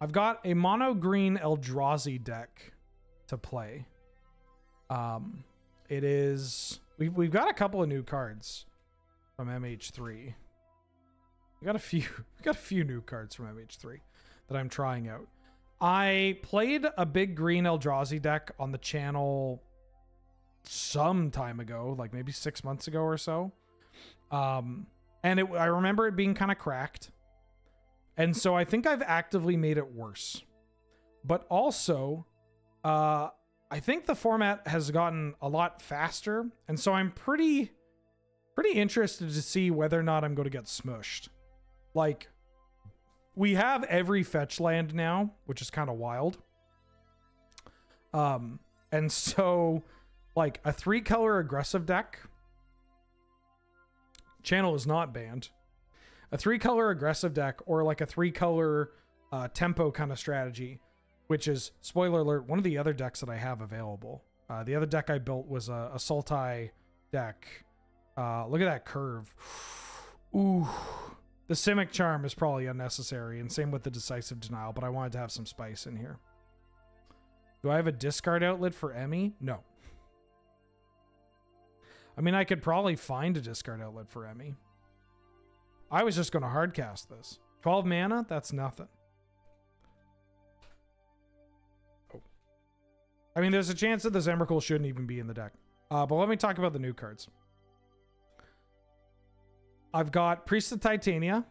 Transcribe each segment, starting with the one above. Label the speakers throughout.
Speaker 1: I've got a mono green Eldrazi deck to play. Um, it is we've we've got a couple of new cards from MH3. We got a few we got a few new cards from MH3 that I'm trying out. I played a big green Eldrazi deck on the channel some time ago, like maybe six months ago or so. Um, and it, I remember it being kind of cracked. And so I think I've actively made it worse. But also, uh, I think the format has gotten a lot faster. And so I'm pretty, pretty interested to see whether or not I'm going to get smushed. Like, we have every fetch land now, which is kind of wild. Um, and so like a three color aggressive deck. Channel is not banned. A three color aggressive deck or like a three color uh, tempo kind of strategy, which is spoiler alert, one of the other decks that I have available. Uh, the other deck I built was a, a Sultai deck. Uh, look at that curve. Ooh. The Simic Charm is probably unnecessary, and same with the Decisive Denial, but I wanted to have some spice in here. Do I have a discard outlet for Emmy? No. I mean, I could probably find a discard outlet for Emmy. I was just going to hardcast this. 12 mana? That's nothing. Oh. I mean, there's a chance that this Emrakul shouldn't even be in the deck. Uh, but let me talk about the new cards. I've got Priest of Titania.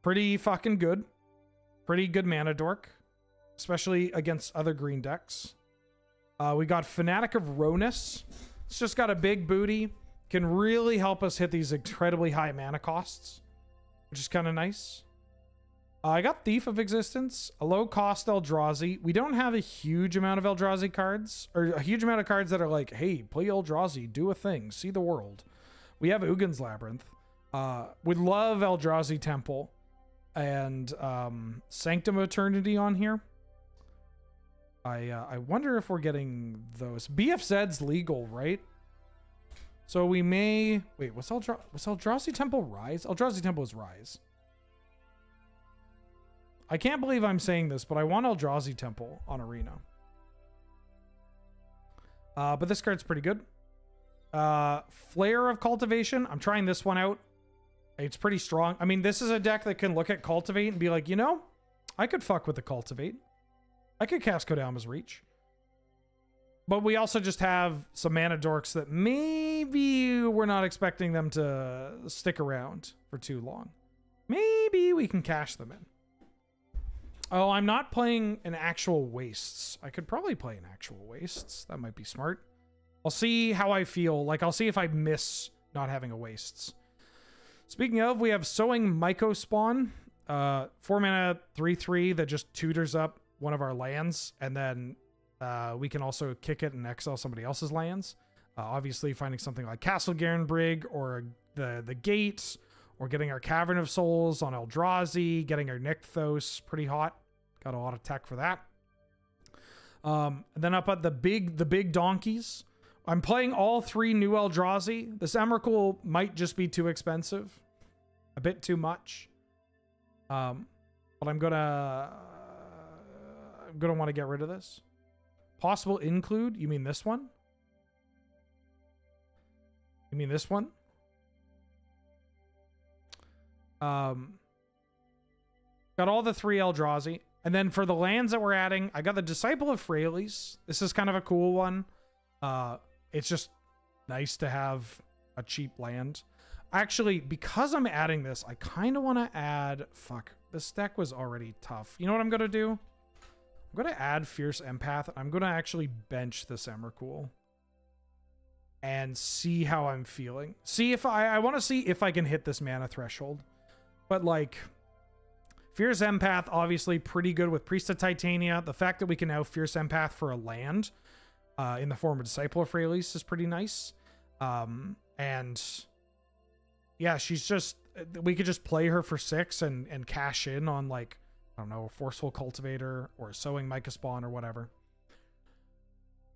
Speaker 1: Pretty fucking good. Pretty good mana dork. Especially against other green decks. Uh, we got Fanatic of Rhonas. It's just got a big booty. Can really help us hit these incredibly high mana costs, which is kind of nice. Uh, I got Thief of Existence, a low cost Eldrazi. We don't have a huge amount of Eldrazi cards, or a huge amount of cards that are like, hey, play Eldrazi, do a thing, see the world. We have Ugin's Labyrinth. Uh, we love Eldrazi Temple and um, Sanctum Eternity on here. I uh, I wonder if we're getting those. BFZ's legal, right? So we may wait. What's Eldra? Was Eldrazi Temple Rise? Eldrazi Temple is Rise. I can't believe I'm saying this, but I want Eldrazi Temple on Arena. Uh, but this card's pretty good. Uh, Flare of Cultivation. I'm trying this one out. It's pretty strong. I mean, this is a deck that can look at Cultivate and be like, you know, I could fuck with the Cultivate. I could cast Kodama's Reach. But we also just have some mana dorks that maybe we're not expecting them to stick around for too long. Maybe we can cash them in. Oh, I'm not playing an actual wastes. I could probably play an actual wastes. That might be smart. I'll see how I feel. Like, I'll see if I miss not having a wastes. Speaking of, we have sewing Sowing Mycospawn. Uh, 4 mana, 3-3 that just tutors up one of our lands, and then uh, we can also kick it and exile somebody else's lands. Uh, obviously, finding something like Castle Garenbrig or the the Gate, or getting our Cavern of Souls on Eldrazi, getting our Nykthos pretty hot. Got a lot of tech for that. Um, and then up at the big the big donkeys. I'm playing all three new Eldrazi. This Emrakul might just be too expensive, a bit too much. Um, but I'm gonna I'm gonna want to get rid of this. Possible include? You mean this one? You mean this one? Um, got all the three Eldrazi. And then for the lands that we're adding, I got the Disciple of Freyalise. This is kind of a cool one. Uh, it's just nice to have a cheap land. Actually, because I'm adding this, I kind of want to add... Fuck, this deck was already tough. You know what I'm going to do? I'm going to add Fierce Empath. I'm going to actually bench this Emrakul and see how I'm feeling. See if I, I want to see if I can hit this mana threshold. But like, Fierce Empath, obviously pretty good with Priest of Titania. The fact that we can now Fierce Empath for a land uh, in the form of Disciple of Freyalise is pretty nice. Um, and yeah, she's just, we could just play her for six and, and cash in on like I don't know, a forceful cultivator or a sowing Mycospawn or whatever.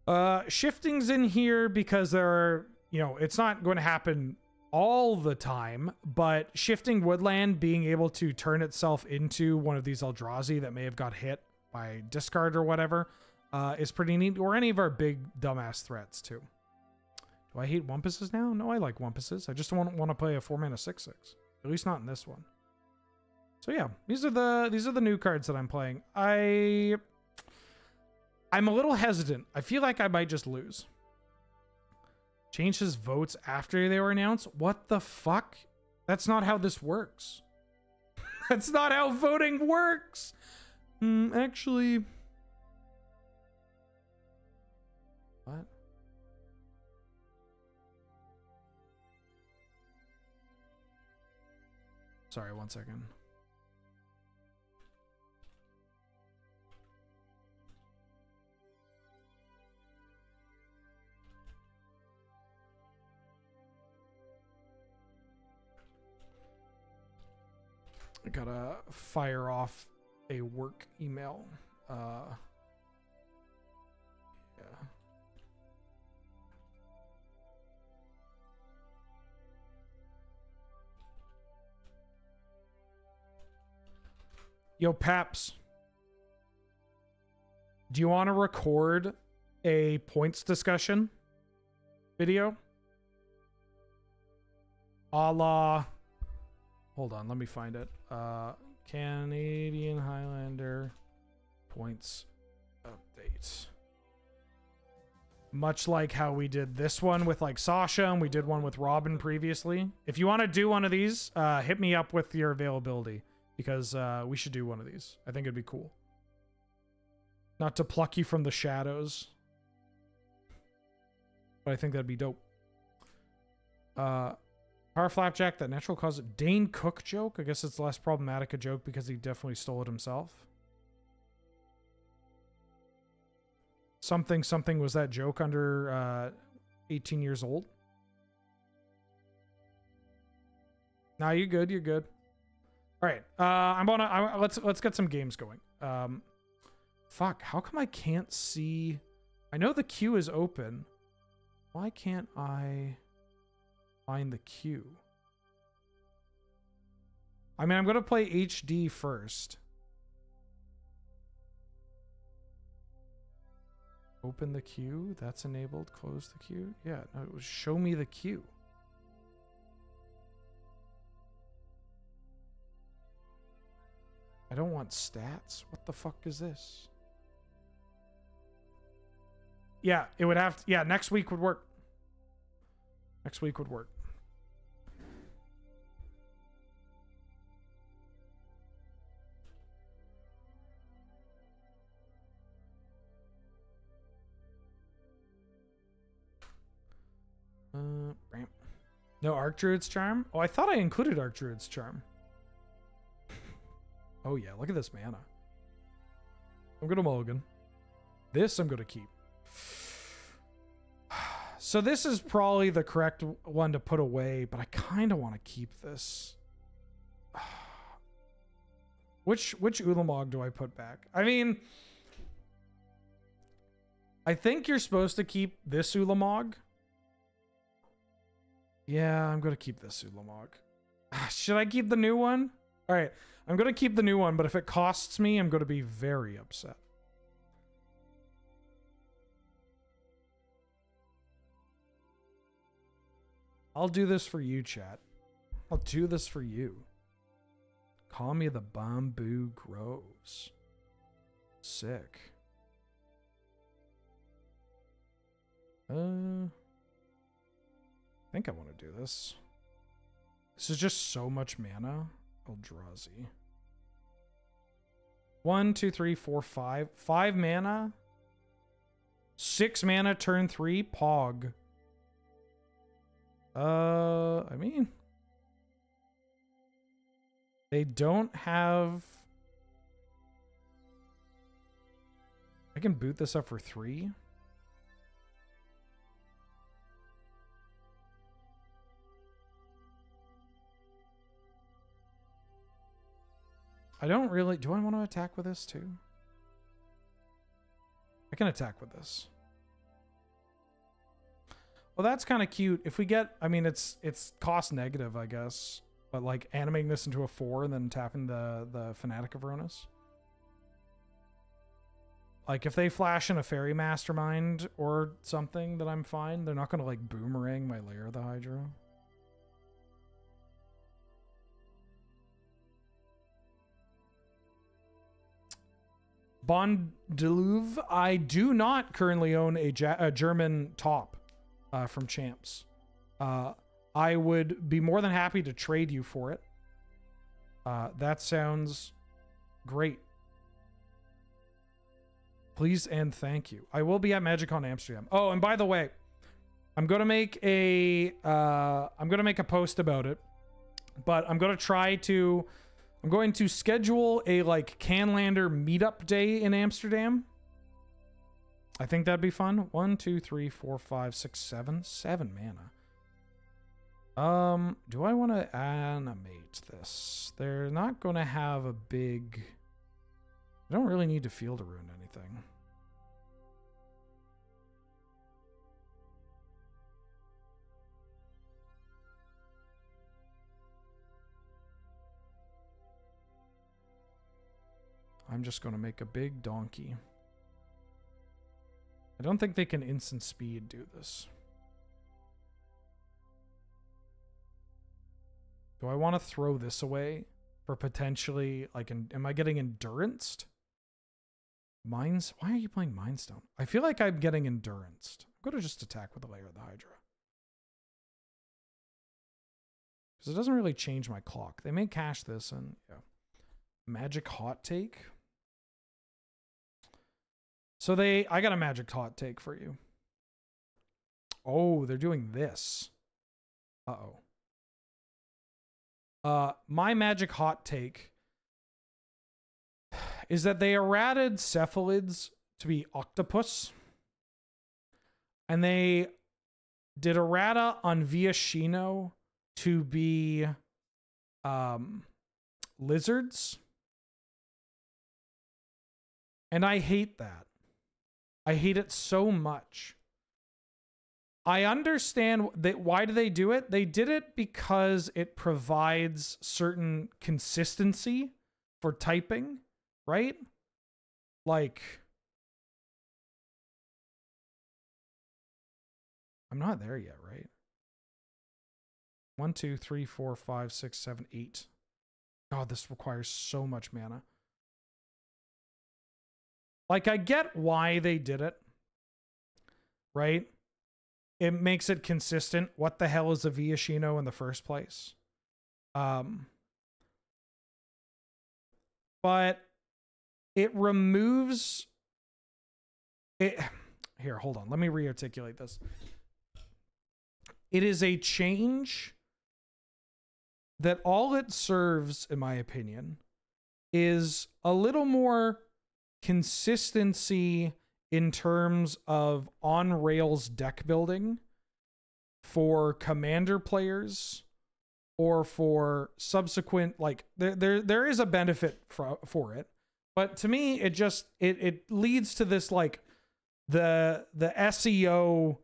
Speaker 1: Uh, shifting's in here because there are, you know, it's not going to happen all the time, but shifting woodland being able to turn itself into one of these Eldrazi that may have got hit by discard or whatever uh, is pretty neat. Or any of our big dumbass threats too. Do I hate Wumpuses now? No, I like Wumpuses. I just don't want to play a four mana six six. At least not in this one. So yeah, these are the these are the new cards that I'm playing. I I'm a little hesitant. I feel like I might just lose. Changed his votes after they were announced? What the fuck? That's not how this works. That's not how voting works. Mm, actually. What? Sorry, one second. I gotta fire off a work email. Uh, yeah. Yo, Paps. Do you want to record a points discussion video? A la. Hold on, let me find it. Uh, Canadian Highlander points update. Much like how we did this one with like Sasha and we did one with Robin previously. If you want to do one of these, uh, hit me up with your availability because uh, we should do one of these. I think it'd be cool. Not to pluck you from the shadows, but I think that'd be dope. Uh, Power Flapjack, that natural cause Dane Cook joke. I guess it's less problematic a joke because he definitely stole it himself. Something, something was that joke under uh, 18 years old. Now you're good. You're good. All right. Uh, I'm gonna I, let's let's get some games going. Um, fuck. How come I can't see? I know the queue is open. Why can't I find the queue? I mean, I'm gonna play HD first. Open the queue. That's enabled. Close the queue. Yeah. No, it was show me the queue. I don't want stats. What the fuck is this? Yeah, it would have to, yeah, next week would work. Next week would work. No Archdruid's Charm? Oh, I thought I included Archdruid's Charm. oh yeah, look at this mana. I'm gonna mulligan. This I'm gonna keep. So this is probably the correct one to put away, but I kind of want to keep this. Which which Ulamog do I put back? I mean, I think you're supposed to keep this Ulamog. Yeah, I'm gonna keep this Ulamog. Should I keep the new one? All right, I'm gonna keep the new one, but if it costs me, I'm gonna be very upset. I'll do this for you, chat. I'll do this for you. Call me the Bamboo Groves. Sick. Uh, think I want to do this. This is just so much mana. Eldrazi. One, two, three, four, five. Five mana. Six mana, turn three. Pog. Uh, I mean, they don't have. I can boot this up for three. I don't really. Do I want to attack with this too? I can attack with this. Well, that's kind of cute. If we get, I mean, it's it's cost negative, I guess, but like animating this into a four and then tapping the the Fanatic of Rhonas. Like if they flash in a Faerie Mastermind or something, that I'm fine. They're not gonna like boomerang my Lair of the Hydra. Bond Deluve. I do not currently own a, ja- a German top uh, from Champs. Uh, I would be more than happy to trade you for it. Uh, that sounds great. Please and thank you. I will be at MagicCon Amsterdam. Oh, and by the way, I'm gonna make a uh, I'm gonna make a post about it, but I'm gonna try to I'm going to schedule a like Canlander meetup day in Amsterdam. I think that'd be fun. One, two, three, four, five, six, seven, seven mana. Um, do I want to animate this? They're not going to have a big. I don't really need to field a rune anything. I'm just going to make a big donkey. I don't think they can instant speed do this. Do I want to throw this away for potentially, like, an, am I getting enduranced? Mines? Why are you playing Mindstone? I feel like I'm getting enduranced. I'm going to just attack with a Lair of the Hydra. Because it doesn't really change my clock. They may cache this and, yeah. Magic Hot Take. So they, I got a magic hot take for you. Oh, they're doing this. Uh-oh. Uh, my magic hot take is that they errated cephalids to be octopus. And they did errata on Viashino to be um, lizards. And I hate that. I hate it so much. I understand that why do they do it? They did it because it provides certain consistency for typing, right? Like I'm not there yet, right? One, two, three, four, five, six, seven, eight. God, this requires so much mana. Like, I get why they did it, right? It makes it consistent. What the hell is a Viashino in the first place? Um, but it removes it. Here, hold on. Let me rearticulate this. It is a change that all it serves, in my opinion, is a little more consistency in terms of on rails deck building for commander players or for subsequent like there there there is a benefit for for it but to me it just it it leads to this like the the SEO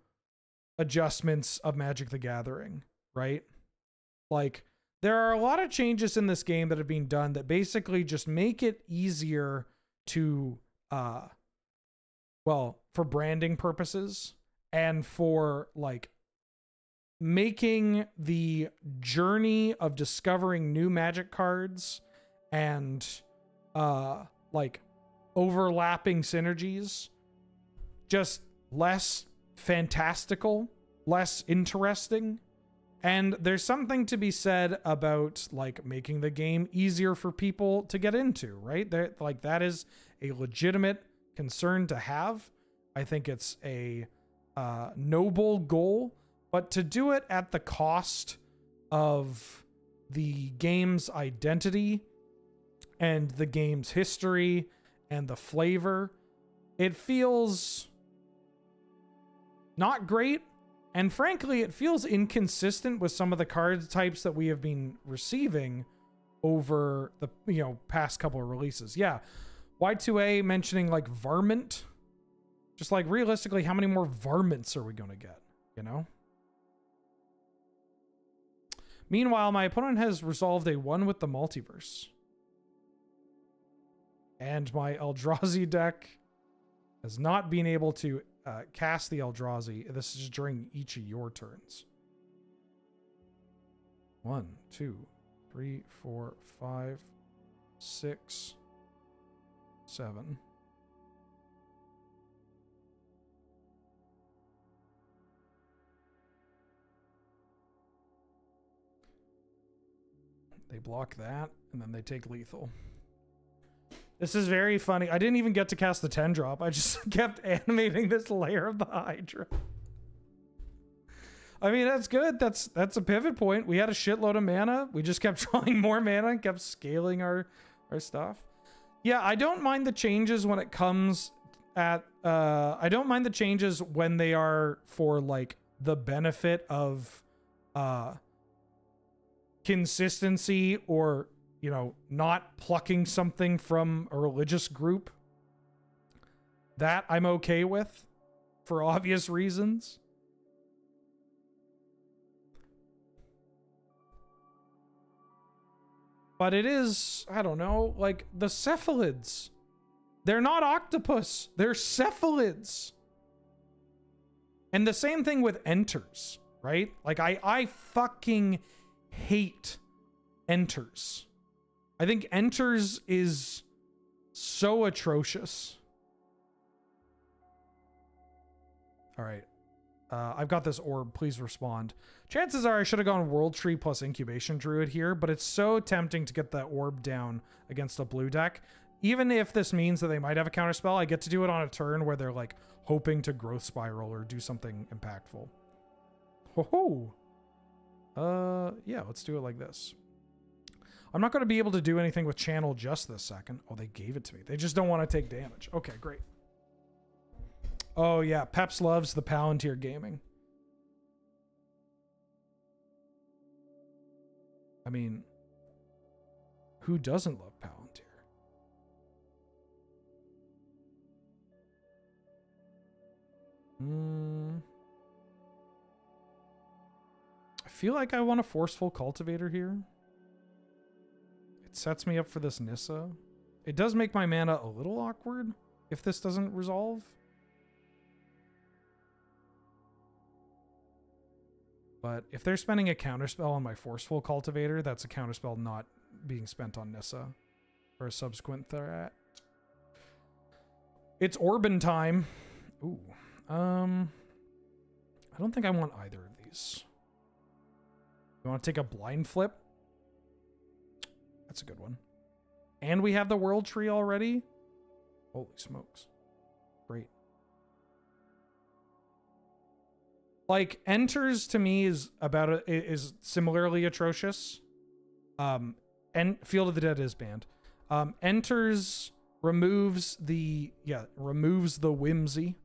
Speaker 1: adjustments of Magic the Gathering, right? Like there are a lot of changes in this game that have been done that basically just make it easier to uh well for branding purposes and for like making the journey of discovering new magic cards and uh like overlapping synergies just less fantastical less interesting and there's something to be said about like making the game easier for people to get into, right? There like that is a legitimate concern to have. I think it's a uh, noble goal, but to do it at the cost of the game's identity and the game's history and the flavor, it feels not great and frankly, it feels inconsistent with some of the card types that we have been receiving over the you know past couple of releases. Yeah. Y2A mentioning like varmint. Just like realistically, how many more varmints are we gonna get? You know? Meanwhile, my opponent has resolved a one with the multiverse. And my Eldrazi deck has not been able to uh, cast the Eldrazi. This is during each of your turns. One, two, three, four, five, six, seven. They block that, and then they take lethal. This is very funny. I didn't even get to cast the 10 drop. I just kept animating this Lair of the Hydra. I mean, that's good. That's that's a pivot point. We had a shitload of mana. We just kept drawing more mana and kept scaling our our stuff. Yeah, I don't mind the changes when it comes at uh I don't mind the changes when they are for like the benefit of uh consistency or you know not plucking something from a religious group that i'm okay with for obvious reasons. But it is i don't know like the cephalids. They're not octopus they're cephalids. And the same thing with enters right? Like i i fucking hate enters. I think enters is so atrocious. All right. Uh, I've got this orb. Please respond. Chances are I should have gone World Tree plus Incubation Druid here, but it's so tempting to get that orb down against a blue deck. Even if this means that they might have a counterspell, I get to do it on a turn where they're like hoping to growth spiral or do something impactful. Ho ho! Uh, yeah, let's do it like this. I'm not going to be able to do anything with channel just this second. Oh, they gave it to me. They just don't want to take damage. Okay, great. Oh, yeah. Peps loves the Palantir gaming. I mean, who doesn't love Palantir? Hmm. I feel like I want a forceful cultivator here. It sets me up for this Nissa. It does make my mana a little awkward if this doesn't resolve. But if they're spending a counterspell on my forceful cultivator, that's a counterspell not being spent on Nissa or a subsequent threat. It's Orban time. Ooh. Um I don't think I want either of these. You want to take a blind flip? That's a good one. And we have the world tree already? Holy smokes. Great. Like enters to me is about a, is similarly atrocious. Um and Field of the Dead is banned. Um enters removes the yeah, removes the whimsy.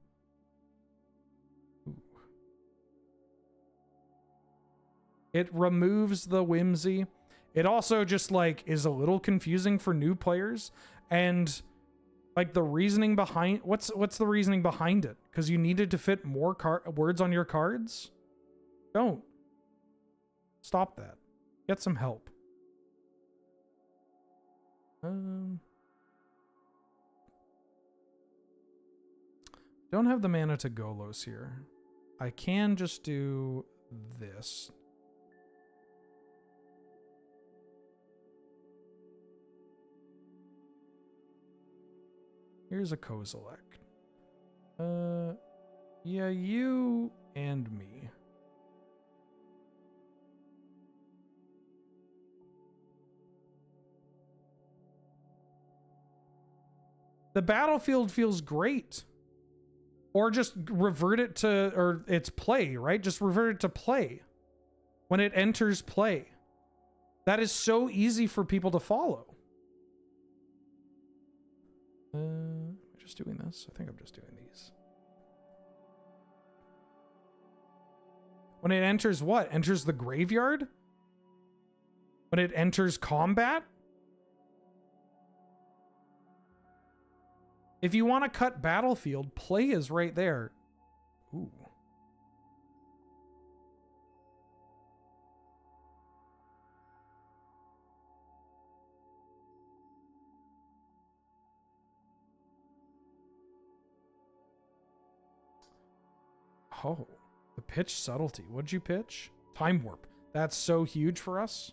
Speaker 1: It removes the whimsy. It also just like is a little confusing for new players and like the reasoning behind what's what's the reasoning behind it? Cuz you needed to fit more car- words on your cards? Don't. Stop that. Get some help. Um Don't have the mana to Golos here. I can just do this. Here's a Kozilek. Uh, yeah, you and me. The battlefield feels great. Or just revert it to, or it's play, right? Just revert it to play when it enters play. That is so easy for people to follow. Uh, am I just doing this? I think I'm just doing these. When it enters what? Enters the graveyard? When it enters combat? If you want to cut battlefield, play is right there. Ooh. Oh, the pitch subtlety. What'd you pitch? Time warp. That's so huge for us.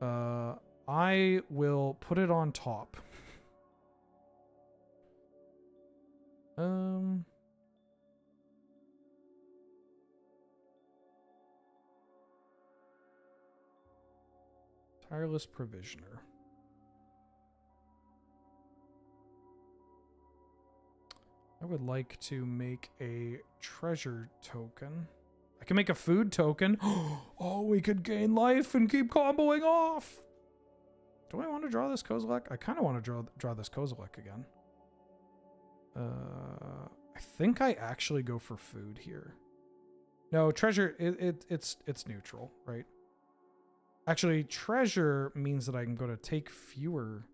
Speaker 1: Uh, I will put it on top. um. Tireless provisioner. I would like to make a treasure token. I can make a food token. oh, we could gain life and keep comboing off. Do I want to draw this Kozilek? I kind of want to draw draw this Kozilek again. Uh, I think I actually go for food here. No, treasure, it, it it's it's neutral, right? Actually, treasure means that I can go to take fewer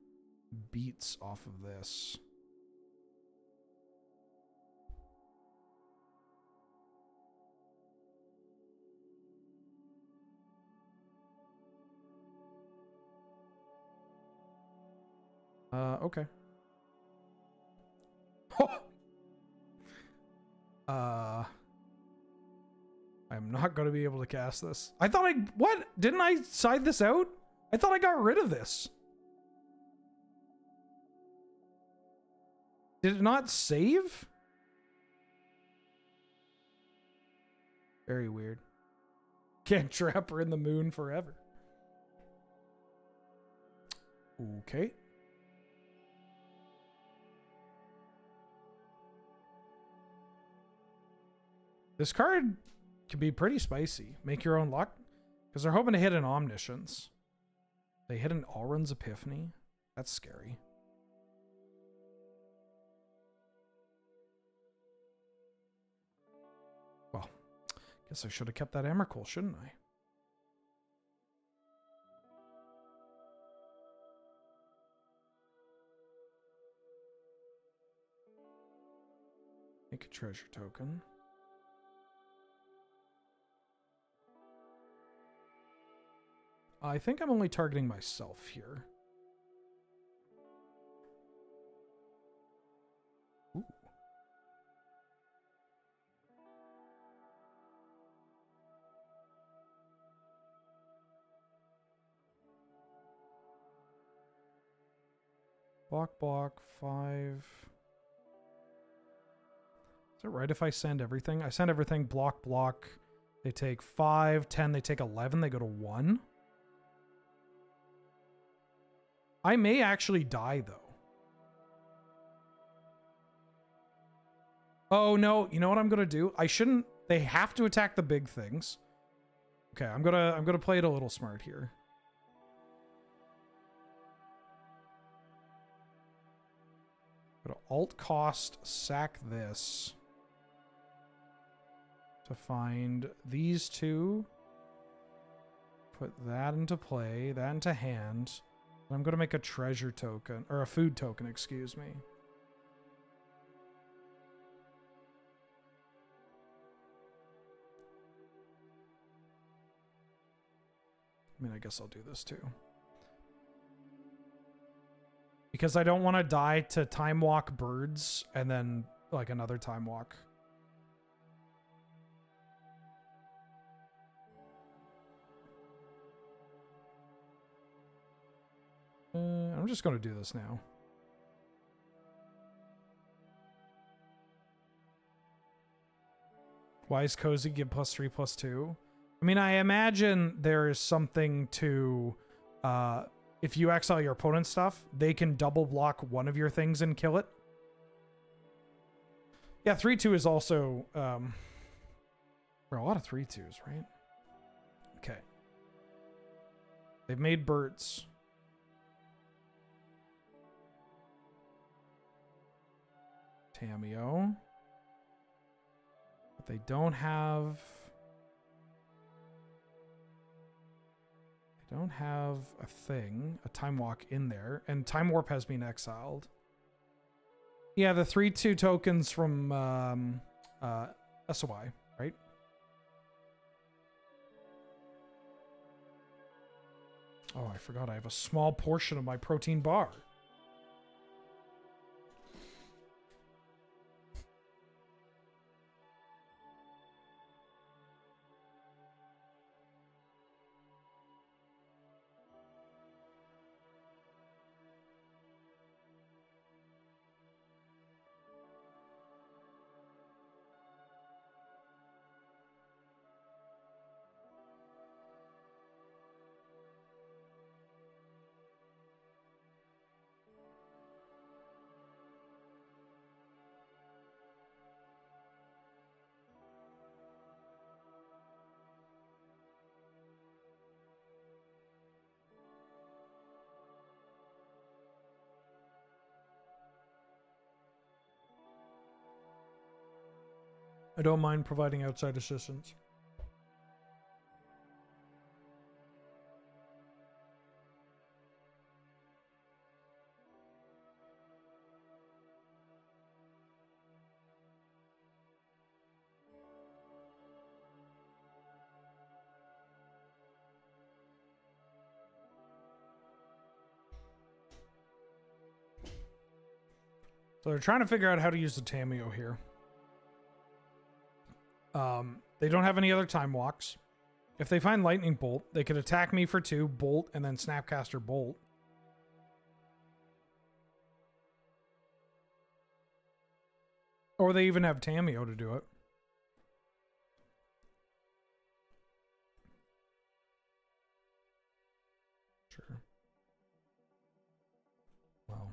Speaker 1: beats off of this. Uh, okay. uh, I'm not going to be able to cast this. I thought I, what? Didn't I side this out? I thought I got rid of this. Did it not save? Very weird. Can't trap her in the moon forever. Okay. This card can be pretty spicy. Make your own luck. Because they're hoping to hit an Omniscience. They hit an Alrund's Epiphany. That's scary. Well, guess I should have kept that Emrakul, shouldn't I? Make a treasure token. I think I'm only targeting myself here. Ooh. Block, block, five. Is it right if I send everything? I send everything block, block. They take five, ten, they take 11, they go to one. I may actually die though. Oh no, you know what I'm gonna do? I shouldn't they have to attack the big things. Okay, I'm gonna I'm gonna play it a little smart here. Go to alt cost sack this to find these two. Put that into play, that into hand. I'm going to make a treasure token, or a food token, excuse me. I mean, I guess I'll do this too. Because I don't want to die to time walk birds and then like another time walk. Uh, I'm just going to do this now. Why is Cozy give plus three, plus two. I mean, I imagine there is something to, uh, if you exile your opponent's stuff, they can double block one of your things and kill it. Yeah, 3-2 is also, um, a lot of 3-2s, right? Okay. They've made Burt's. Tamiyo. But they don't have... They don't have a thing, a Time Walk in there. And Time Warp has been exiled. Yeah, the 3-2 tokens from um, uh, SOI, right? Oh, I forgot I have a small portion of my protein bar. I don't mind providing outside assistance. So they're trying to figure out how to use the Tamiyo here. Um, they don't have any other time walks. If they find Lightning Bolt, they could attack me for two, Bolt, and then Snapcaster Bolt. Or they even have Tamiyo to do it. Sure. Well,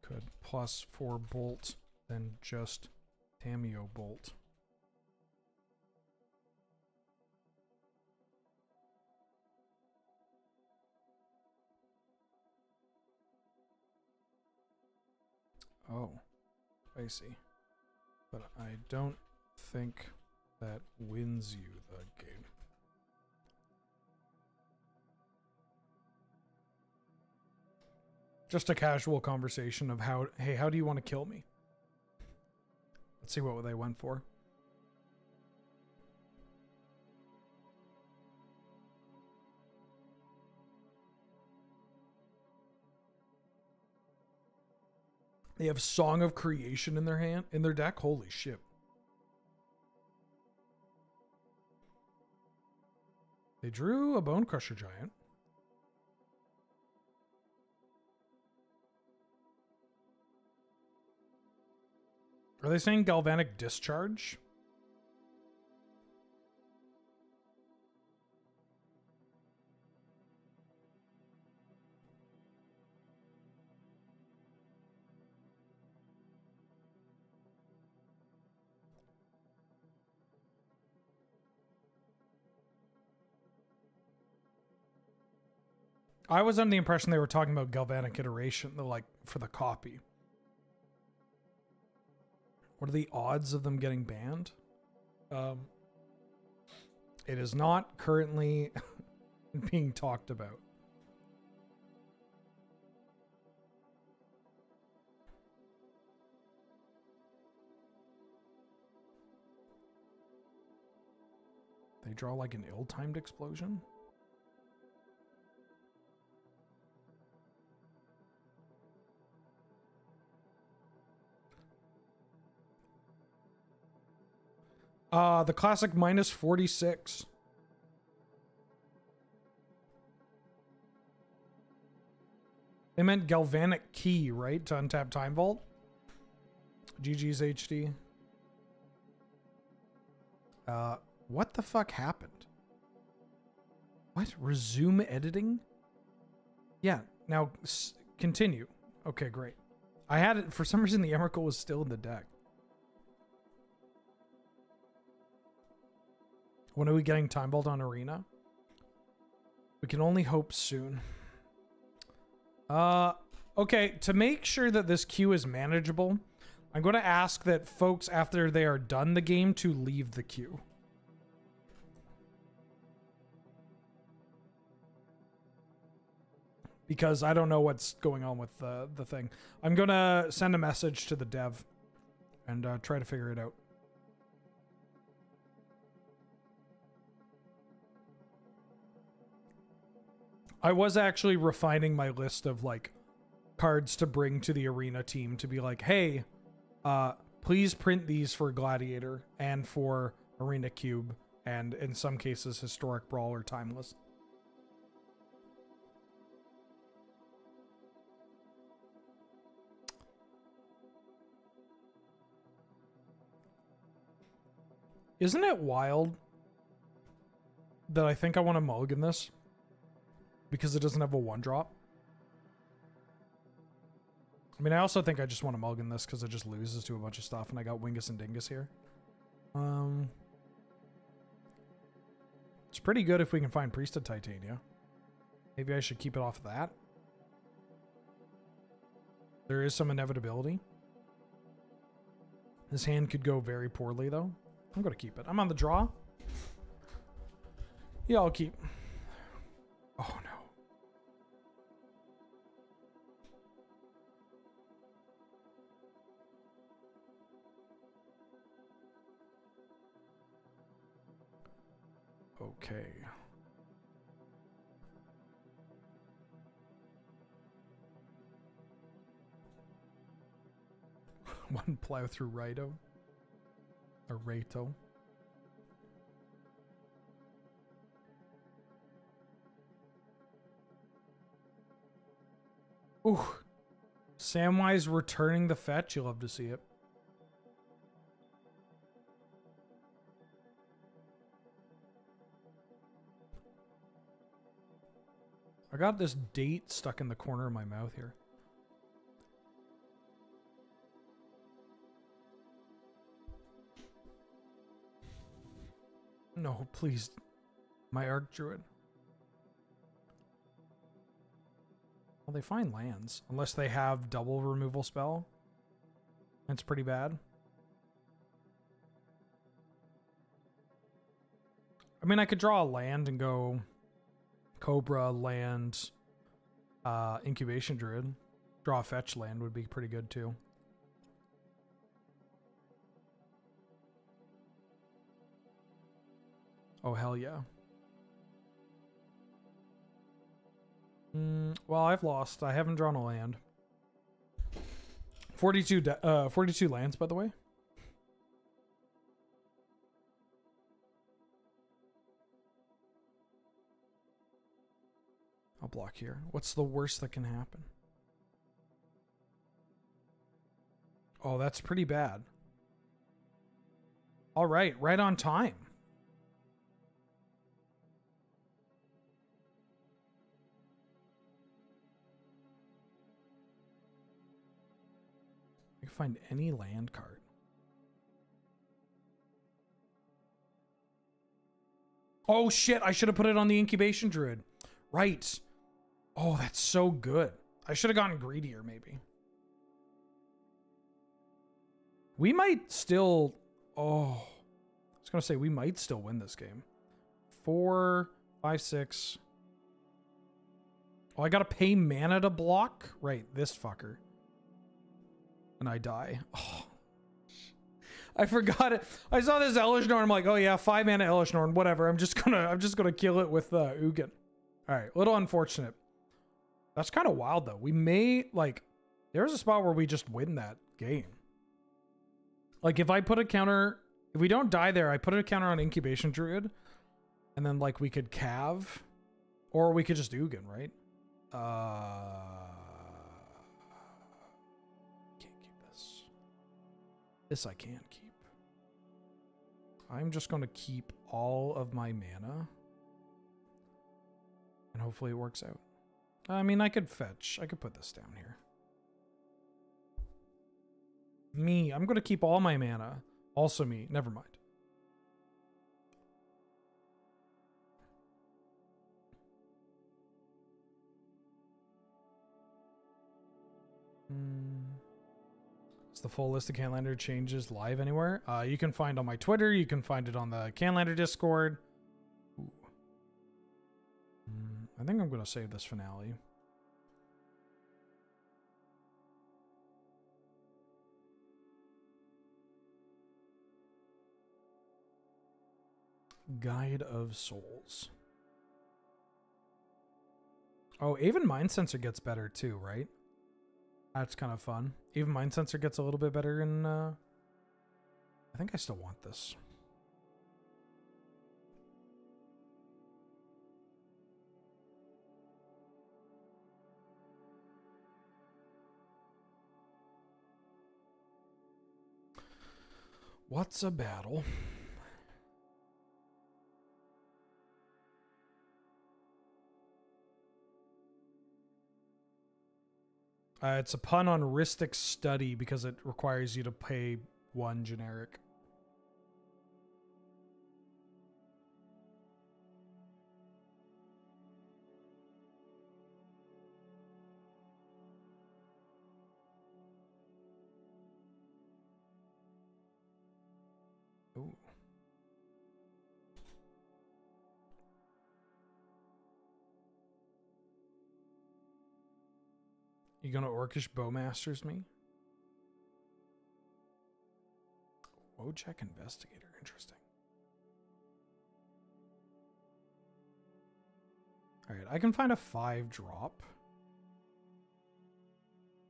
Speaker 1: could plus four Bolt, then just Tamiyo Bolt. Oh, I see. But I don't think that wins you the game. Just a casual conversation of how, hey, how do you want to kill me? Let's see what they went for. They have Song of Creation in their hand in their deck. Holy shit. They drew a Bonecrusher Giant. Are they saying Galvanic Discharge? I was under the impression they were talking about galvanic iteration, the like for the copy. What are the odds of them getting banned? Um, it is not currently being talked about. They draw like an ill-timed explosion? Uh, the classic minus 46. They meant galvanic key, right? To untap Time Vault. GG's HD. Uh, what the fuck happened? What? Resume editing? Yeah, now continue. Okay, great. I had it, for some reason the Emrakul was still in the deck. When are we getting Time Vault on Arena? We can only hope soon. Uh, okay, to make sure that this queue is manageable, I'm going to ask that folks, after they are done the game, to leave the queue. Because I don't know what's going on with the, the thing. I'm going to send a message to the dev and uh, try to figure it out. I was actually refining my list of like cards to bring to the arena team to be like, hey, uh, please print these for Gladiator and for Arena Cube, and in some cases, Historic Brawl or Timeless. Isn't it wild that I think I want to mulligan this? Because it doesn't have a one drop. I mean, I also think I just want to mulligan this because it just loses to a bunch of stuff, and I got Wingus and Dingus here. Um, it's pretty good if we can find Priest of Titania. Maybe I should keep it off of that. There is some inevitability. This hand could go very poorly, though. I'm going to keep it. I'm on the draw. Yeah, I'll keep. Oh, no. Okay. One plow through Rito. Or Rato. Ooh. Samwise returning the fetch. You love to see it. I got this date stuck in the corner of my mouth here. No, please. My Archdruid. Well, they find lands. Unless they have double removal spell. That's pretty bad. I mean, I could draw a land and go Cobra, land, uh, Incubation Druid. Draw fetch land would be pretty good too. Oh, hell yeah. Mm, well, I've lost. I haven't drawn a land. 42, uh, 42 lands, by the way. Block here. What's the worst that can happen? Oh, that's pretty bad. All right, right on time. I can find any land card. Oh shit, I should have put it on the incubation druid. Right. Oh, that's so good. I should have gotten greedier, maybe. We might still... Oh. I was going to say, we might still win this game. Four, five, six. Oh, I got to pay mana to block? Right, this fucker. And I die. Oh. I forgot it. I saw this Elesh Norn. I'm like, oh yeah, five mana Elesh Norn, whatever. I'm just gonna, I'm just gonna kill it with uh, Ugin. All right, a little unfortunate. That's kind of wild though. We may like there's a spot where we just win that game. Like if I put a counter, if we don't die there, I put a counter on incubation druid, and then like we could cav, or we could just Ugin, right? Uh, can't keep this. This I can keep. I'm just gonna keep all of my mana. And hopefully it works out. I mean, I could fetch. I could put this down here. Me. I'm going to keep all my mana. Also me. Never mind. Hmm. Is the full list of Canlander changes live anywhere? Uh, you can find on my Twitter. You can find it on the Canlander Discord. I think I'm going to save this finale. Guide of Souls. Oh, even Mind Sensor gets better too, right? That's kind of fun. Even Mind Sensor gets a little bit better in... Uh... I think I still want this. What's a battle? Uh, it's a pun on Rhystic Study because it requires you to pay one generic. You gonna Orcish Bowmasters me? Wojek Investigator, interesting. Alright, I can find a five drop.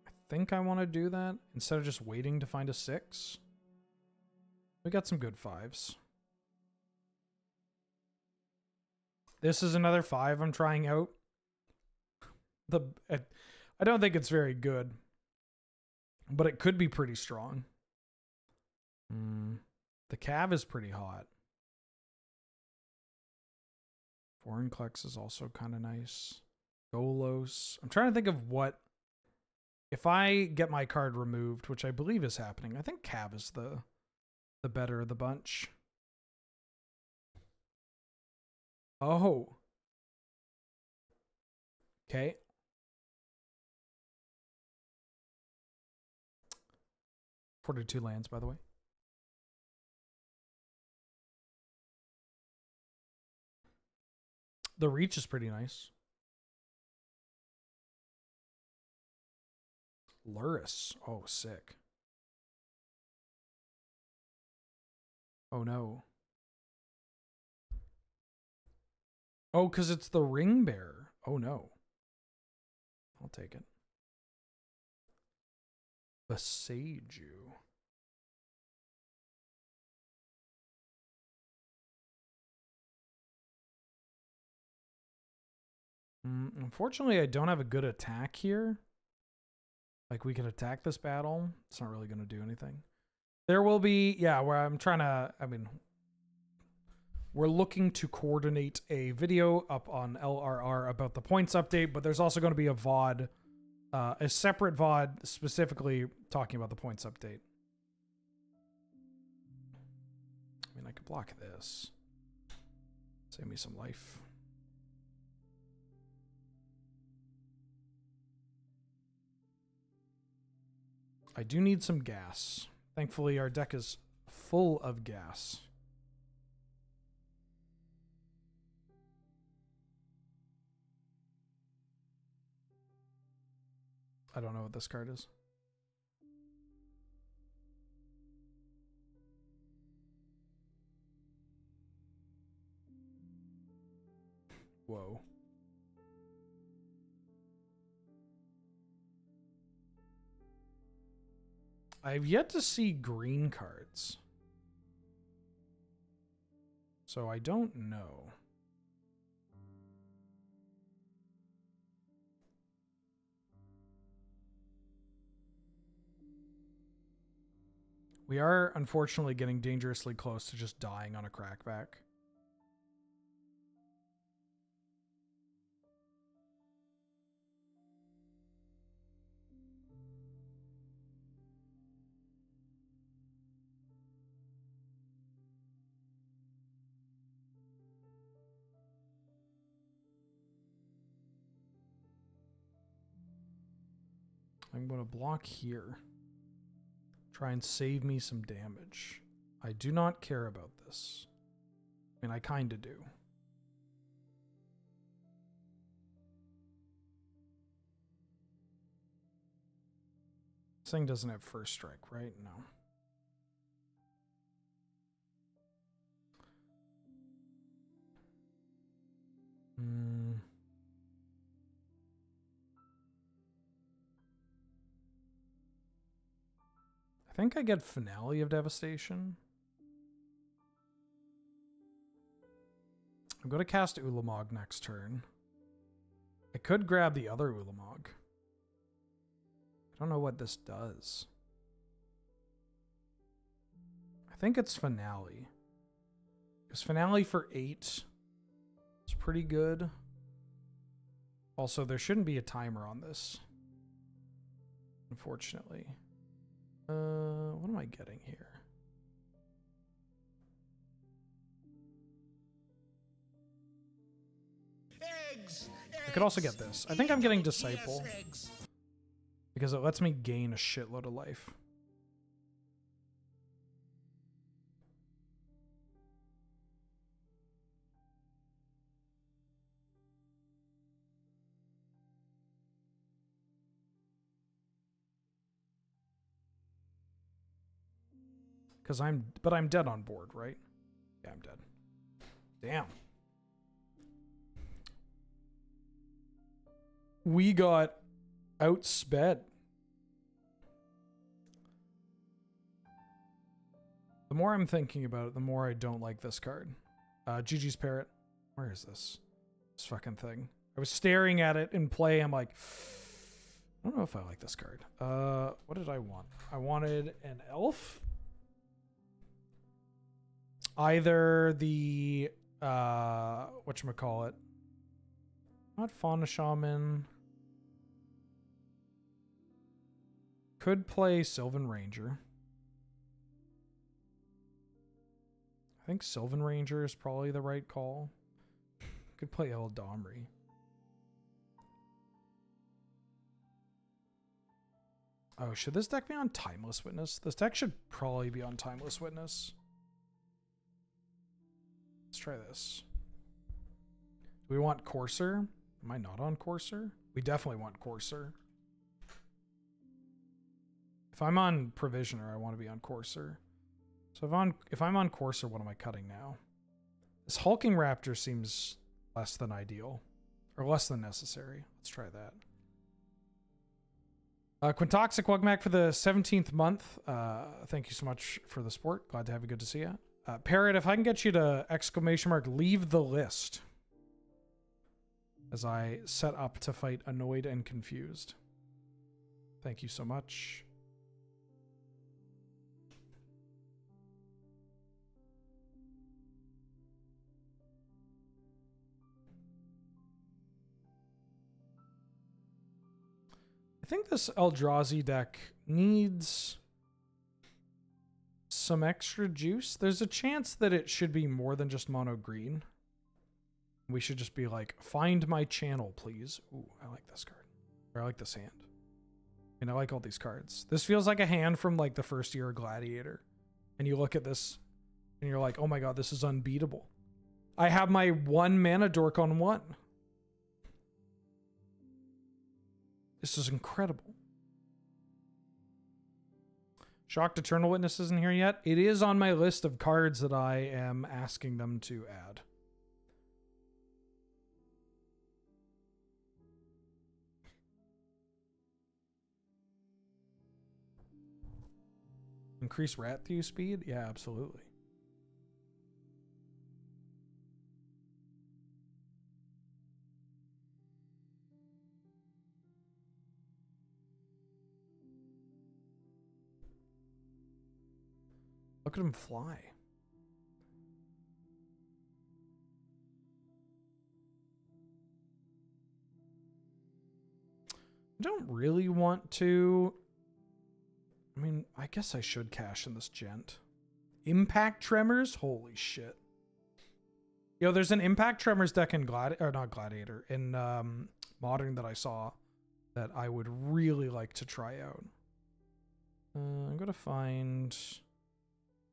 Speaker 1: I think I want to do that instead of just waiting to find a six. We got some good fives. This is another five I'm trying out. The uh, I don't think it's very good, but it could be pretty strong. Mm, the Cav is pretty hot. Vorinclex is also kind of nice. Golos. I'm trying to think of what. If I get my card removed, which I believe is happening, I think Cav is the the better of the bunch. Oh. Okay. Forty-two lands, by the way. The reach is pretty nice. Lurrus. Oh, sick. Oh no. Oh, because it's the ring bearer. Oh no. I'll take it. Boseiju. Mm, unfortunately, I don't have a good attack here. Like, we can attack this battle. It's not really going to do anything. There will be, yeah, where I'm trying to, I mean, we're looking to coordinate a video up on LRR about the points update, but there's also going to be a VOD, uh, a separate VOD specifically talking about the points update. I mean, I could block this. Save me some life. I do need some gas. Thankfully, our deck is full of gas. I don't know what this card is. Whoa. I've yet to see green cards. So I don't know. We are unfortunately getting dangerously close to just dying on a crackback. I'm going to block here. Try and save me some damage. I do not care about this. I mean, I kind of do. This thing doesn't have first strike, right? No. Hmm. Hmm. think I get Finale of Devastation. I'm going to cast Ulamog next turn. I could grab the other Ulamog. I don't know what this does. I think it's Finale. Because Finale for 8 is pretty good. Also, there shouldn't be a timer on this. Unfortunately. Uh, what am I getting here? Eggs, I could also get this. I think I'm getting Disciple. Because it lets me gain a shitload of life. Because I'm, but I'm dead on board, right? Yeah, I'm dead. Damn. We got outsped. The more I'm thinking about it, the more I don't like this card. Uh, Gigi's Parrot. Where is this? This fucking thing. I was staring at it in play. I'm like, I don't know if I like this card. Uh, what did I want? I wanted an elf. Either the uh, what you call it? Not Fauna Shaman. Could play Sylvan Ranger. I think Sylvan Ranger is probably the right call. Could play Eladamri. Oh, should this deck be on Timeless Witness? This deck should probably be on Timeless Witness. Try this. Do we want Courser? Am I not on Courser? We definitely want Courser. If I'm on Provisioner, I want to be on Courser. So if, on, if I'm on Courser, what am I cutting now? This Hulking Raptor seems less than ideal. Or less than necessary. Let's try that. Uh, Quintoxic, welcome back for the 17th month. Uh, thank you so much for the support. Glad to have you. Good to see you. Uh, Parrot, if I can get you to exclamation mark, leave the list. As I set up to fight annoyed and confused. Thank you so much. I think this Eldrazi deck needs some extra juice. There's a chance that it should be more than just mono green. We should just be like, find my channel, please. Ooh, I like this card. Or I like this hand. And I like all these cards. This feels like a hand from like the first year of Gladiator. And you look at this and you're like, oh my god, this is unbeatable. I have my one mana dork on one. This is incredible. Shocked Eternal Witness isn't here yet. It is on my list of cards that I am asking them to add. Increase rat through speed? Yeah, absolutely. Look at him fly. I don't really want to. I mean, I guess I should cash in this gent. Impact Tremors? Holy shit. Yo, there's an Impact Tremors deck in Glad or not Gladiator in um, Modern that I saw that I would really like to try out. Uh, I'm gonna find.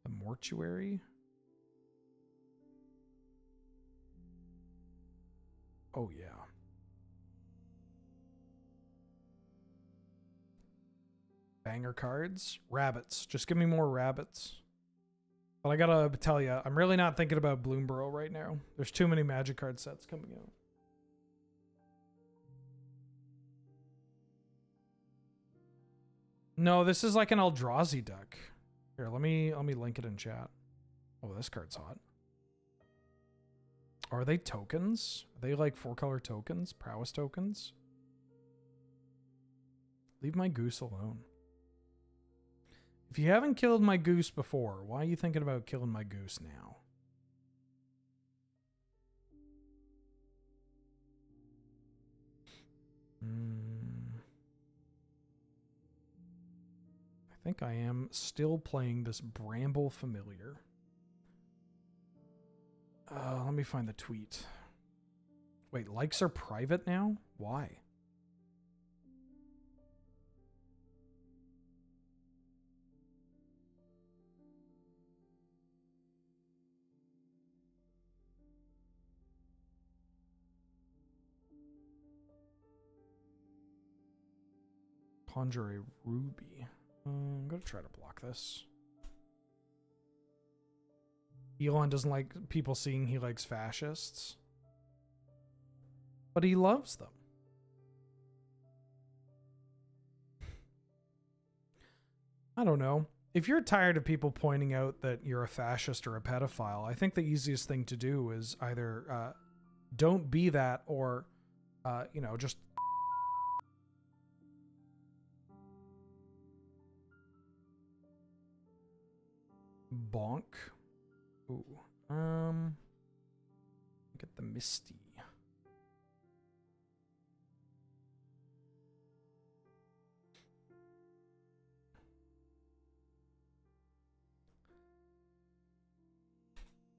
Speaker 1: The mortuary? Oh, yeah. Banger cards? Rabbits. Just give me more rabbits. But I gotta tell you, I'm really not thinking about Bloomburrow right now. There's too many magic card sets coming out. No, this is like an Eldrazi deck. Here, let me let me link it in chat. Oh, this card's hot. Are they tokens? Are they like four color tokens? Prowess tokens? Leave my goose alone. If you haven't killed my goose before, why are you thinking about killing my goose now? Hmm. Think I am still playing this Bramble Familiar. Uh, let me find the tweet. Wait, likes are private now? Why? Conjure a ruby. I'm to try to block this. Elon doesn't like people seeing he likes fascists. But he loves them. I don't know. If you're tired of people pointing out that you're a fascist or a pedophile, I think the easiest thing to do is either uh, don't be that or, uh, you know, just. Bonk. Ooh. Um. Get the Misty.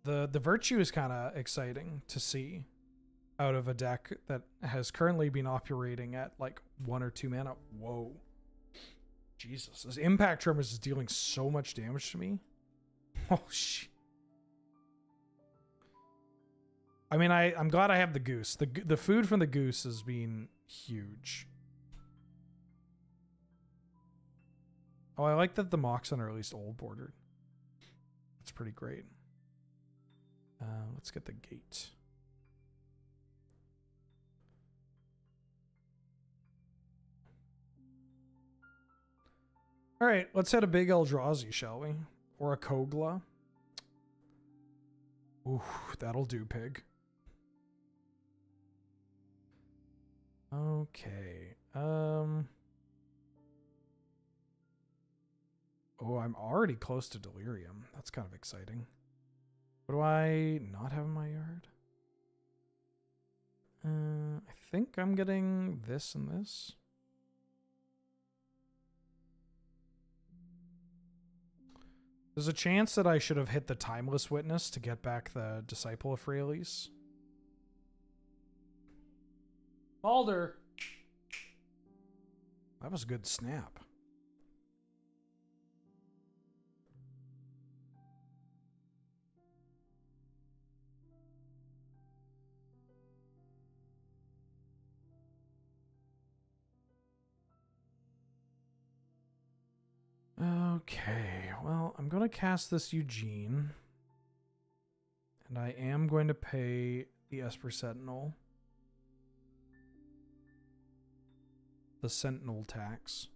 Speaker 1: the the virtue is kind of exciting to see out of a deck that has currently been operating at like one or two mana. Whoa. Jesus. This impact tremors is dealing so much damage to me. Oh shit. I mean, I I'm glad I have the goose. The the food from the goose has been huge. Oh, I like that the Moxen are at least old bordered. That's pretty great. Uh, let's get the gate. All right, let's hit a big Eldrazi, shall we? Or a Kogla. Ooh, that'll do, pig. Okay. Um. Oh, I'm already close to Delirium. That's kind of exciting. What do I not have in my yard? Uh, I think I'm getting this and this. There's a chance that I should have hit the Timeless Witness to get back the Disciple of Freyalise. Balder! That was a good snap. Okay, well, I'm going to cast this Ugin. And I am going to pay the Esper Sentinel. The Sentinel tax.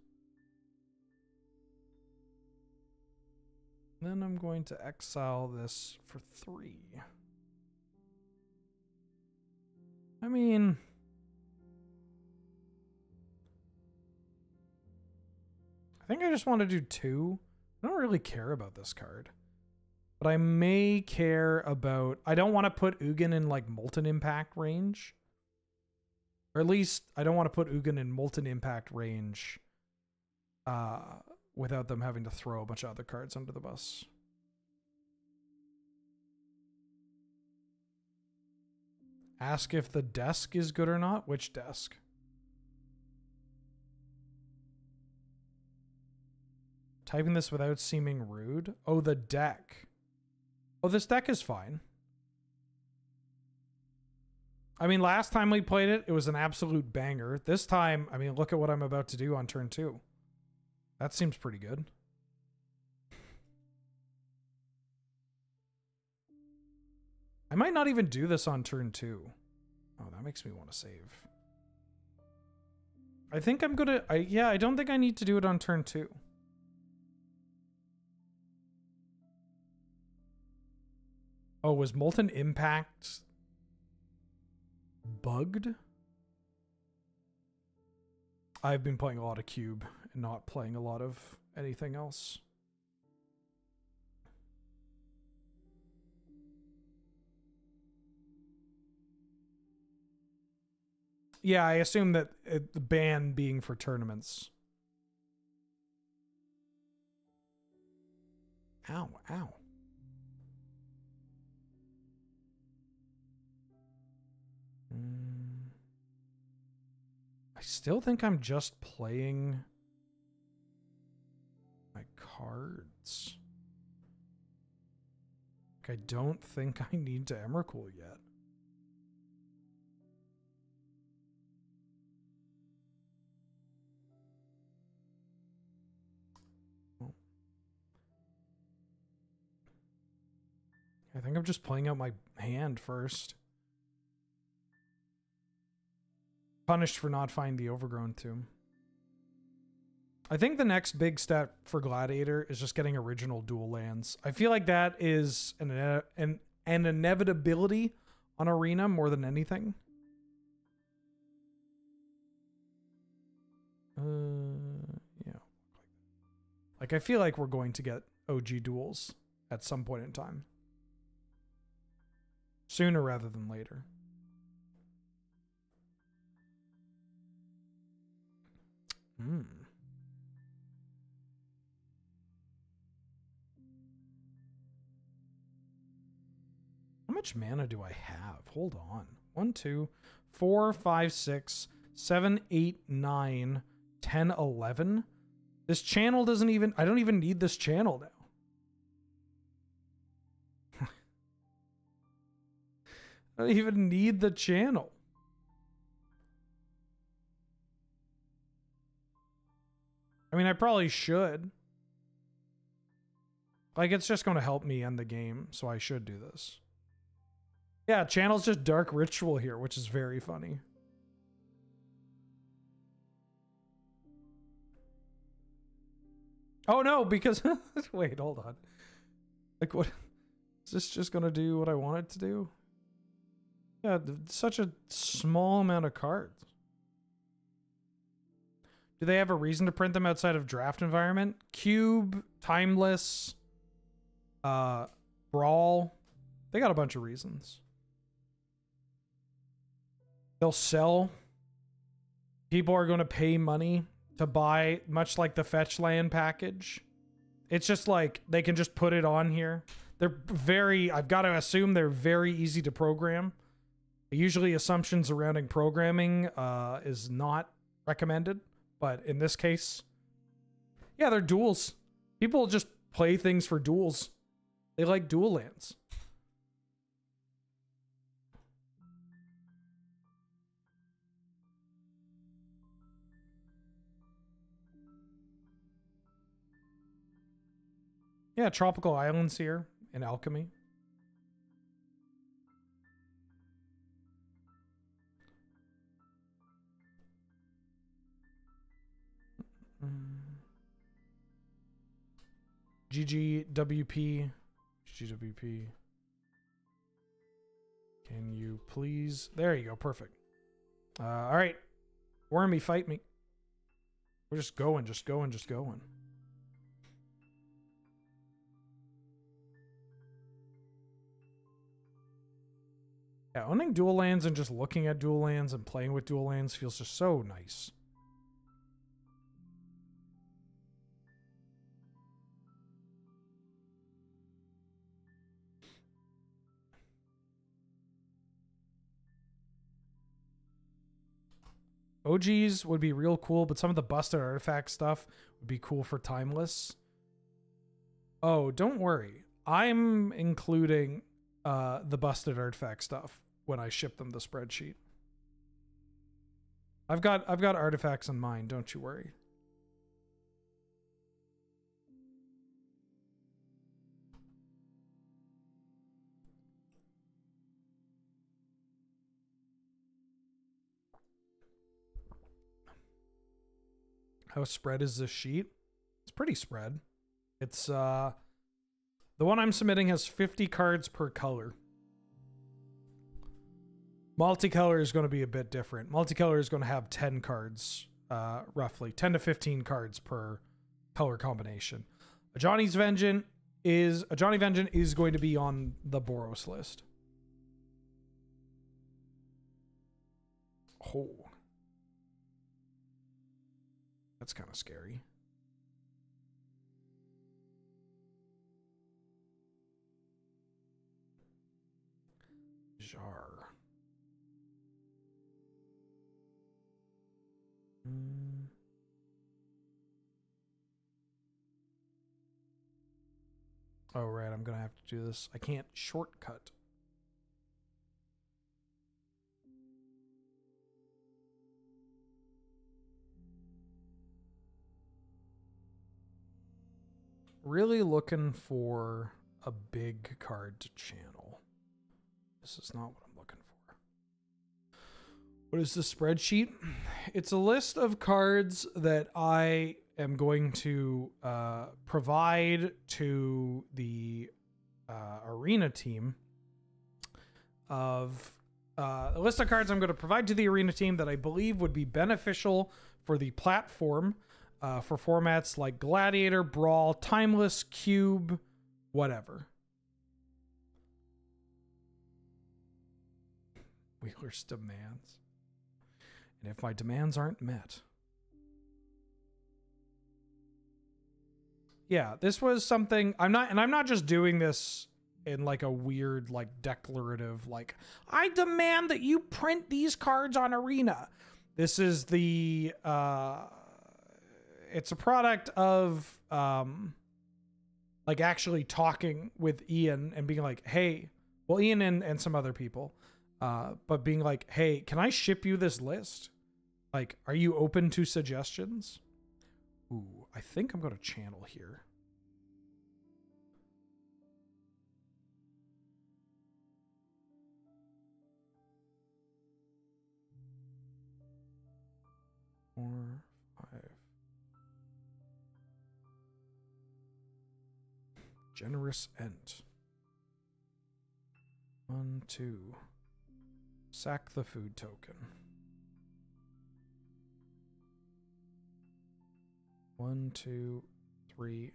Speaker 1: Then I'm going to exile this for three. I mean... I think I just want to do two. I don't really care about this card. But I may care about... I don't want to put Ugin in like Molten Impact range. Or at least I don't want to put Ugin in Molten Impact range uh, without them having to throw a bunch of other cards under the bus. Ask if the desk is good or not. Which desk? Typing this without seeming rude. Oh, the deck. Oh, this deck is fine. I mean, last time we played it, it was an absolute banger. This time, I mean, look at what I'm about to do on turn two. That seems pretty good. I might not even do this on turn two. Oh, that makes me want to save. I think I'm gonna, I, yeah, I don't think I need to do it on turn two. Oh, was Molten Impact bugged? I've been playing a lot of Cube and not playing a lot of anything else. Yeah, I assume that it, the ban being for tournaments. Ow, ow. Mm. I still think I'm just playing my cards. Like, I don't think I need to Emrakul yet. I think I'm just playing out my hand first. Punished for not finding the overgrown tomb. I think the next big step for Gladiator is just getting original dual lands. I feel like that is an an, an inevitability on Arena more than anything. Uh, yeah. Like I feel like we're going to get OG duels at some point in time. Sooner rather than later. Hmm. How much mana do I have? Hold on. One, two, four, five, six, seven, eight, nine, ten, eleven. This channel doesn't even, I don't even need this channel now. I don't even need the channel. I mean, I probably should. Like, it's just going to help me end the game, so I should do this. Yeah, channel's just dark ritual here, which is very funny. Oh no, because wait, hold on. Like what is this just gonna do what I want it to do? Yeah, such a small amount of cards. Do they have a reason to print them outside of draft environment? Cube, timeless, uh, brawl. They got a bunch of reasons. They'll sell. People are going to pay money to buy, much like the fetch land package. It's just like they can just put it on here. They're very, I've got to assume they're very easy to program. Usually, assumptions surrounding programming uh, is not recommended, but in this case, yeah, they're duels. People just play things for duels. They like dual lands. Yeah, tropical islands here in Alchemy. GGWP. GWP. Can you please? There you go. Perfect. Uh, all right. Wormy, fight me. We're just going, just going, just going. Yeah, owning dual lands and just looking at dual lands and playing with dual lands feels just so nice. OGs would be real cool, but some of the busted artifact stuff would be cool for timeless. Oh, don't worry. I'm including uh, the busted artifact stuff when I ship them the spreadsheet. I've got I've got artifacts in mind, don't you worry. How spread is this sheet? It's pretty spread. It's uh the one I'm submitting has 50 cards per color. Multicolor is going to be a bit different. Multicolor is going to have 10 cards, uh, roughly 10 to 15 cards per color combination. Ajani's Vengeance is Ajani Vengeance is going to be on the Boros list. Oh. That's kind of scary. Jar. Mm. Oh, right. I'm going to have to do this. I can't shortcut. Really looking for a big card to channel. This is not what I'm looking for. What is the spreadsheet? It's a list of cards that I am going to uh, provide to the uh, arena team of uh, a list of cards I'm going to provide to the arena team that I believe would be beneficial for the platform uh, for formats like Gladiator, Brawl, Timeless, Cube, whatever. Wheeler's demands. And if my demands aren't met. Yeah, this was something I'm not and I'm not just doing this in like a weird like declarative like I demand that you print these cards on Arena. This is the uh it's a product of um like actually talking with Ian and being like, "Hey, well Ian and and some other people uh but being like, "Hey, can I ship you this list? Like, are you open to suggestions?" Ooh, I think I'm going to channel here. Four, Generous Ent. One, two. Sack the food token. One, two, three.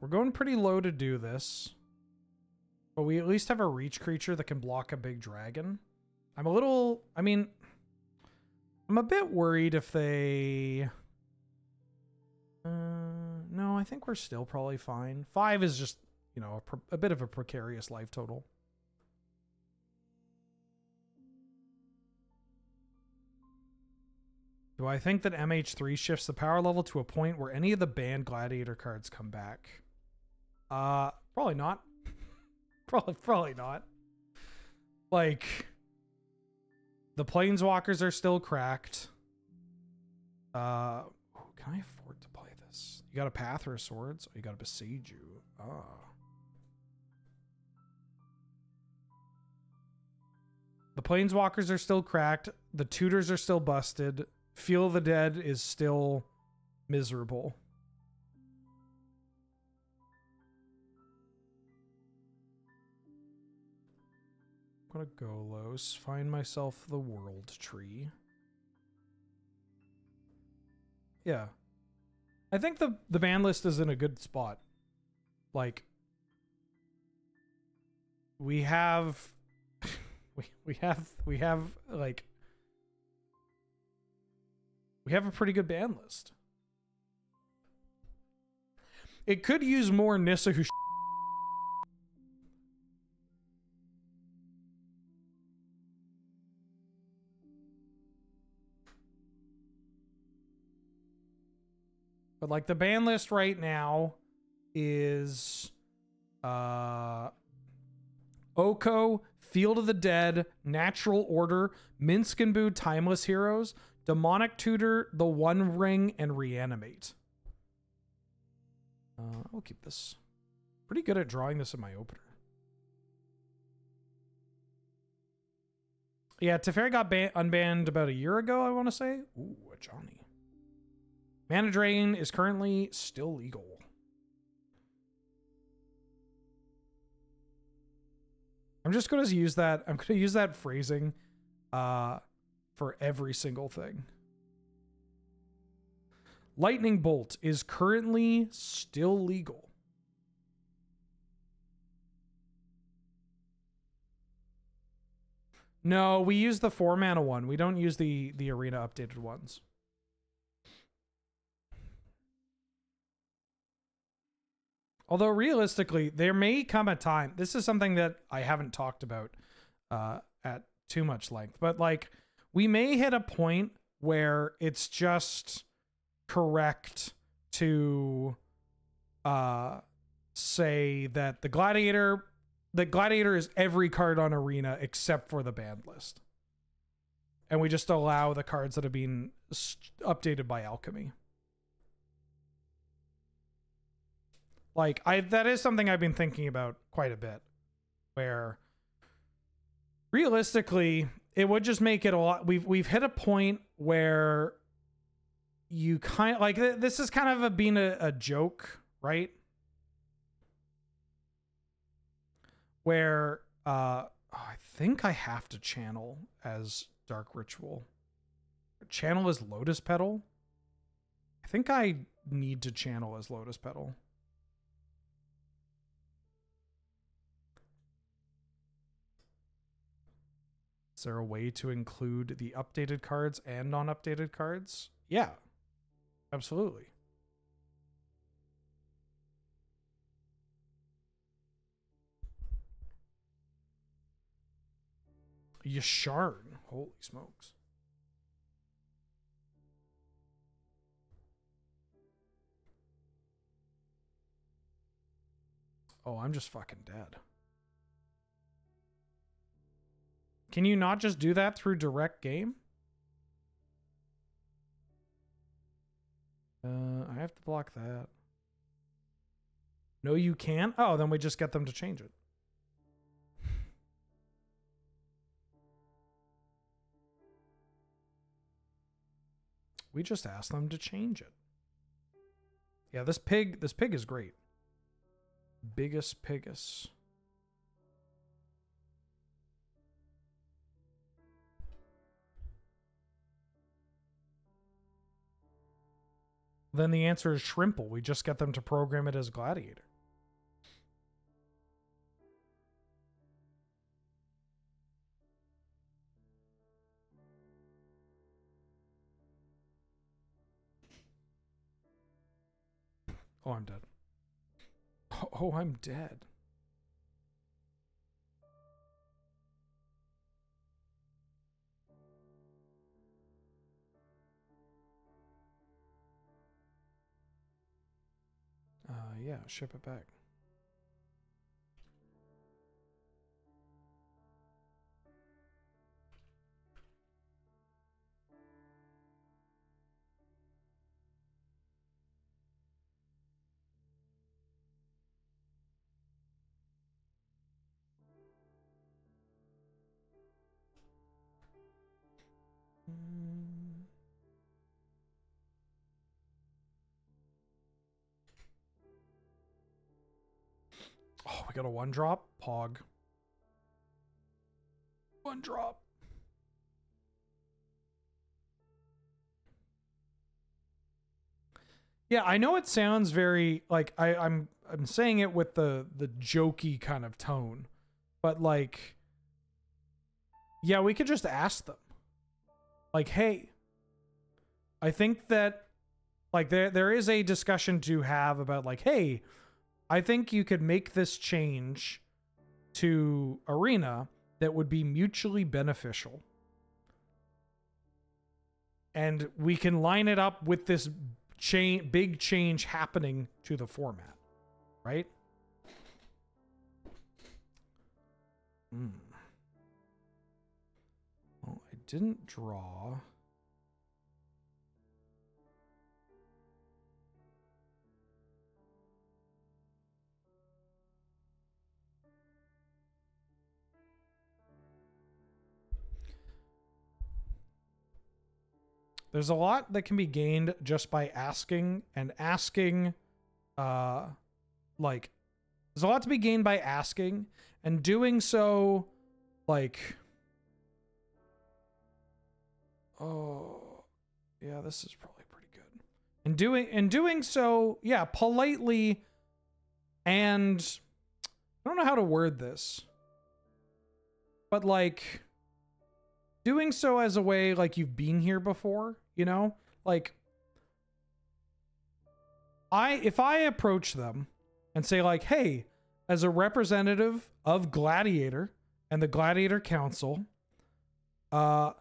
Speaker 1: We're going pretty low to do this. But we at least have a reach creature that can block a big dragon. I'm a little, I mean, I'm a bit worried if they... I think we're still probably fine. Five is just, you know, a, a bit of a precarious life total. Do I think that MH3 shifts the power level to a point where any of the banned gladiator cards come back? Uh, probably not. probably, probably not. Like, the planeswalkers are still cracked. Uh, can I afford to play this? You got a path or a swords? Oh, you got a Boseiju. Ah. The planeswalkers are still cracked. The tutors are still busted. Field of the Dead is still miserable. I'm gonna go low. Find myself the world tree. Yeah. I think the the ban list is in a good spot. Like we have we we have we have like we have a pretty good ban list. It could use more Nissa who But like the ban list right now is uh Oko, Field of the Dead, Natural Order, Minsc and Boo, Timeless Heroes, Demonic Tutor, The One Ring, and Reanimate. Uh, I'll keep this. Pretty good at drawing this in my opener. Yeah, Teferi got ban- unbanned about a year ago, I want to say. Ooh, a Johnny. Mana Drain is currently still legal. I'm just going to use that. I'm going to use that phrasing uh, for every single thing. Lightning Bolt is currently still legal. No, we use the four mana one. We don't use the the arena updated ones. Although realistically, there may come a time. This is something that I haven't talked about uh, at too much length, but like we may hit a point where it's just correct to uh, say that the gladiator, the gladiator is every card on arena except for the banned list, and we just allow the cards that have been updated by alchemy. Like I that is something I've been thinking about quite a bit where realistically it would just make it a lot we've we've hit a point where you kind of like this is kind of a, being a, a joke, right? Where uh oh, I think I have to channel as Dark Ritual. Channel as Lotus Petal. I think I need to channel as Lotus Petal. Is there a way to include the updated cards and non-updated cards? Yeah, absolutely. Yasharn. Holy smokes. Oh, I'm just fucking dead. Can you not just do that through direct game? Uh, I have to block that. No, you can't? Oh, then we just get them to change it. We just ask them to change it. Yeah, this pig, this pig is great. Biggest pigus. Then the answer is Shrimple. We just get them to program it as Gladiator. Oh, I'm dead. Oh, I'm dead. Yeah, ship it back. We got a one drop? Pog. One drop. Yeah, I know it sounds very like I, I'm I'm saying it with the the jokey kind of tone, but like yeah, we could just ask them. Like, hey, I think that like there there is a discussion to have about like, hey, I think you could make this change to Arena that would be mutually beneficial. And we can line it up with this cha- big change happening to the format, right? Hmm. Well, I didn't draw. There's a lot that can be gained just by asking and asking uh like there's a lot to be gained by asking and doing so like oh yeah this is probably pretty good. And doing and doing so yeah politely and i don't know how to word this but like doing so as a way like you've been here before, you know? Like I if I approach them and say like, "Hey, as a representative of Gladiator and the Gladiator Council, uh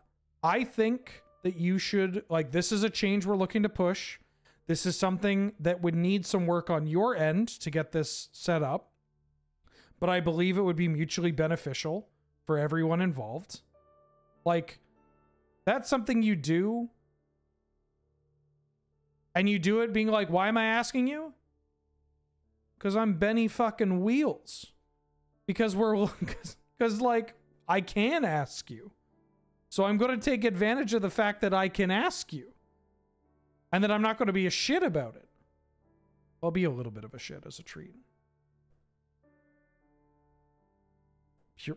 Speaker 1: I think that you should like this is a change we're looking to push. This is something that would need some work on your end to get this set up. But I believe it would be mutually beneficial for everyone involved. Like, that's something you do. And you do it being like, why am I asking you? Because I'm Benny fucking Wheels. Because we're, because like, I can ask you. So I'm going to take advantage of the fact that I can ask you. And that I'm not going to be a shit about it. I'll be a little bit of a shit as a treat.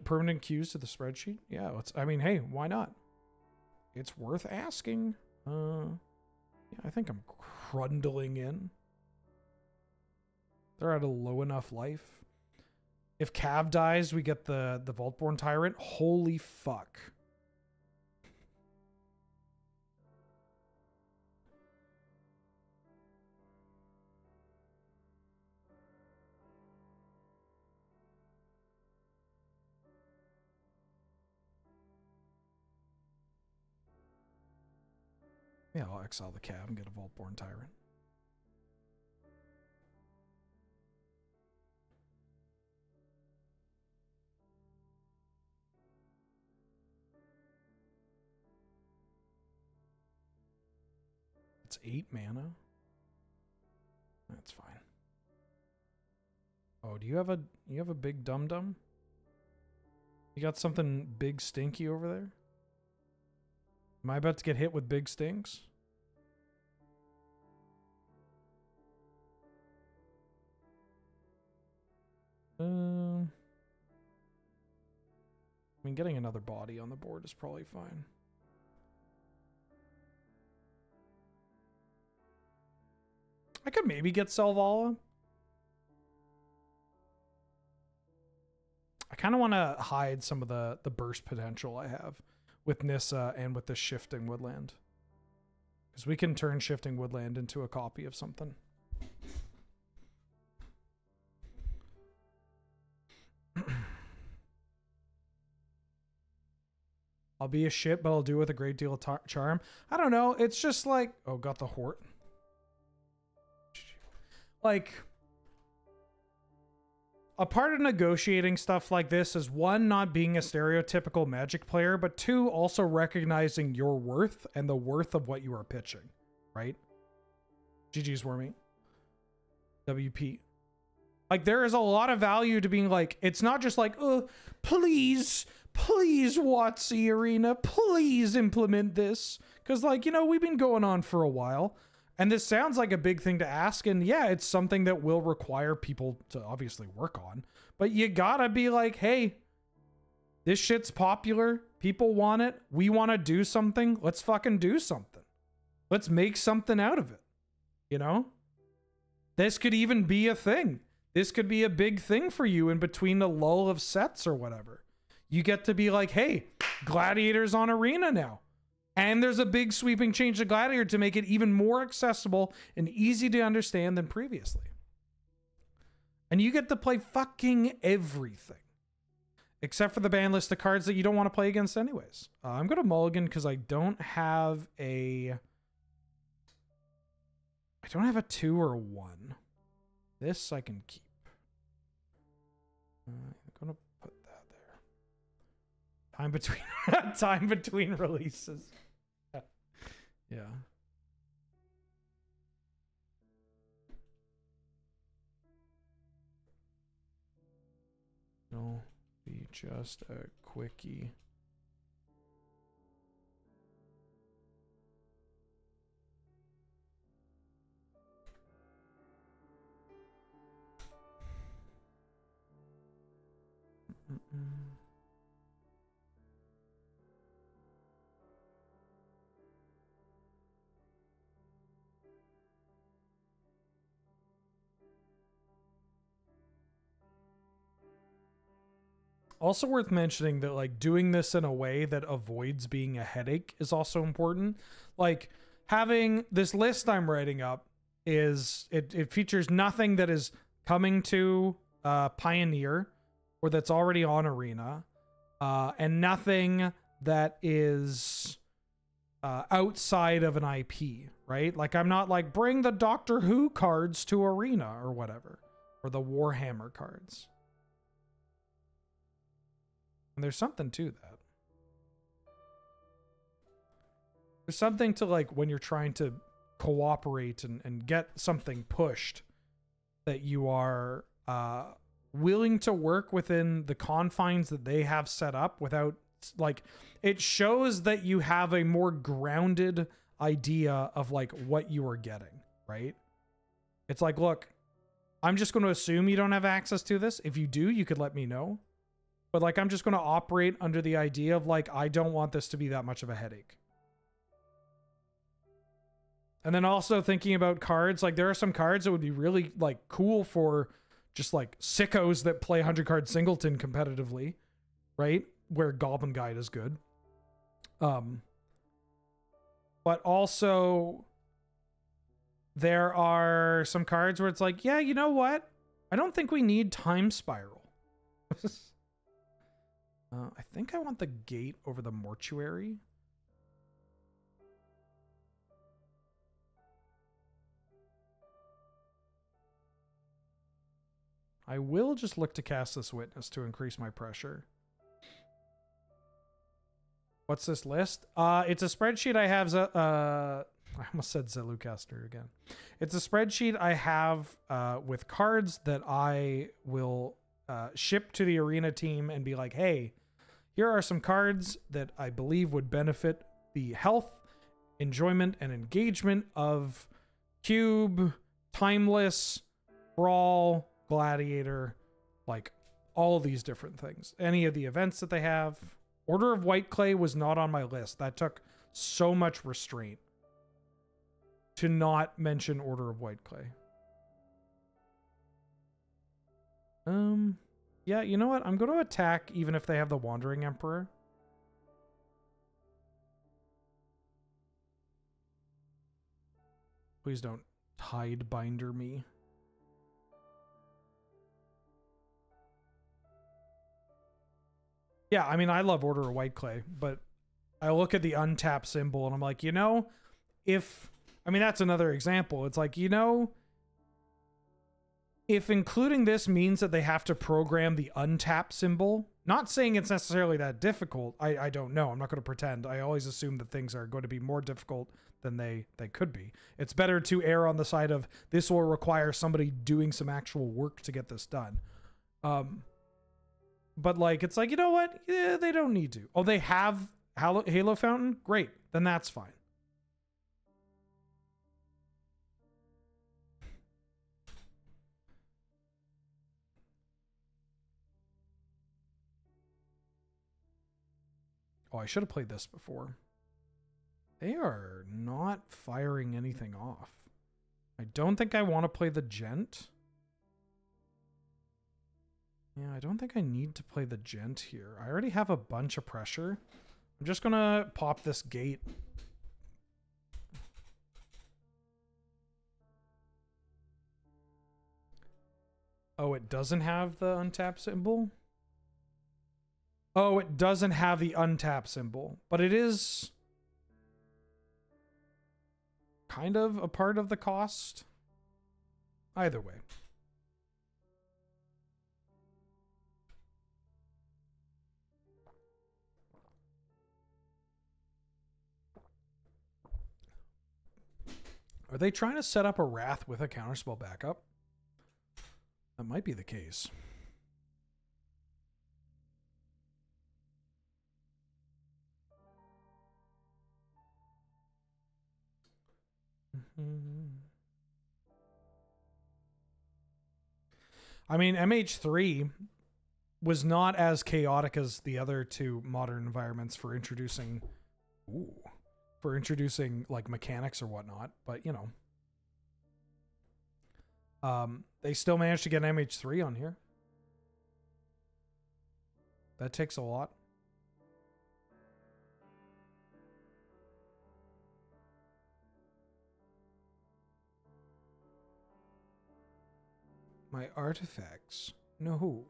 Speaker 1: Permanent cues to the spreadsheet? Yeah, let's, I mean, hey, why not? It's worth asking. Uh, yeah, I think I'm crundling in. They're at a low enough life. If Cav dies, we get the the Vaultborn Tyrant. Holy fuck. Yeah, I'll exile the cav and get a Vaultborn Tyrant. It's eight mana. That's fine. Oh, do you have a you have a big dum dum? You got something big stinky over there? Am I about to get hit with big stings? Uh, I mean, getting another body on the board is probably fine. I could maybe get Selvala. I kind of want to hide some of the the burst potential I have with Nissa and with the shifting woodland. Because we can turn shifting woodland into a copy of something. I'll be a shit, but I'll do it with a great deal of charm. I don't know. It's just like, oh, got the hort. Like, a part of negotiating stuff like this is one, not being a stereotypical magic player, but two, also recognizing your worth and the worth of what you are pitching, right? GG's Wormy. WP. Like, there is a lot of value to being like, it's not just like, uh, please, please, WotC Arena, please implement this. Because, like, you know, we've been going on for a while. And this sounds like a big thing to ask. And yeah, it's something that will require people to obviously work on. But you gotta be like, hey, this shit's popular. People want it. We want to do something. Let's fucking do something. Let's make something out of it. You know? This could even be a thing. This could be a big thing for you in between the lull of sets or whatever. You get to be like, hey, Gladiators on Arena now. And there's a big sweeping change to Gladiator to make it even more accessible and easy to understand than previously. And you get to play fucking everything. Except for the ban list of cards that you don't want to play against anyways. Uh, I'm going to mulligan because I don't have a... I don't have a 2 or a 1. This I can keep. I'm going to put that there. Time between time between releases. Yeah. No, be just a quickie. Mm Also worth mentioning that like doing this in a way that avoids being a headache is also important. Like having this list I'm writing up is it, it features nothing that is coming to uh, Pioneer or that's already on Arena, uh, and nothing that is uh, outside of an IP, right? Like I'm not like bring the Doctor Who cards to Arena or whatever, or the Warhammer cards. And there's something to that. There's something to like when you're trying to cooperate and, and get something pushed. that you are uh, willing to work within the confines that they have set up without like it shows that you have a more grounded idea of like what you are getting, right? It's like, look, I'm just going to assume you don't have access to this. If you do, you could let me know. But like I'm just going to operate under the idea of like I don't want this to be that much of a headache. And then also thinking about cards, like there are some cards that would be really like cool for just like sickos that play 100 card singleton competitively, right? Where Goblin Guide is good. Um but also there are some cards where it's like, yeah, you know what? I don't think we need Time Spiral. uh, I think I want the gate over the mortuary. I will just look to cast this witness to increase my pressure. What's this list? Uh, it's a spreadsheet I have. Uh, I almost said Zelucaster again. It's a spreadsheet I have uh, with cards that I will uh, ship to the arena team and be like, hey, here are some cards that I believe would benefit the health, enjoyment, and engagement of Cube, Timeless, Brawl, Gladiator, like all these different things. Any of the events that they have. Order of White Clay was not on my list. That took so much restraint to not mention Order of White Clay. Um, yeah, you know what? I'm going to attack even if they have the Wandering Emperor. Please don't Tide Binder me. Yeah, I mean, I love Order of White Clay, but I look at the untap symbol and I'm like, you know, if I mean, that's another example. It's like, you know, if including this means that they have to program the untap symbol, not saying it's necessarily that difficult. I, I don't know. I'm not going to pretend. I always assume that things are going to be more difficult than they, they could be. It's better to err on the side of this will require somebody doing some actual work to get this done. Um, but like, it's like, you know what? Yeah, they don't need to. Oh, they have Halo, Halo Fountain? Great. Then that's fine. Oh, I should have played this before. They are not firing anything off. I don't think I want to play the gent. Yeah, I don't think I need to play the gent here. I already have a bunch of pressure. I'm just going to pop this gate. Oh, it doesn't have the untap symbol? Oh, it doesn't have the untap symbol, but it is kind of a part of the cost. Either way. Are they trying to set up a Wrath with a counterspell backup? That might be the case. I mean, MH3 was not as chaotic as the other two modern environments for introducing ooh, for introducing like mechanics or whatnot, but you know. Um, they still managed to get MH3 on here. That takes a lot. My artifacts? No.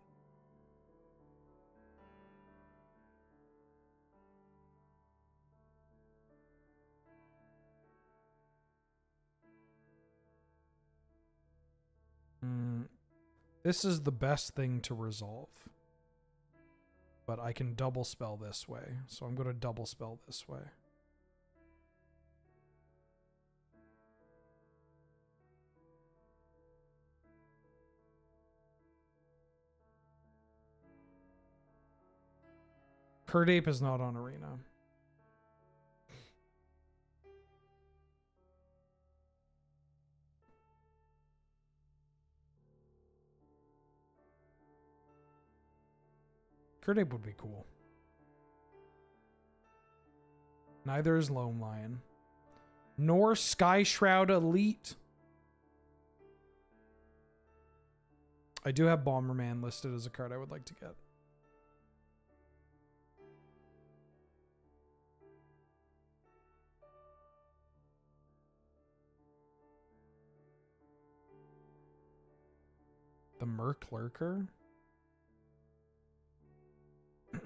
Speaker 1: Mm, this is the best thing to resolve. But I can double spell this way. So I'm going to double spell this way. Kird Ape is not on Arena. Kird Ape would be cool. Neither is Loam Lion. Nor Skyshroud Elite. I do have Bomberman listed as a card I would like to get. The Merc Lurker?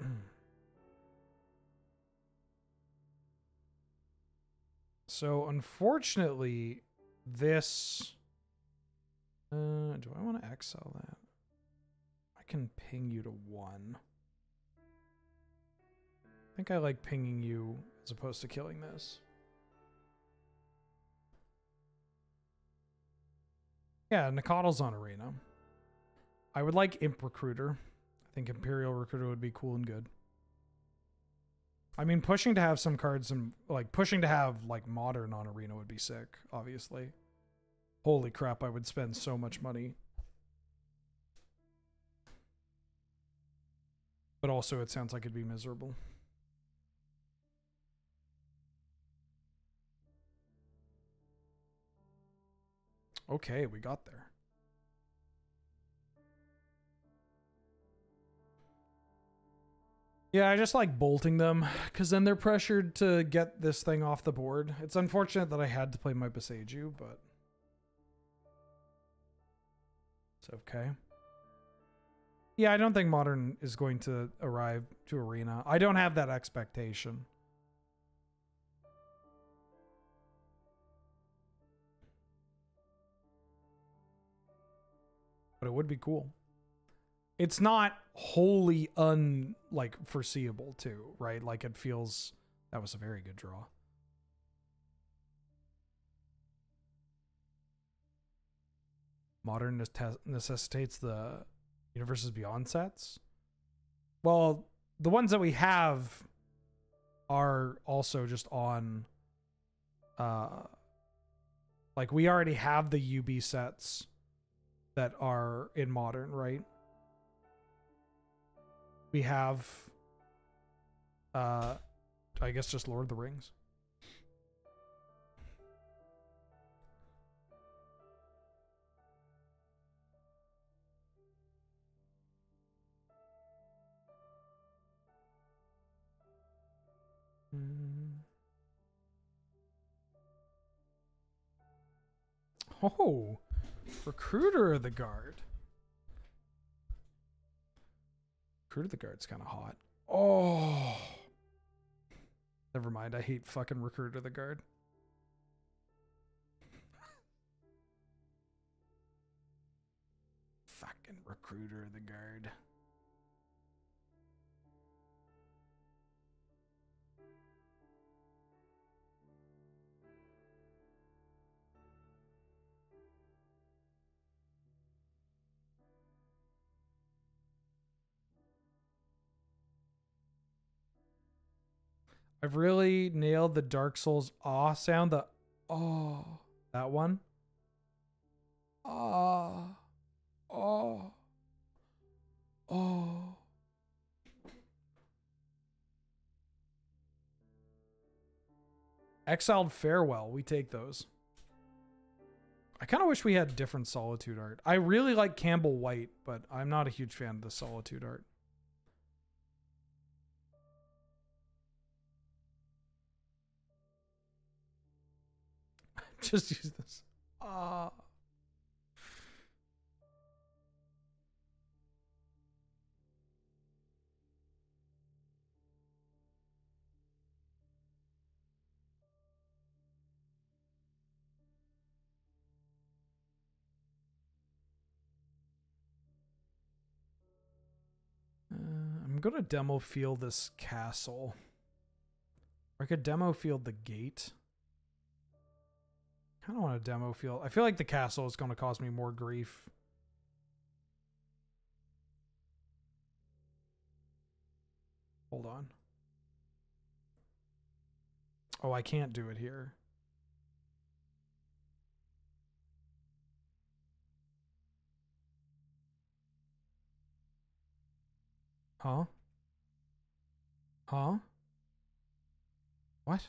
Speaker 1: so unfortunately, this. Uh, do I want to exile that? I can ping you to one. I think I like pinging you as opposed to killing this. Yeah, Nacatl's on Arena. I would like Imp Recruiter. I think Imperial Recruiter would be cool and good. I mean, pushing to have some cards and like pushing to have like modern on Arena would be sick, obviously. Holy crap, I would spend so much money. But also, it sounds like it'd be miserable. Okay, we got there. Yeah, I just like bolting them because then they're pressured to get this thing off the board. It's unfortunate that I had to play my Boseiju, but it's okay. Yeah, I don't think Modern is going to arrive to Arena. I don't have that expectation. But it would be cool it's not wholly un like foreseeable too, right? Like it feels that was a very good draw. Modern necessitates the universes beyond sets. Well, the ones that we have are also just on uh like we already have the UB sets that are in modern, right? We have uh I guess just Lord of the Rings. Oh, recruiter of the guard. Recruit of the Guard's kind of hot. Oh. Never mind. I hate fucking Recruit of the Guard. fucking Recruiter of the Guard. I've really nailed the Dark Souls awe sound. The oh, that one. Ah, oh, oh. Exiled Farewell. We take those. I kind of wish we had different Solitude art. I really like Campbell White, but I'm not a huge fan of the Solitude art. Just use this. Ah. Uh, I'm gonna demo field this castle. I could demo field the gate kind of want a demo feel. I feel like the castle is going to cause me more grief. Hold on. Oh, I can't do it here. Huh? Huh? What?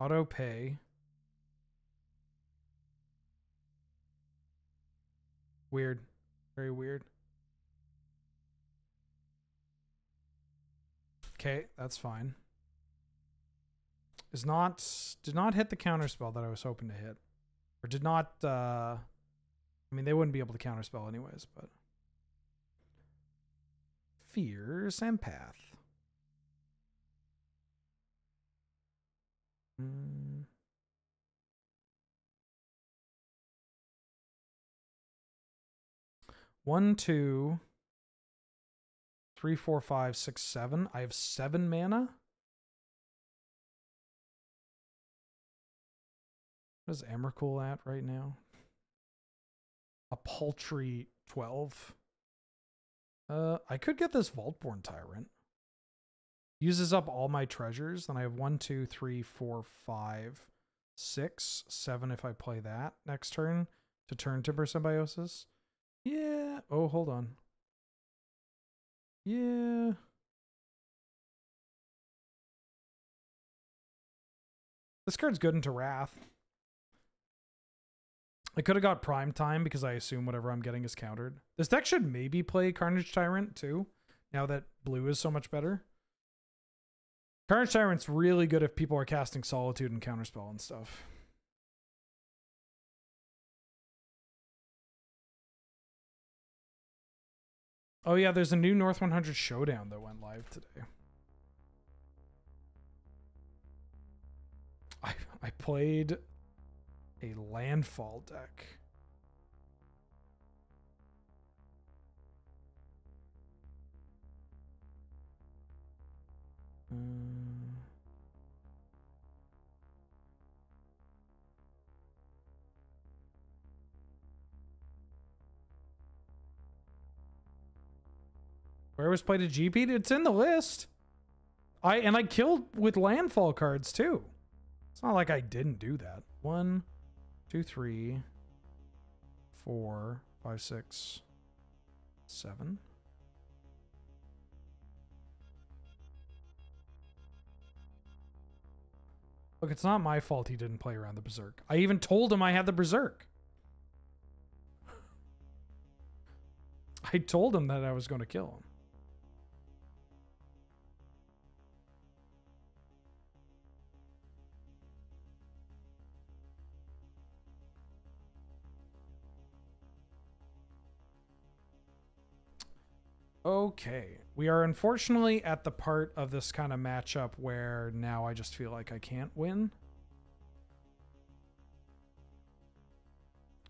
Speaker 1: Auto pay. Weird. Very weird. Okay, that's fine. Is not did not hit the counter spell that I was hoping to hit. Or did not uh I mean they wouldn't be able to counter spell anyways, but Fierce Empath. Mm. One, two, three, four, five, six, seven. I have seven mana. What is Emrakul at right now? A paltry 12. Uh, I could get this Vaultborn Tyrant. Uses up all my treasures. Then I have one, two, three, four, five, six, seven if I play that next turn to turn Timber Symbiosis. Yeah. Oh, hold on. Yeah. This card's good into Wrath. I could have got Prime Time because I assume whatever I'm getting is countered. This deck should maybe play Carnage Tyrant too, now that blue is so much better. Carnage Tyrant's really good if people are casting Solitude and Counterspell and stuff. Oh yeah, there's a new North 100 Showdown that went live today. I I played a landfall deck. Mm. Where was played a GP? It's in the list. I and I killed with landfall cards too. It's not like I didn't do that. One, two, three, four, five, six, seven. Look, it's not my fault he didn't play around the Berserk. I even told him I had the Berserk. I told him that I was going to kill him. Okay. We are unfortunately at the part of this kind of matchup where now I just feel like I can't win.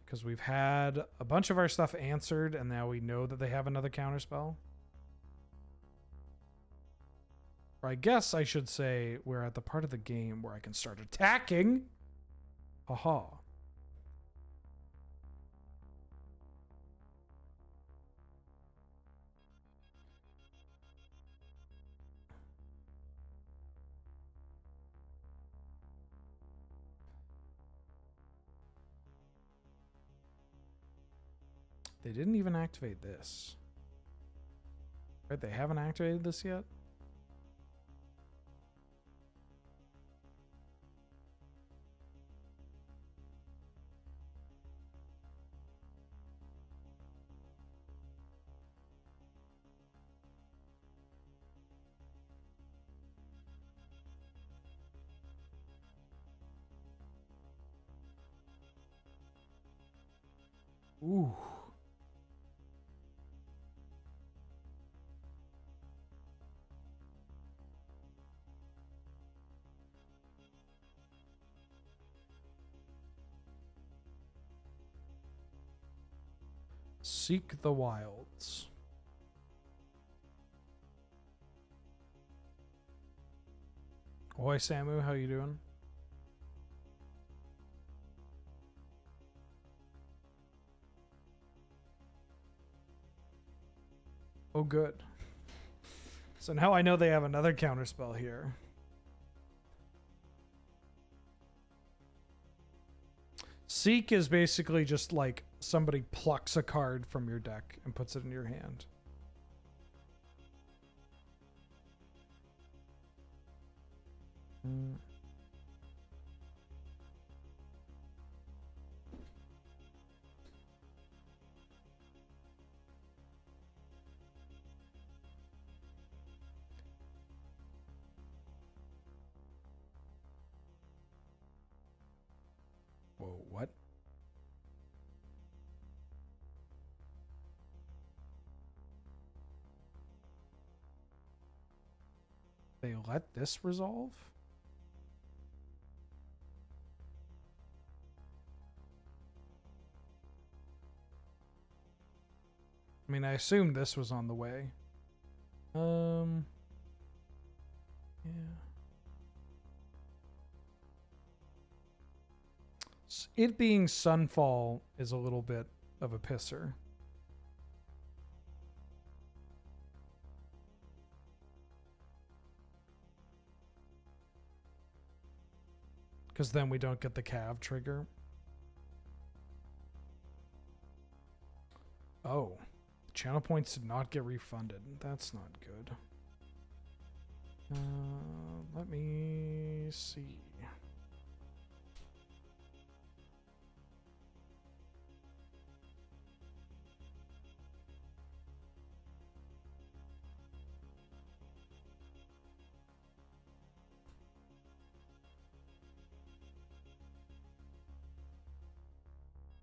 Speaker 1: Because we've had a bunch of our stuff answered, and now we know that they have another counterspell. Or I guess I should say we're at the part of the game where I can start attacking. Haha. They didn't even activate this. Right, they haven't activated this yet? Seek the Wilds. Oi, Samu, how you doing? Oh, good. So now I know they have another counterspell here. Seek is basically just like somebody plucks a card from your deck and puts it in your hand. Mm. They let this resolve? I mean, I assumed this was on the way. Um. Yeah. It being Sunfall is a little bit of a pisser. Because then we don't get the cav trigger. Oh. Channel points did not get refunded. That's not good. Uh, let me see.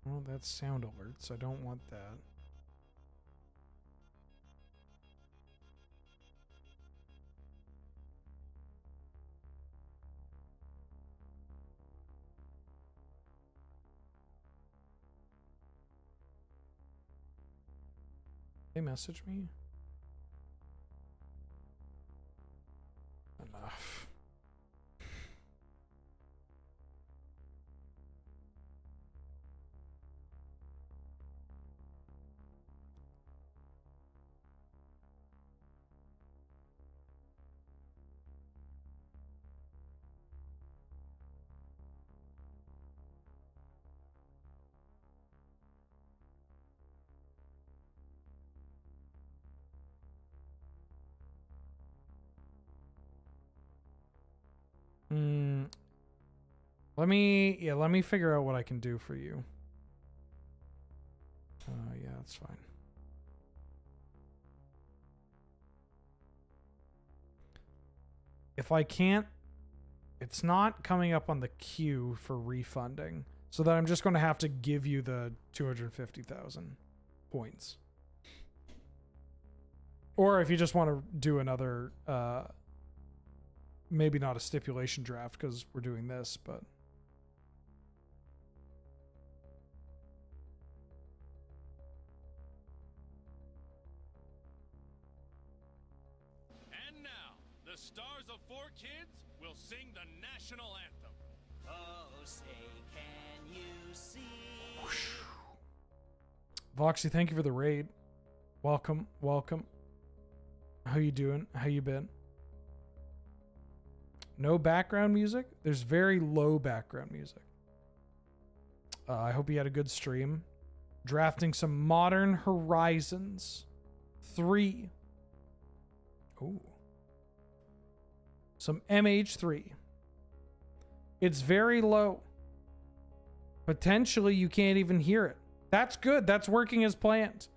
Speaker 1: Well, that's sound alerts. I don't want that. They message me? Let me, yeah, let me figure out what I can do for you. Uh, yeah, that's fine. If I can't, it's not coming up on the queue for refunding. So that I'm just going to have to give you the 250,000 points. Or if you just want to do another, uh, maybe not a stipulation draft because we're doing this, but
Speaker 2: national anthem.
Speaker 3: Oh, say, can you see?
Speaker 1: Voxy, thank you for the raid. Welcome, welcome. How you doing? How you been? No background music. There's very low background music. Uh, I hope you had a good stream. Drafting some Modern Horizons 3. Ooh. Some MH3. It's very low. Potentially, you can't even hear it. That's good. That's working as planned.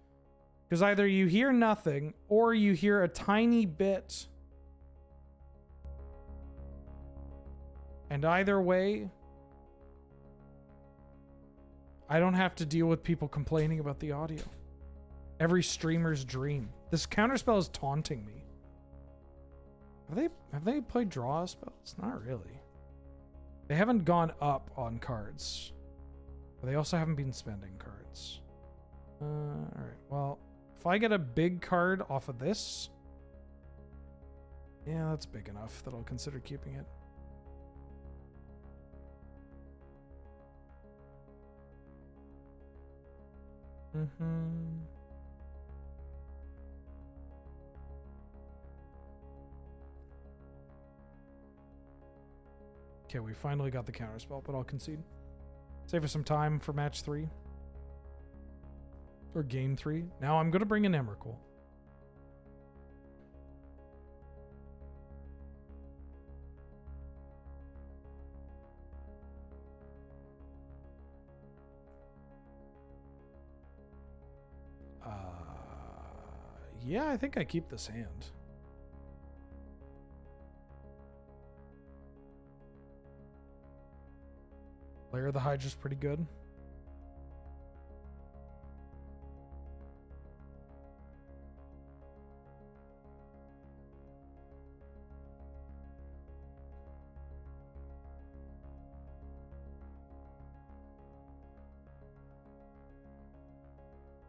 Speaker 1: Because either you hear nothing or you hear a tiny bit. And either way, I don't have to deal with people complaining about the audio. Every streamer's dream. This counterspell is taunting me. Have they have they played draw spells? Not really. They haven't gone up on cards. But they also haven't been spending cards. Uh, alright, well, if I get a big card off of this, yeah, that's big enough that I'll consider keeping it. Mm-hmm. Okay, we finally got the counterspell, but I'll concede. Save us some time for match three. Or game three. Now I'm going to bring in Emrakul. Uh, yeah, I think I keep this hand. Of the Hydra's pretty good.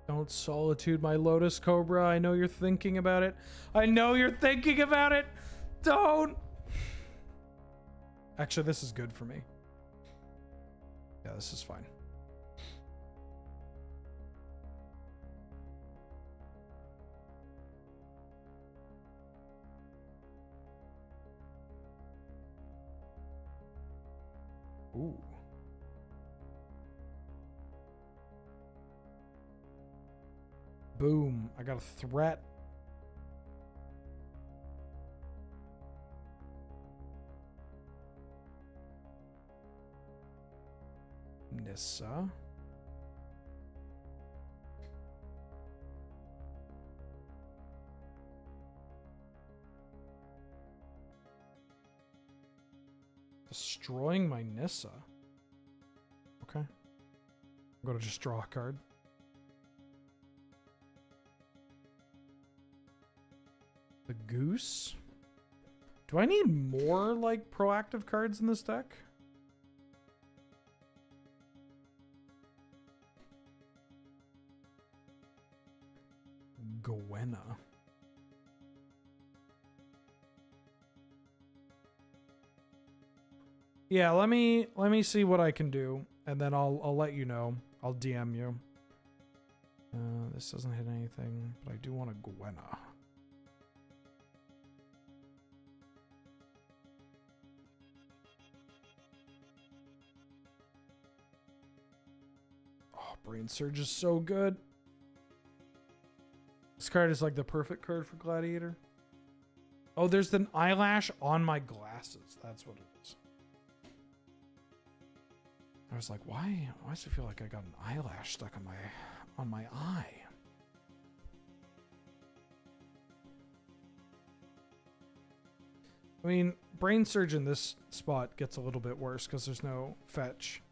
Speaker 1: Don't solitude my Lotus Cobra. I know you're thinking about it. I know you're thinking about it. Don't. Actually, this is good for me. Yeah, this is fine. Ooh. Boom. I got a threat. Nissa. Destroying my Nissa. Okay. I'm going to just draw a card. The Goose. Do I need more, like, proactive cards in this deck? Gwenna. Yeah, let me let me see what I can do, and then I'll I'll let you know. I'll DM you. Uh, this doesn't hit anything, but I do want a Gwenna. Oh, Brainsurge is so good. This card is like the perfect card for Gladiator. Oh, there's an eyelash on my glasses. That's what it is. I was like, why? Why does it feel like I got an eyelash stuck on my on my eye? I mean, Brainsurge in this spot gets a little bit worse because there's no fetch.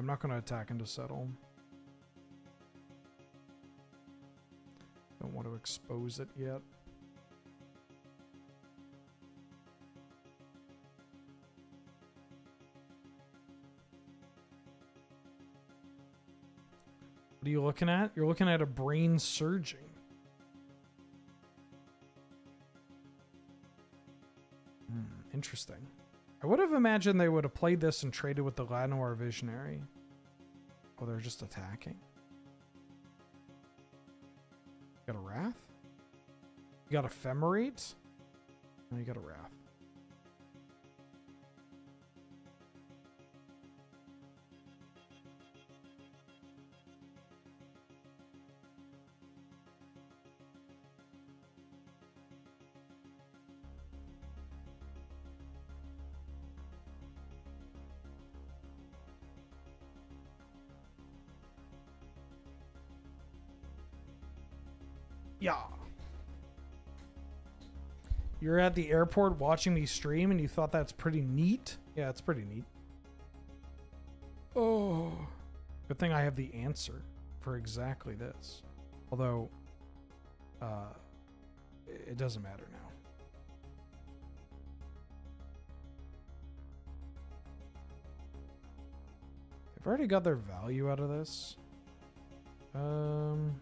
Speaker 1: I'm not going to attack into settle. Don't want to expose it yet. What are you looking at? You're looking at a brain surging. Hmm, interesting. I would have imagined they would have played this and traded with the Llanowar Visionary. Oh, they're just attacking. Got a Wrath? You got Ephemerate? No, you got a Wrath. You're at the airport watching me stream and you thought that's pretty neat? Yeah, it's pretty neat. Oh. Good thing I have the answer for exactly this. Although, uh, it doesn't matter now. They've already got their value out of this. Um...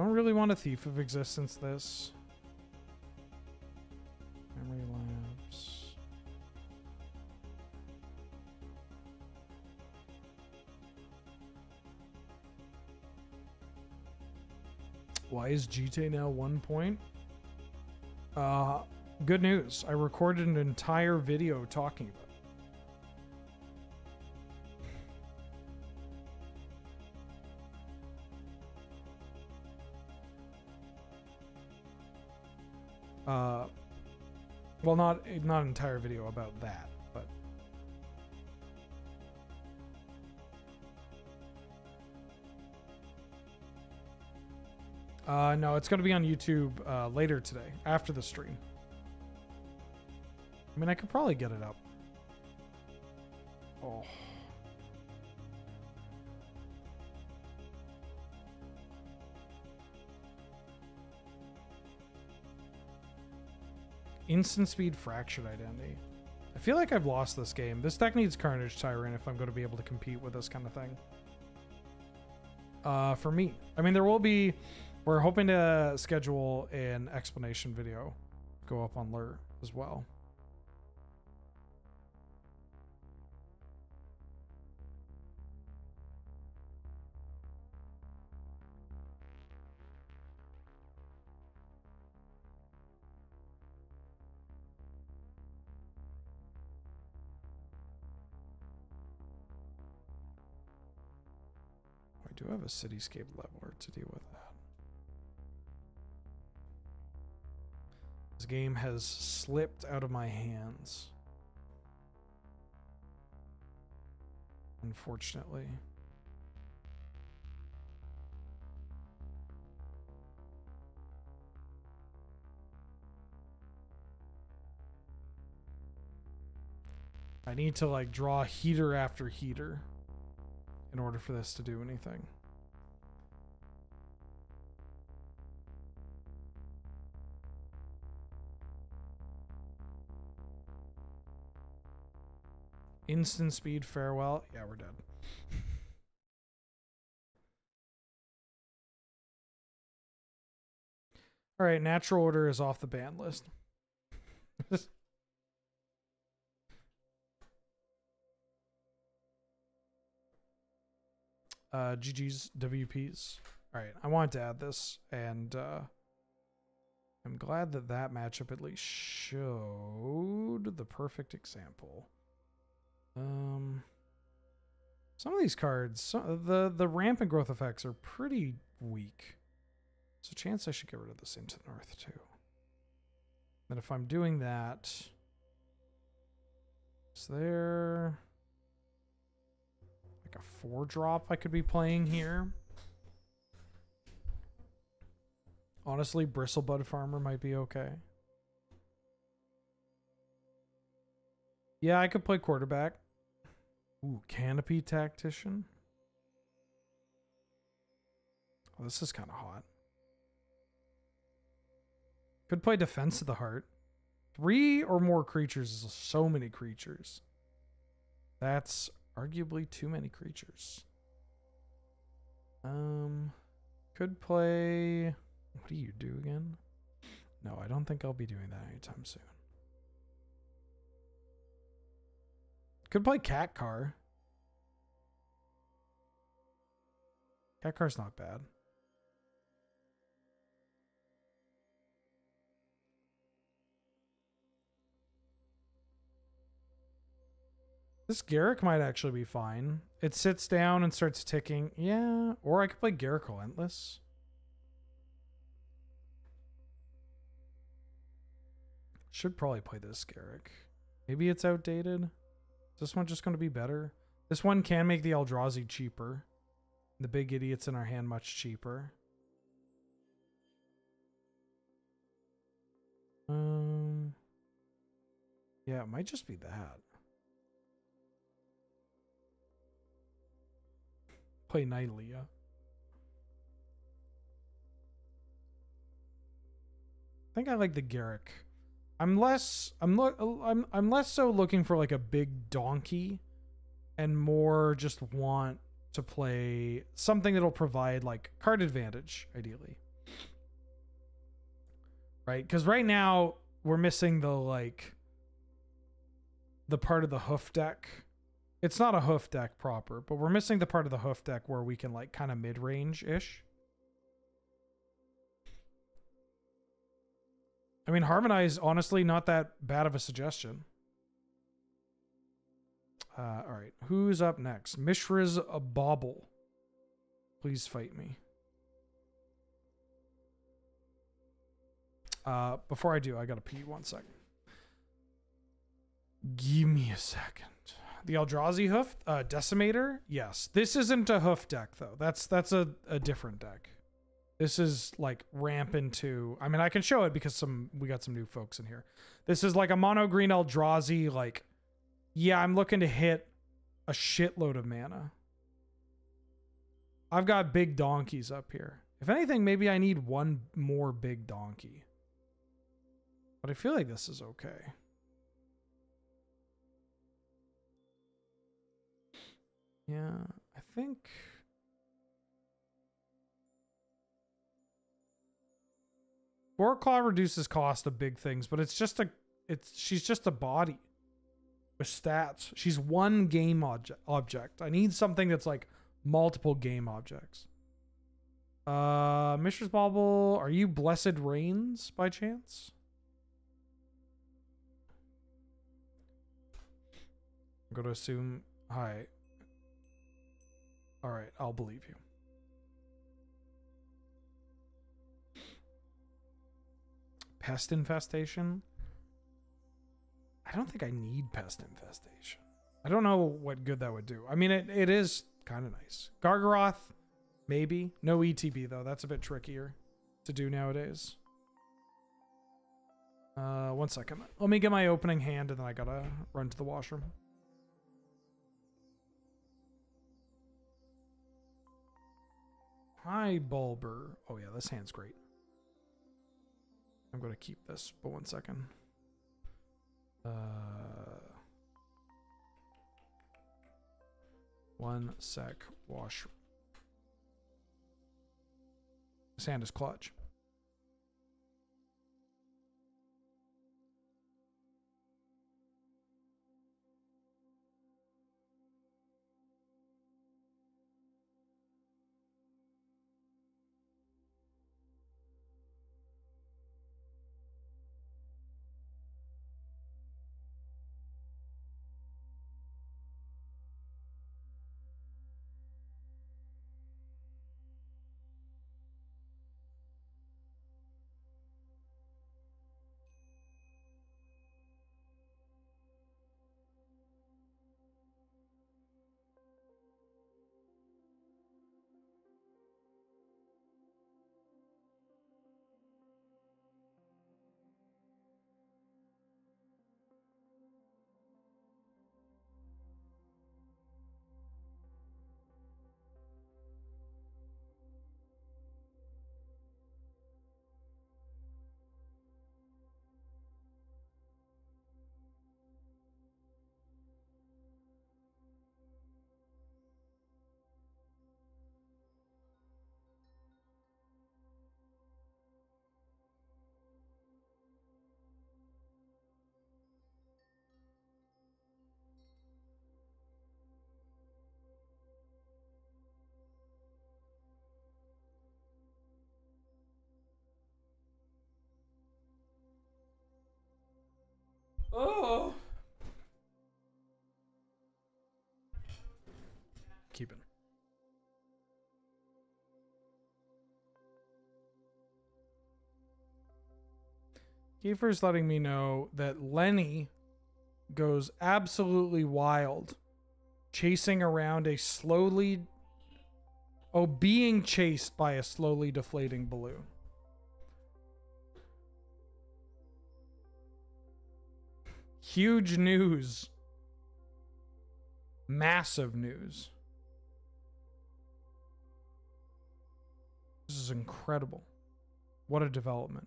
Speaker 1: Don't really want a Thief of Existence this. Memory Lapse. Why is GTA now one point? Uh, good news. I recorded an entire video talking about Uh, well, not not an entire video about that, but uh, no, it's going to be on YouTube uh, later today after the stream. I mean, I could probably get it up. Oh. Instant speed fractured identity. I feel like I've lost this game. This deck needs Carnage Tyrant if I'm going to be able to compete with this kind of thing. Uh, for me, I mean, there will be. We're hoping to schedule an explanation video, go up on Lur as well. Have a cityscape leveler to deal with that. This game has slipped out of my hands. Unfortunately. I need to like draw heater after heater in order for this to do anything. Instant speed farewell. Yeah, we're dead. All right, natural order is off the ban list. uh GG's WPs. All right, I wanted to add this and uh I'm glad that that matchup at least showed the perfect example. Um some of these cards, the the rampant growth effects are pretty weak. So chance I should get rid of this into north too. And if I'm doing that, is there like a four drop I could be playing here? Honestly, Bristlebud Farmer might be okay. Yeah, I could play quarterback. Ooh, Canopy Tactician. Oh, this is kind of hot. Could play Defense of the Heart. Three or more creatures is so many creatures. That's arguably too many creatures. Um, could play. What do you do again? No, I don't think I'll be doing that anytime soon. Could play Cat Car. Cat Car's not bad. This Garruk might actually be fine. It sits down and starts ticking. Yeah, or I could play Garruk Relentless. Should probably play this Garruk. Maybe it's outdated. Is this one just going to be better? This one can make the Eldrazi cheaper. The big idiots in our hand much cheaper. Um, yeah, it might just be that. Play Nylea. I think I like the Garruk. I'm less I'm lo- I'm I'm less so looking for like a big donkey and more just want to play something that'll provide like card advantage ideally. Right? Cuz right now we're missing the like the part of the hoof deck. It's not a hoof deck proper, but we're missing the part of the hoof deck where we can like kind of mid-range ish. I mean, Harmonize, honestly, not that bad of a suggestion. Uh, all right, who's up next? Mishra's a bauble. Please fight me. Uh, before I do, I gotta pee one second. Give me a second. The Eldrazi hoof, uh, Decimator. Yes, this isn't a hoof deck though. That's that's a, a different deck. This is like ramp into. I mean, I can show it because some we got some new folks in here. This is like a mono green Eldrazi. Like, yeah, I'm looking to hit a shitload of mana. I've got big donkeys up here. If anything, maybe I need one more big donkey. But I feel like this is okay. Yeah, I think. Claw reduces cost of big things, but it's just a it's she's just a body with stats. She's one game obje- object. I need something that's like multiple game objects. Uh Mishra's Bauble, are you Blessed Rains by chance? I'm gonna assume hi. Alright, I'll believe you. Pest infestation? I don't think I need pest infestation. I don't know what good that would do. I mean, it, it is kind of nice. Gargaroth, maybe. No ETB, though. That's a bit trickier to do nowadays. Uh, one second. Let me get my opening hand, and then I gotta run to the washroom. Hi, Bulber. Oh, yeah, this hand's great. I'm going to keep this, but one second. Uh, one sec. Wash. This hand is clutch. Oh. Keep it. Kiefer's letting me know that Lenny goes absolutely wild, chasing around a slowly. Oh, being chased by a slowly deflating balloon. Huge news. Massive news. This is incredible. What a development.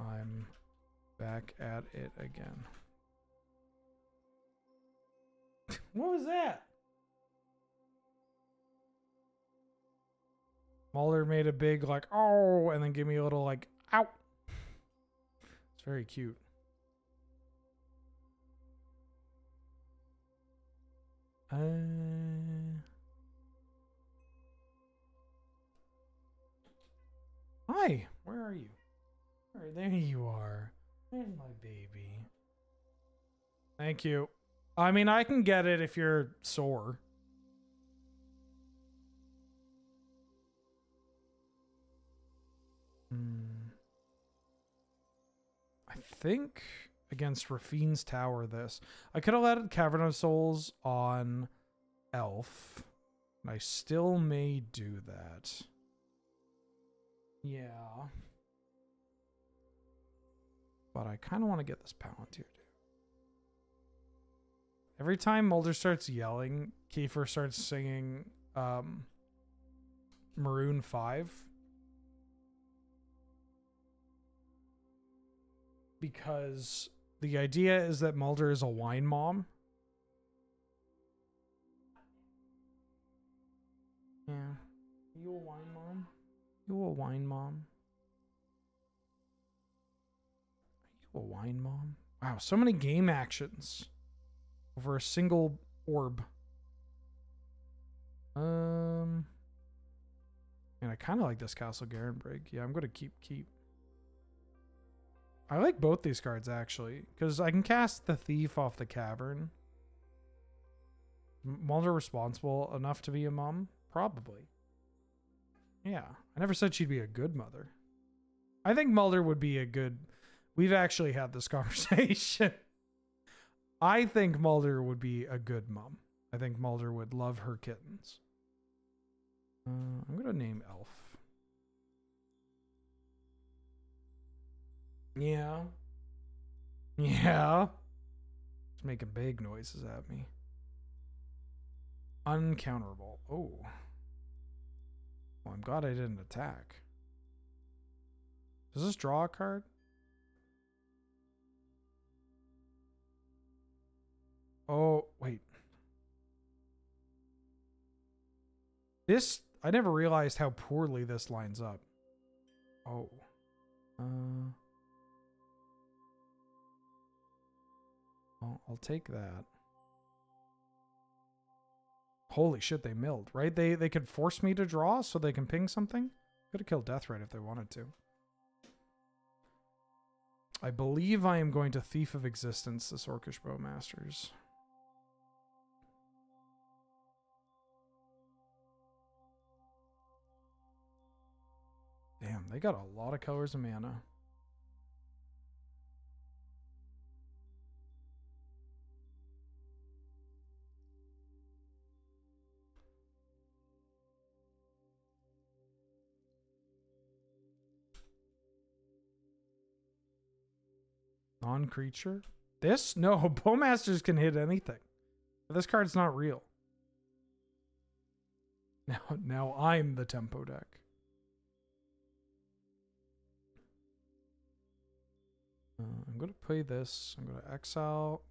Speaker 1: I'm back at it again. what was that? Mahler made a big like oh and then give me a little like ow. It's very cute. Uh, Hi, where are you? Where, there you are. There's my baby. Thank you. I mean, I can get it if you're sore. Hmm. I think against Raffine's Tower this. I could have let Cavern of Souls on Elf. And I still may do that. Yeah. But I kind of want to get this Palantir too. Every time Mulder starts yelling, Kiefer starts singing um, Maroon 5. Because the idea is that Mulder is a wine mom. Yeah. You a wine mom? You a wine mom? Are you a wine mom? Wow, so many game actions over a single orb. Um, and I kind of like this Castle Garenbrig. Yeah, I'm gonna keep keep. I like both these cards actually because I can cast the Thief off the Cavern. Mulder responsible enough to be a mom, probably. Yeah, I never said she'd be a good mother. I think Mulder would be a good. We've actually had this conversation. I think Mulder would be a good mom. I think Mulder would love her kittens. Uh, I'm gonna name Elf. Yeah. Yeah. It's making big noises at me. Uncounterable. Oh. Well, I'm glad I didn't attack. Does this draw a card? Oh, wait. This, I never realized how poorly this lines up. Oh. Uh. Well, I'll take that. Holy shit, they milled, right? They they could force me to draw so they can ping something? Could have killed Deathrite if they wanted to. I believe I am going to Thief of Existence, this Orcish Bowmasters. Damn, they got a lot of colors of mana. Non-creature? This? No, Bowmasters can hit anything. This card's not real. Now, now I'm the tempo deck. Uh, I'm gonna play this. I'm gonna exile.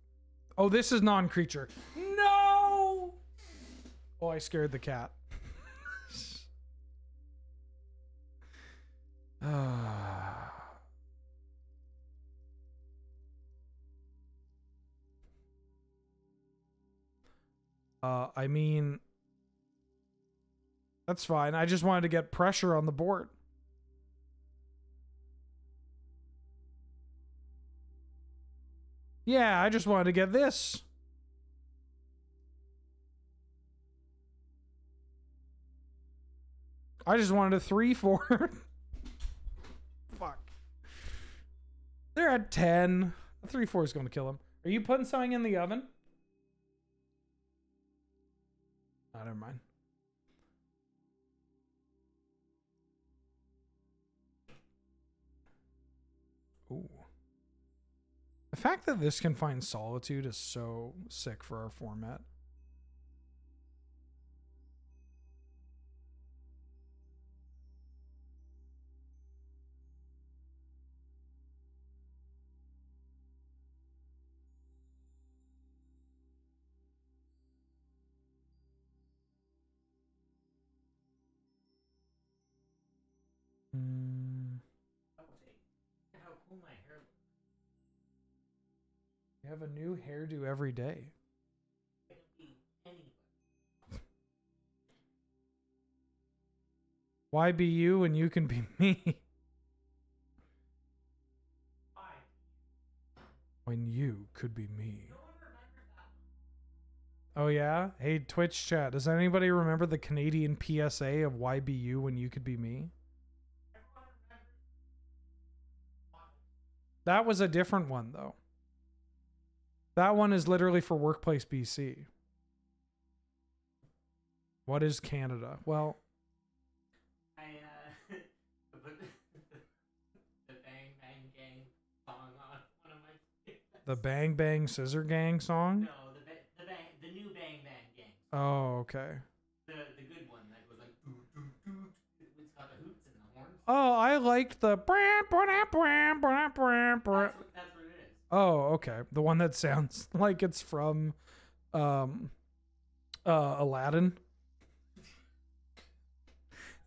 Speaker 1: Oh, this is non-creature. No! Oh, I scared the cat. Ah. Uh, I mean, that's fine. I just wanted to get pressure on the board. Yeah, I just wanted to get this. I just wanted a 3 4. Fuck. They're at 10. A 3 4 is going to kill him. Are you putting something in the oven? Never mind. Ooh. The fact that this can find solitude is so sick for our format. have a new hairdo every day. Why be you when you can be me? when you could be me. Oh yeah? Hey Twitch chat, does anybody remember the Canadian PSA of why be you when you could be me? That was a different one though. That one is literally for Workplace BC. What is Canada? Well,
Speaker 4: I uh put the Bang Bang Gang song on one of my
Speaker 1: the Bang Bang Scissor Gang song?
Speaker 4: No, the ba- the bang the new Bang Bang Gang.
Speaker 1: Oh, okay.
Speaker 4: The the good one that was like doo doo doo. It's got the hoots and the horns.
Speaker 1: Oh, I liked the.
Speaker 4: That's that's what it is.
Speaker 1: Oh, okay. The one that sounds like it's from um uh Aladdin.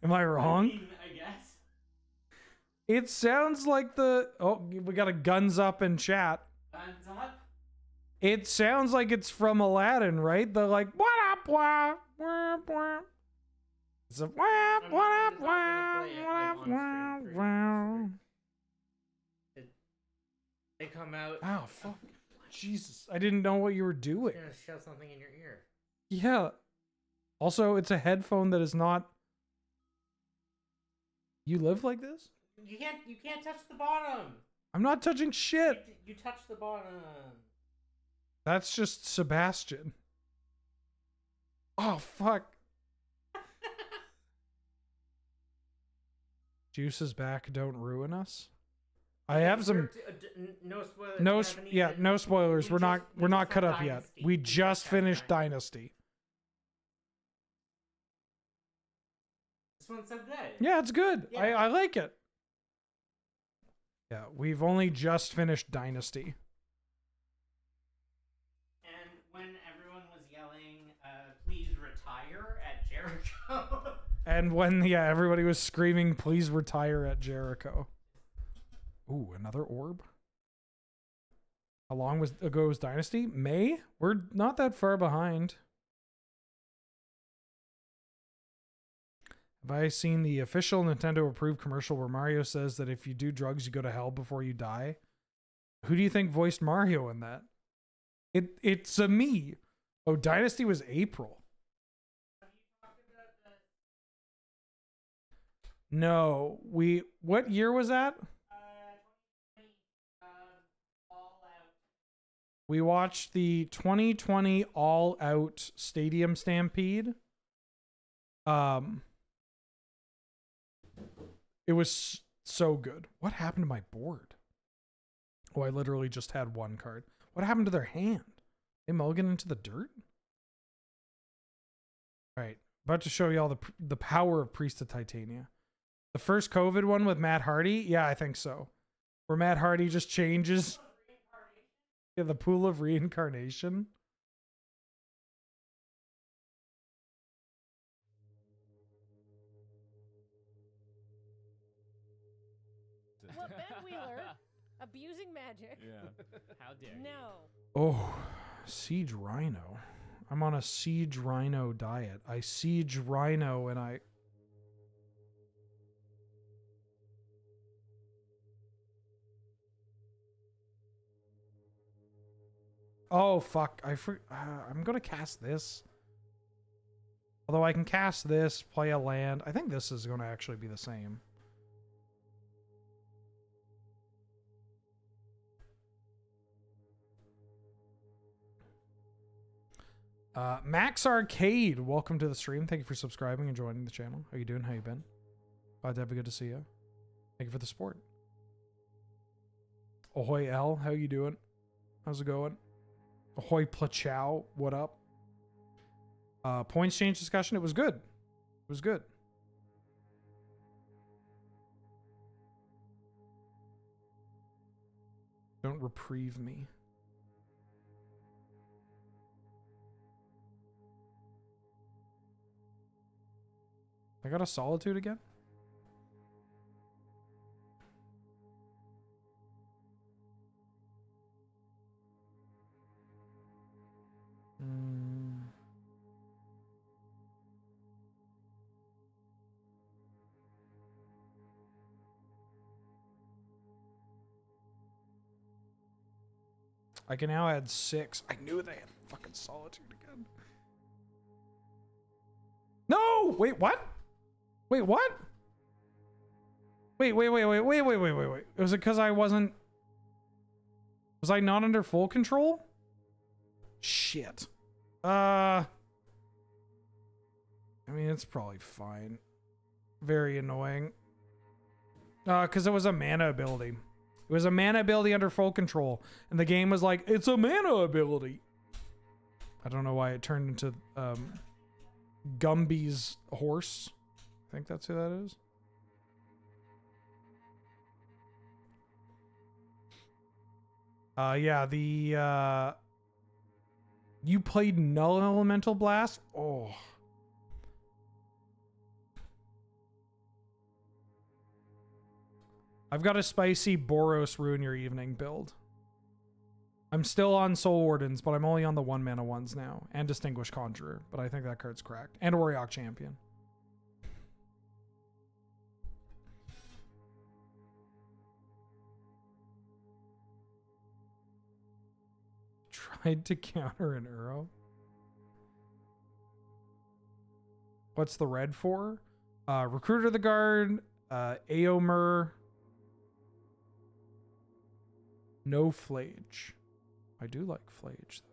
Speaker 1: Am I
Speaker 4: I
Speaker 1: wrong?
Speaker 4: mean, I guess.
Speaker 1: It sounds like the Oh, we got a guns up in chat.
Speaker 4: Thumbs up.
Speaker 1: It sounds like it's from Aladdin, right? The like what up, wah, wah, wah. It's a wah, what up, wah,
Speaker 4: gonna play it,
Speaker 1: what up, wah,
Speaker 4: stream for you.
Speaker 1: wah.
Speaker 4: They come out.
Speaker 1: Oh fuck. Jesus. I didn't know what you were doing.
Speaker 4: I'm gonna shove something in your ear.
Speaker 1: Yeah. Also, it's a headphone that is not. You live like this?
Speaker 4: You can't. You can't touch the bottom.
Speaker 1: I'm not touching
Speaker 4: You,
Speaker 1: shit.
Speaker 4: you touch the bottom.
Speaker 1: That's just Sebastian. Oh, fuck. Juice is back. Don't ruin us. I have some.
Speaker 4: Uh, No spoilers.
Speaker 1: No, yeah, no spoilers. We're not. We're not cut up yet. We just finished Dynasty.
Speaker 4: This one's so good.
Speaker 1: Yeah, it's good. I I like it. Yeah, we've only just finished Dynasty.
Speaker 4: And when everyone was yelling, uh, "Please retire" at Jericho.
Speaker 1: And when yeah, everybody was screaming, "Please retire at Jericho." Ooh, another orb. How long was ago was Dynasty? May? We're not that far behind. Have I seen the official Nintendo approved commercial where Mario says that if you do drugs, you go to hell before you die? Who do you think voiced Mario in that? It it's a me. Oh, Dynasty was April. No, we what year was that? We watched the 2020 All Out Stadium Stampede. Um It was so good. What happened to my board? Oh, I literally just had one card. What happened to their hand? They mulligan into the dirt? All right, about to show you all the the power of Priest of Titania. The first COVID one with Matt Hardy, yeah, I think so. Where Matt Hardy just changes. Yeah, the pool of reincarnation.
Speaker 5: What Ben Wheeler abusing magic?
Speaker 6: Yeah.
Speaker 7: How dare you?
Speaker 5: No.
Speaker 1: Oh, siege rhino. I'm on a siege rhino diet. I siege rhino and I. Oh fuck! I for, uh, I'm gonna cast this. Although I can cast this, play a land. I think this is gonna actually be the same. Uh, Max Arcade, welcome to the stream. Thank you for subscribing and joining the channel. How you doing? How you been? Glad to have you. Good to see you. Thank you for the support. Ahoy L, how you doing? How's it going? Ahoy Plachow, what up? Uh, points change discussion. It was good. It was good. Don't reprieve me. I got a solitude again? Mm. I can now add six. I knew they had fucking solitude again. No! Wait, what? Wait, what? Wait, wait, wait, wait, wait, wait, wait, wait, wait. Was it because I wasn't. Was I not under full control? Shit. Uh. I mean, it's probably fine. Very annoying. Uh, because it was a mana ability. It was a mana ability under full control. And the game was like, it's a mana ability. I don't know why it turned into um, Gumby's horse. I think that's who that is. Uh, yeah, the, uh, you played Null Elemental Blast? Oh. I've got a spicy Boros Ruin Your Evening build. I'm still on Soul Wardens, but I'm only on the one mana ones now. And Distinguished Conjurer, but I think that card's cracked. And Auriok Champion. Tried to counter an Uro. What's the red for? Uh, Recruiter of the Guard, uh, Éomer, no Phlage. I do like Phlage, though.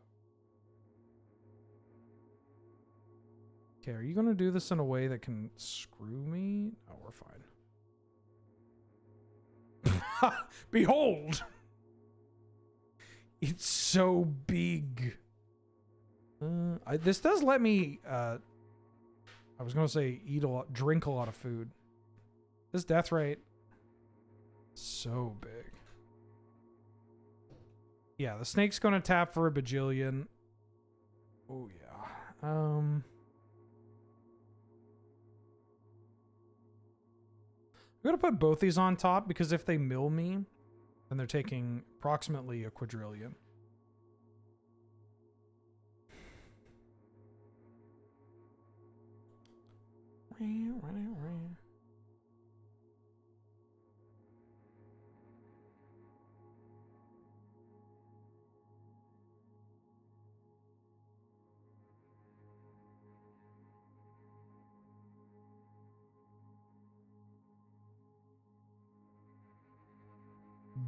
Speaker 1: Okay, are you going to do this in a way that can screw me? Oh, we're fine. Behold! It's so big. Uh, I, this does let me, uh, I was to say eat a lot, drink a lot of food. This death rate, so big. Yeah, the snake's gonna tap for a bajillion. Oh yeah. Um I'm gonna put both these on top because if they mill me, then they're taking approximately a quadrillion.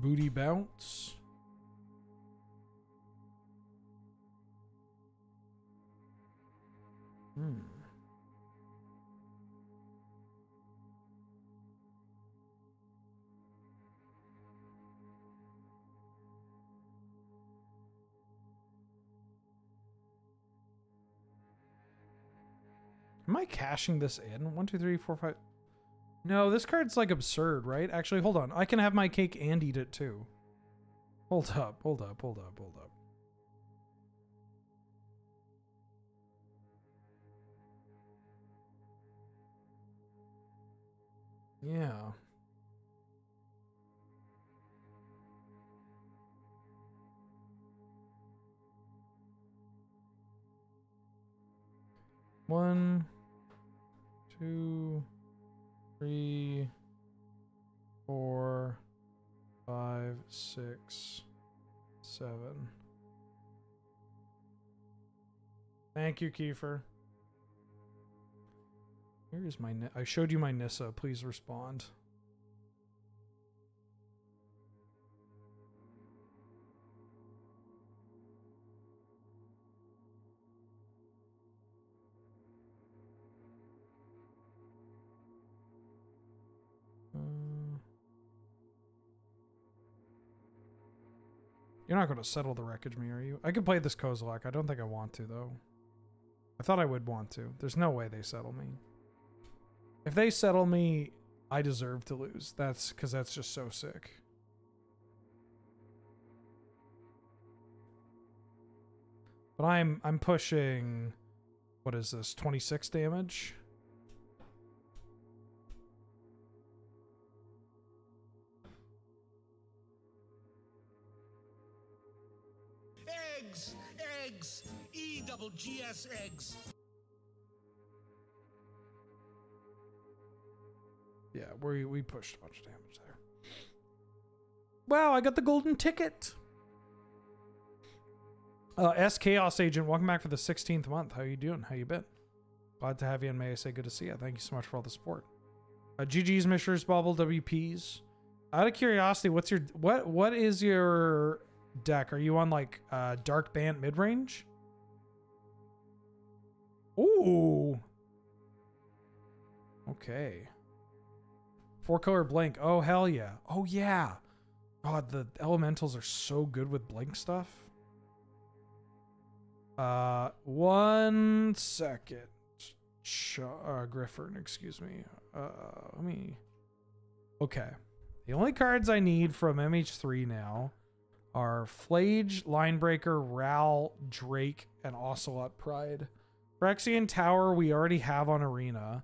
Speaker 1: Booty bounce. Hmm. Am I cashing this in? One, two, three, four, five. No, this card's like absurd, right? Actually, hold on. I can have my cake and eat it too. Hold up, hold up, hold up, hold up. Yeah. One, two, three, four, five, six, seven. Thank you, Kiefer. Here is my. I showed you my Nissa. Please respond. You're not going to settle the wreckage me, are you? I could play this Kozilek. I don't think I want to, though. I thought I would want to. There's no way they settle me. If they settle me, I deserve to lose. That's because that's just so sick. But I'm I'm pushing what is this? 26 damage?
Speaker 6: E G S eggs!
Speaker 1: Yeah, we we pushed a bunch of damage there. Wow, I got the golden ticket. Uh, S Chaos Agent, welcome back for the 16th month. How you doing? How you been? Glad to have you, and may I say good to see you. Thank you so much for all the support. Uh, GG's Mishers, Bubble, WPs. Out of curiosity, what's your what what is your deck? Are you on like uh, Dark Band mid range? Ooh. Okay. Four color blink. Oh hell yeah. Oh yeah. God, the elementals are so good with blink stuff. Uh, one second. Ch- uh, Griffin, excuse me. Uh, let me. Okay. The only cards I need from MH3 now are Phlage, Linebreaker, Ral, Drake, and Ocelot Pride. Phyrexian Tower we already have on Arena.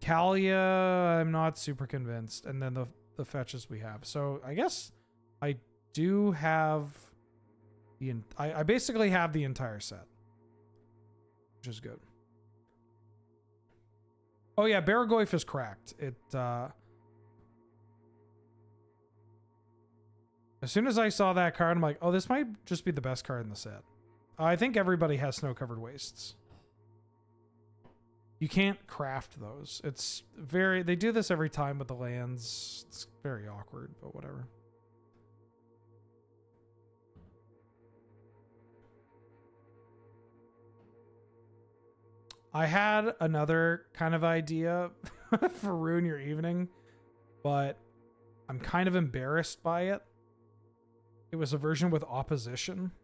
Speaker 1: Kalia, I'm not super convinced. And then the the fetches we have. So I guess I do have the I, I basically have the entire set. Which is good. Oh yeah, Barrowgoyf is cracked. It uh As soon as I saw that card, I'm like, oh, this might just be the best card in the set. I think everybody has snow covered wastes. You can't craft those. It's very they do this every time with the lands. It's very awkward, but whatever. I had another kind of idea for ruin your evening, but I'm kind of embarrassed by it. It was a version with opposition.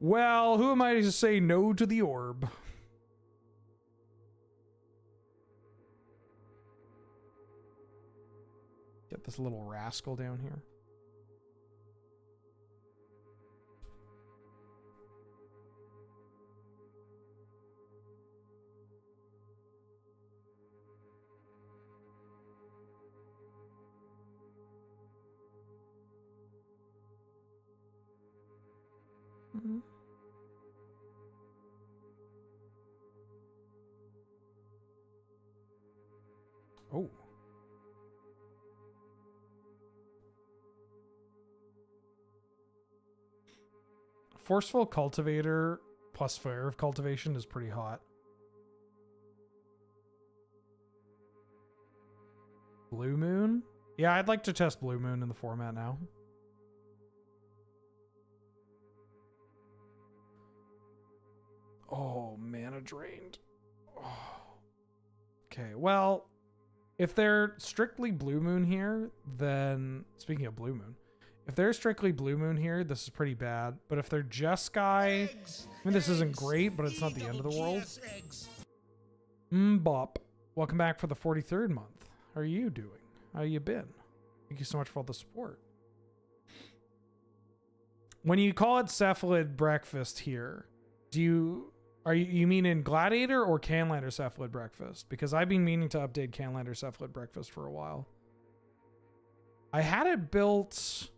Speaker 1: Well, who am I to say no to the orb? Get this little rascal down here. Mhm. Oh. Forceful cultivator plus fire of cultivation is pretty hot. Blue moon? Yeah, I'd like to test blue moon in the format now. Oh, mana drained. Oh. Okay, well, if they're strictly blue moon here, then speaking of blue moon, if they're strictly blue moon here, this is pretty bad. But if they're just sky,
Speaker 6: Eggs,
Speaker 1: I mean, this isn't great, but it's not the end of the world. Mbop, welcome back for the 43rd month. How are you doing? How you been? Thank you so much for all the support. When you call it cephalid breakfast here, do you are you, you mean in Gladiator or Canlander cephalid breakfast? Because I've been meaning to update Canlander cephalid breakfast for a while. I had it built,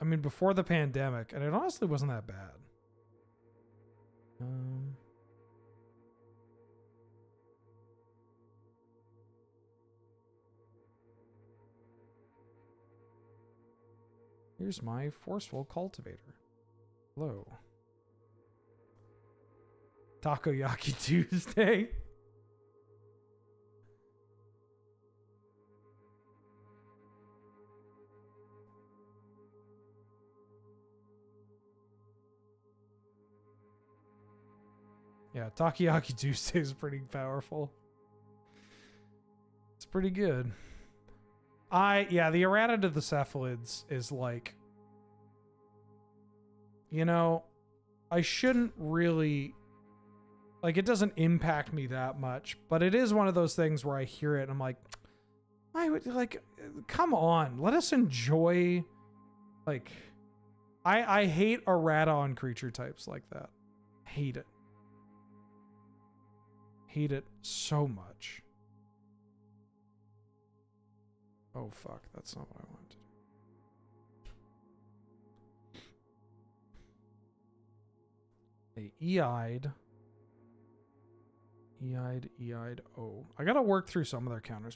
Speaker 1: I mean, before the pandemic, and it honestly wasn't that bad. Um, Here's my forceful cultivator. Hello. Takoyaki Tuesday. Yeah, Takoyaki Tuesday is pretty powerful. It's pretty good. I yeah, the errata to the cephalids is like you know, I shouldn't really like it doesn't impact me that much, but it is one of those things where I hear it and I'm like I would like come on, let us enjoy like I I hate errata on creature types like that. Hate it. Hate it so much. Oh fuck, that's not what I wanted to do. A E-eyed. E-eyed, E-eyed, oh. I gotta work through some of their counter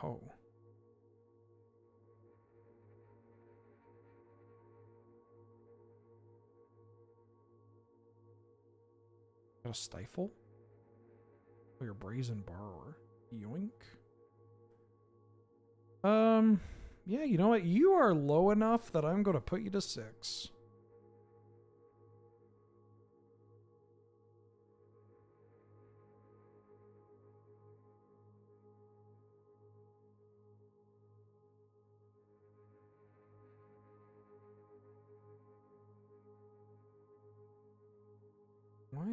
Speaker 1: hole. Got a stifle? Oh, your brazen borrower. Yoink. Um, yeah, you know what? You are low enough that I'm going to put you to six.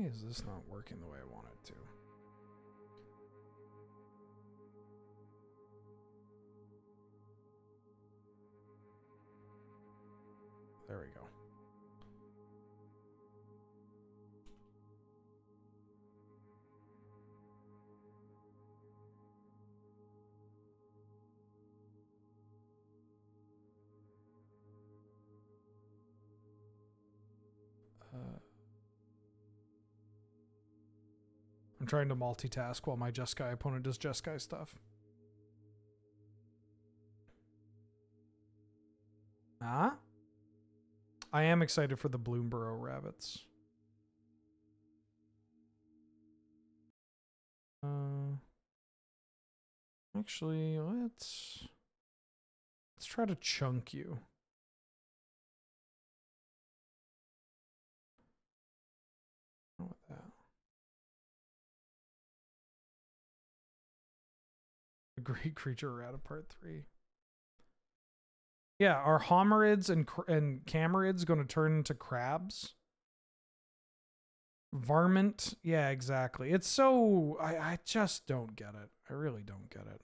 Speaker 1: Is this not working the way I want it to? There we go. Uh, I'm trying to multitask while my Jeskai opponent does Jeskai stuff. Ah? I am excited for the Bloomburrow rabbits. Uh, actually, let's let's try to chunk you. Great creature rat of part three. Yeah, are homarids and and camarids going to turn into crabs? Varmint? Yeah, exactly. It's so I I just don't get it. I really don't get it.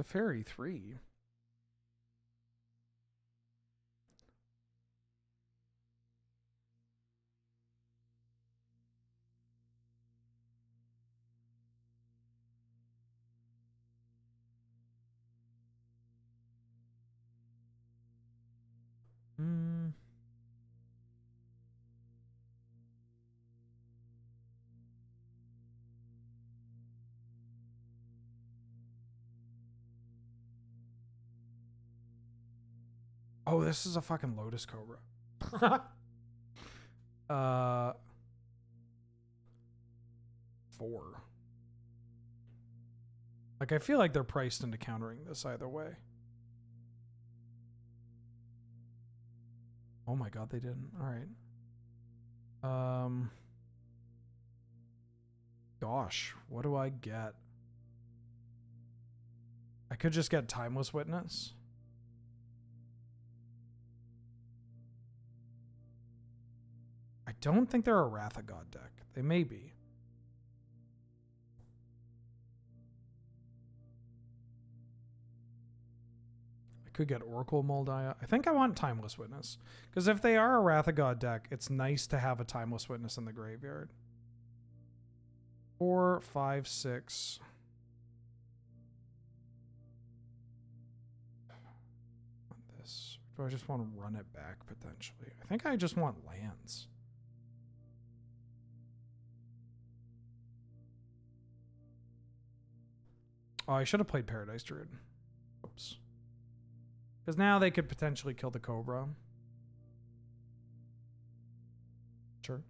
Speaker 1: The Fairy 3. Oh, this is a fucking Lotus Cobra. uh, four. Like, I feel like they're priced into countering this either way. Oh my god, they didn't. All right. Um. Gosh, what do I get? I could just get Timeless Witness. I don't think they're a Wrath of God deck. They may be. I could get Oracle Mul Daya. I think I want Timeless Witness. Because if they are a Wrath of God deck, it's nice to have a Timeless Witness in the graveyard. Four, five, six. This. Do I just want to run it back potentially? I think I just want lands. Oh, I should have played Paradise Druid. Oops. Because now they could potentially kill the Cobra. Sure.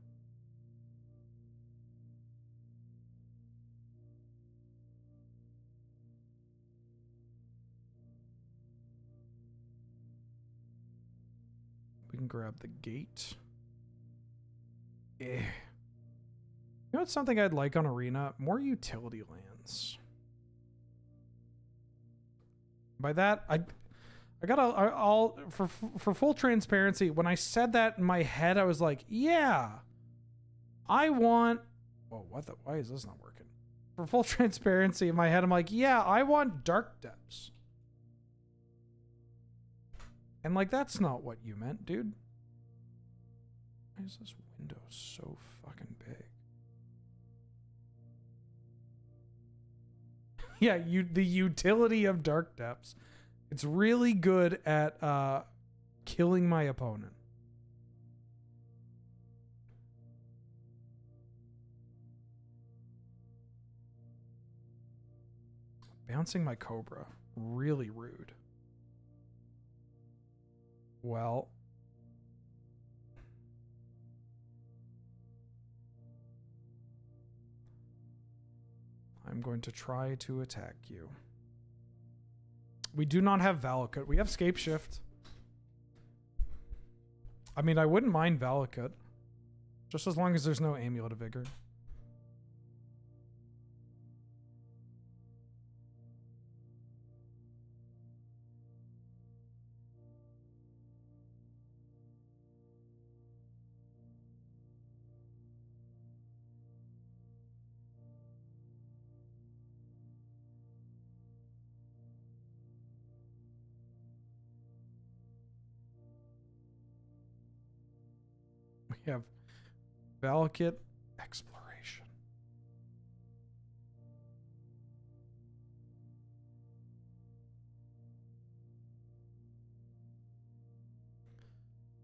Speaker 1: We can grab the gate. Eh. You know what's something I'd like on Arena? More utility lands. By that, I I got all, I'll for for full transparency. When I said that in my head, I was like, yeah, I want. Whoa, what the? Why is this not working? For full transparency, in my head, I'm like, yeah, I want dark depths. And like, that's not what you meant, dude. Why is this window so fucking big? Yeah, you the utility of Dark Depths. It's really good at uh killing my opponent. Bouncing my Cobra. Really rude. Well, I'm going to try to attack you. We do not have Valakut. We have Scape Shift. I mean, I wouldn't mind Valakut. Just as long as there's no Amulet of Vigor. We have Valakut Exploration.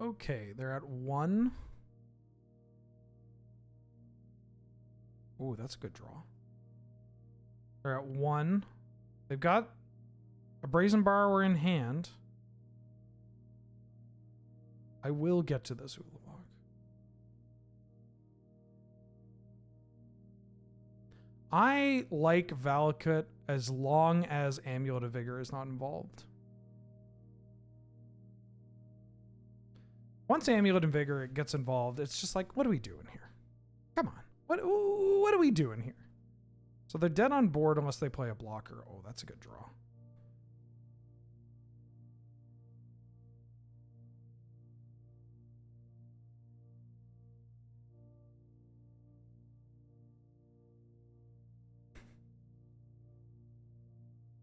Speaker 1: Okay, they're at one. Ooh, that's a good draw. They're at one. They've got a Brazen Borrower in hand. I will get to this I like Valakut as long as Amulet of Vigor is not involved. Once Amulet of Vigor gets involved, it's just like, what are we doing here? Come on. What what are we doing here? So they're dead on board unless they play a blocker. Oh, that's a good draw.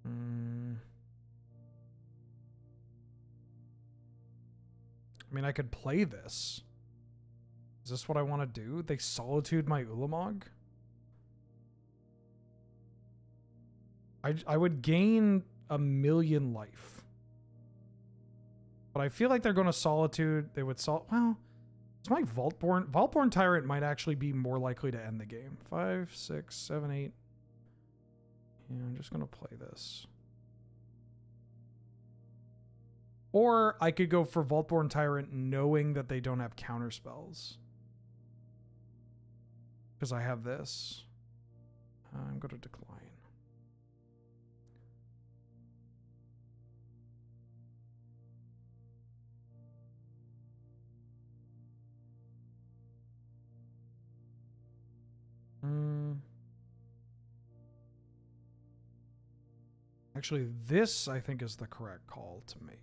Speaker 1: Mm. I mean, I could play this. Is this what I want to do? They solitude my Ulamog? I, I would gain a million life. But I feel like they're going to solitude. They would sol. Well, it's my Vaultborn. Vaultborn Tyrant might actually be more likely to end the game. Five, six, seven, eight. Yeah, I'm just going to play this. Or I could go for Vaultborn Tyrant knowing that they don't have counter spells. Because I have this. I'm going to decline. Mm. Actually, this I think is the correct call to make.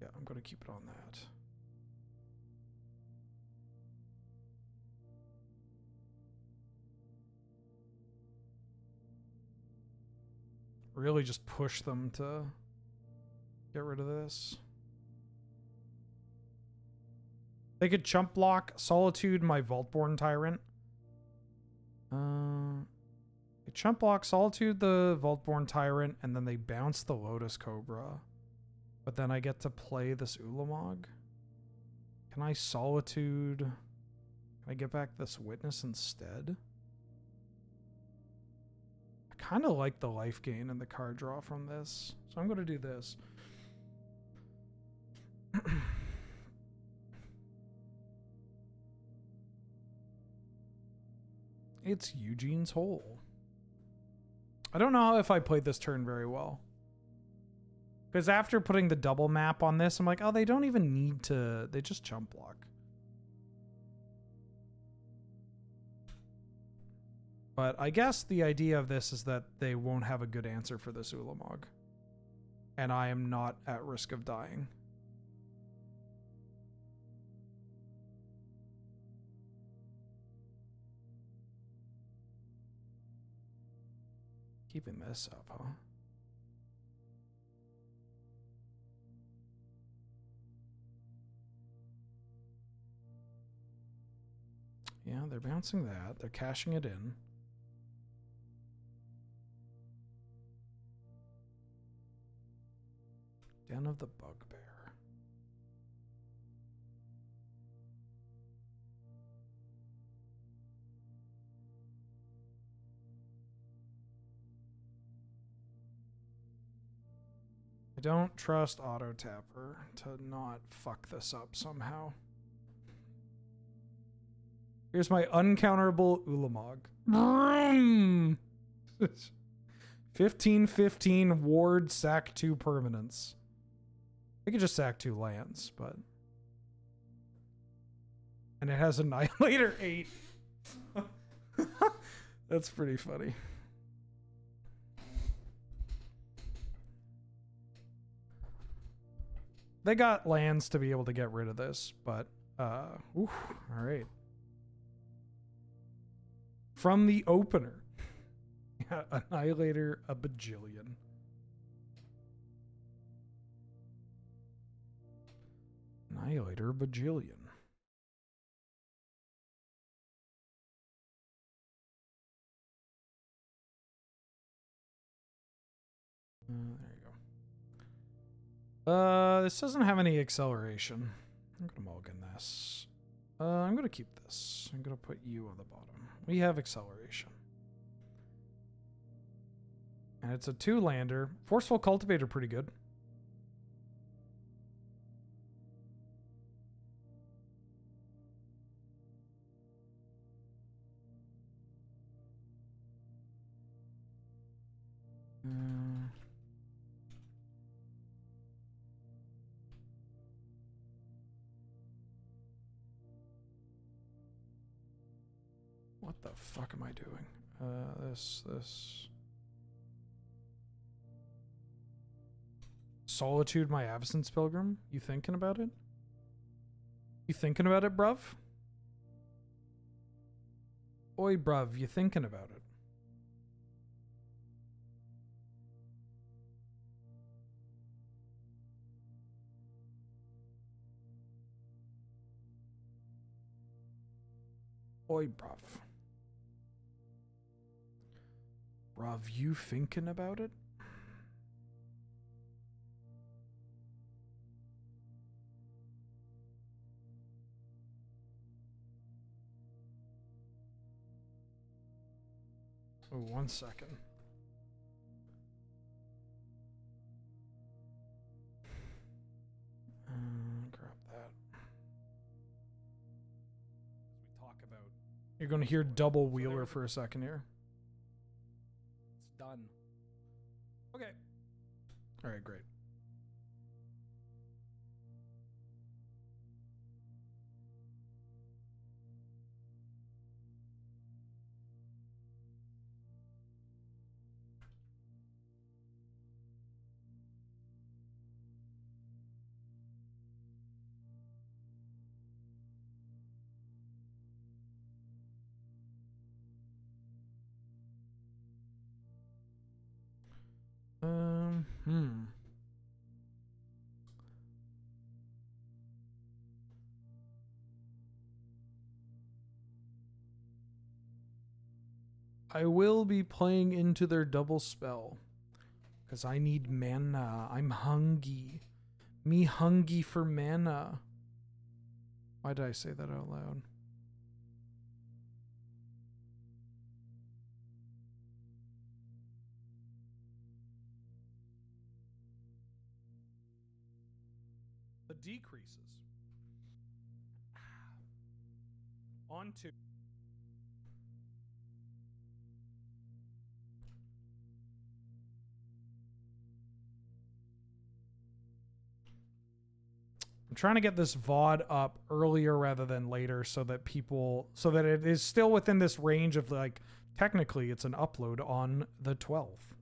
Speaker 1: Yeah, I'm going to keep it on that. Really just push them to get rid of this. They could chump block Solitude my Vaultborn Tyrant. Uh, they chump block Solitude the Vaultborn Tyrant, and then they bounce the Lotus Cobra. But then I get to play this Ulamog. Can I Solitude? Can I get back this Witness instead? I kind of like the life gain and the card draw from this. So I'm going to do this. It's Eugene's hole. I don't know if I played this turn very well. Because after putting the double map on this, I'm like, oh, they don't even need to. They just chump block. But I guess the idea of this is that they won't have a good answer for this Ulamog. And I am not at risk of dying. Keeping this up, huh? Yeah, they're bouncing that. They're cashing it in. Den of the Bugbear. I don't trust Auto Tapper to not fuck this up somehow. Here's my uncounterable Ulamog. Vroom! 15 15 ward sack 2 permanents. I could just sack 2 lands, but. And it has Annihilator 8. That's pretty funny. They got lands to be able to get rid of this, but uh oof, all right. From the opener. Annihilator a bajillion. Annihilator bajillion. Uh. Uh, this doesn't have any acceleration. I'm gonna mulligan this. Uh, I'm gonna keep this. I'm gonna put you on the bottom. We have acceleration. And it's a two lander. Forceful cultivator pretty good. Uh, the fuck am I doing? Uh, this, this. Solitude, my absence pilgrim. You thinking about it? You thinking about it, bruv? Oi, bruv, you thinking about it? Oi, bruv. Bruv, you thinking about it? Oh, one second. Uh, grab that.
Speaker 7: we talk about
Speaker 1: You're going to hear double wheeler for a second here.
Speaker 7: Done.
Speaker 1: Okay. All right, great. I will be playing into their double spell because I need mana. I'm hungry. Me hungry for mana. Why did I say that out loud? The decreases. On to. Trying to get this VOD up earlier rather than later so that people so that it is still within this range of like technically it's an upload on the 12th.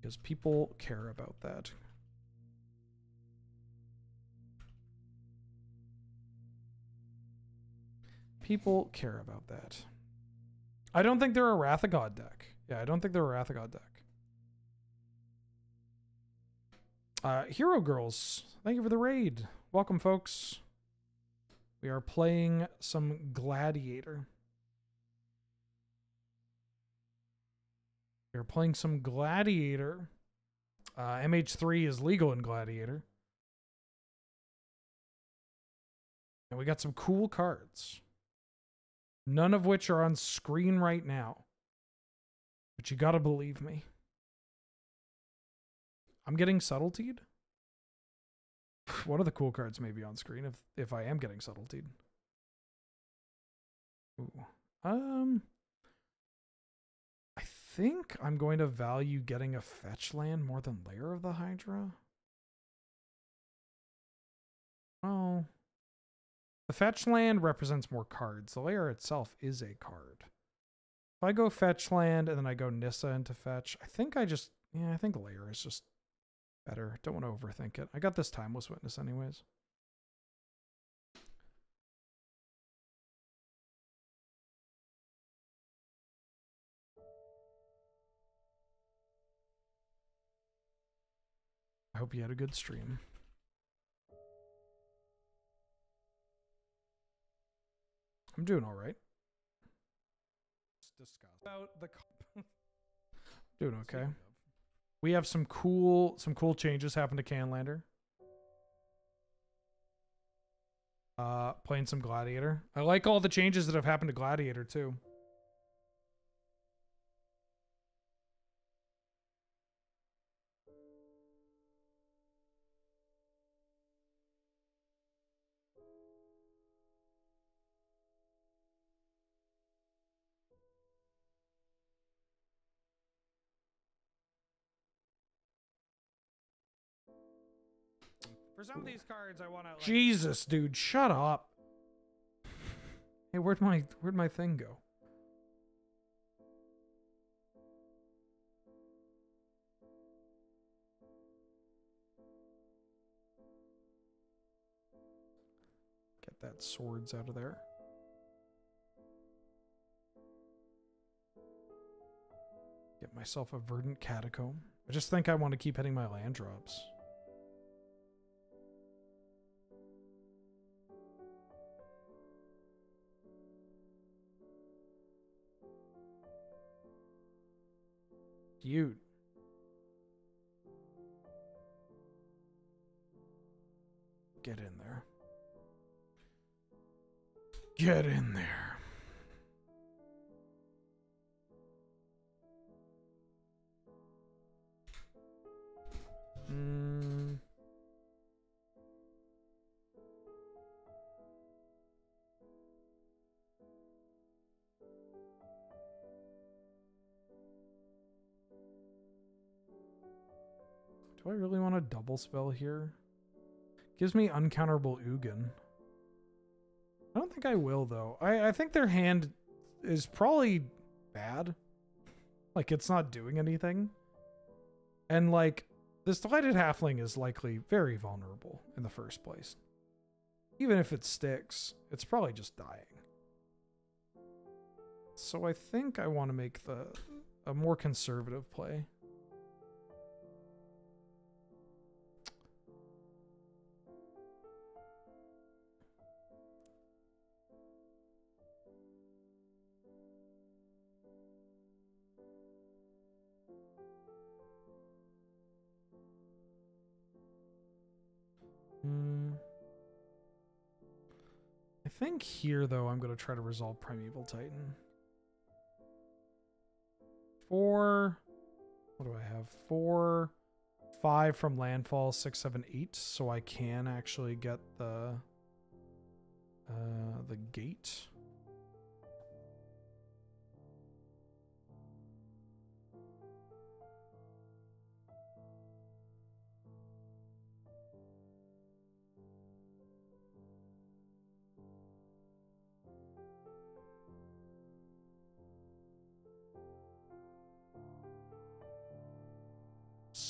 Speaker 1: Because people care about that. People care about that. I don't think they're a Wrath of God deck. Yeah, I don't think they're a Wrath of God deck. Uh, Hero Girls, thank you for the raid. Welcome, folks. We are playing some Gladiator. We are playing some Gladiator. Uh, MH3 is legal in Gladiator. And we got some cool cards. None of which are on screen right now. But you gotta believe me. I'm getting subtletied. One of the cool cards may be on screen if if I am getting subtletied. Ooh. Um I think I'm going to value getting a fetch land more than Lair of the Hydra. Well, the fetch land represents more cards. The lair itself is a card. If I go fetch land and then I go Nissa into fetch, I think I just yeah, I think lair is just better. Don't want to overthink it. I got this timeless witness anyways. I hope you had a good stream. I'm doing all right.
Speaker 7: It's disgusting.
Speaker 1: About the doing okay. We have some cool some cool changes happen to Canlander. Uh playing some Gladiator. I like all the changes that have happened to Gladiator too. Some of these cards, I want to. Like, Jesus, dude, shut up. Hey, where'd my where'd my thing go? Get that swords out of there. Get myself a verdant catacomb. I just think I want to keep hitting my land drops. Cute. Get in there. Get in there. Do I really want a double spell here? Gives me uncounterable Ugin. I don't think I will though. I, I think their hand is probably bad. Like it's not doing anything. And like this delighted halfling is likely very vulnerable in the first place. Even if it sticks, it's probably just dying. So I think I want to make the a more conservative play. Think here, though, I'm going to try to resolve Primeval Titan. Four. What do I have? Four, five from landfall, six, seven, eight. So I can actually get the uh, the gate.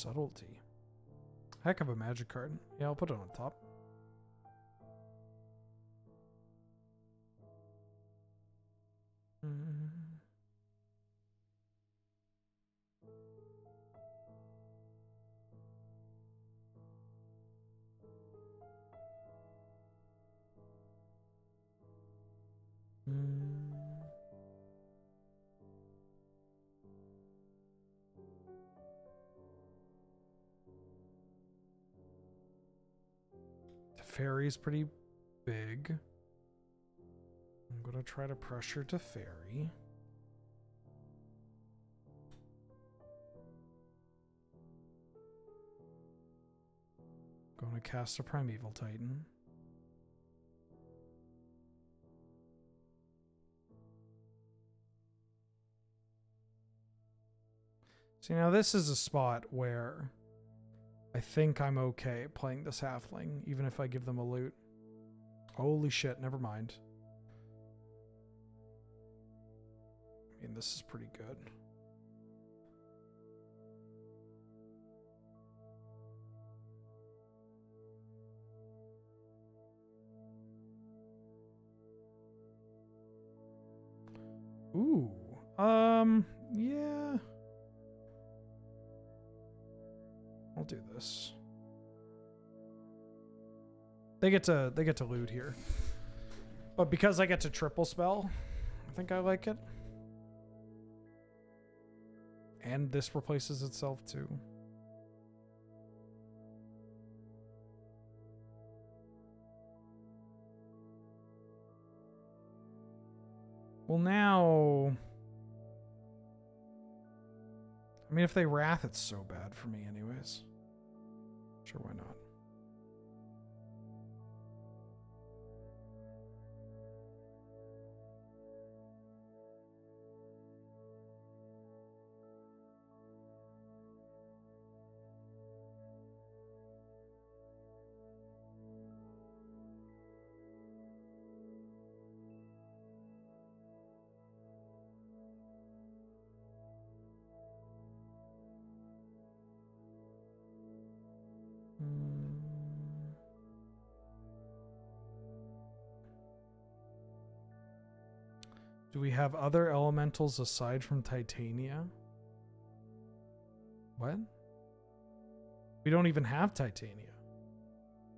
Speaker 1: Subtlety. Heck of a magic card. Yeah, I'll put it on top. Mm. Fairy's pretty big. I'm gonna try to pressure to Fairy. Gonna cast a Primeval Titan. See, now this is a spot where I think I'm okay playing this halfling, even if I give them a loot. Holy shit, never mind. I mean, this is pretty good. Ooh. Um, this. They get to they get to loot here. But because I get to triple spell, I think I like it. And this replaces itself too. Well, now. I mean, if they wrath, it's so bad for me, anyways. Sure, why not? Do we have other elementals aside from Titania? What? We don't even have Titania.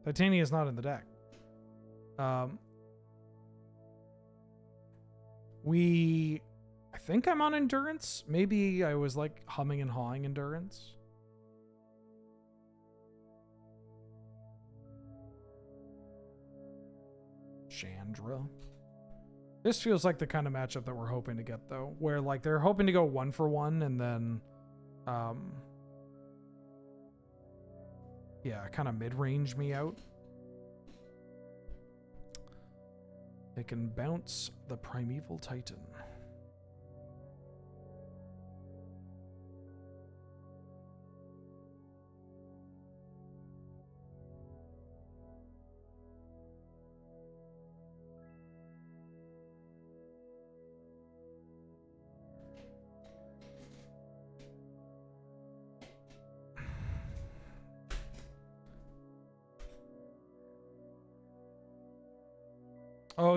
Speaker 1: Titania is not in the deck. Um, we, I think I'm on endurance. Maybe I was like humming and hawing endurance. Chandra. This feels like the kind of matchup that we're hoping to get though, where like they're hoping to go one for one and then um yeah, kind of mid-range me out. They can bounce the Primeval Titan.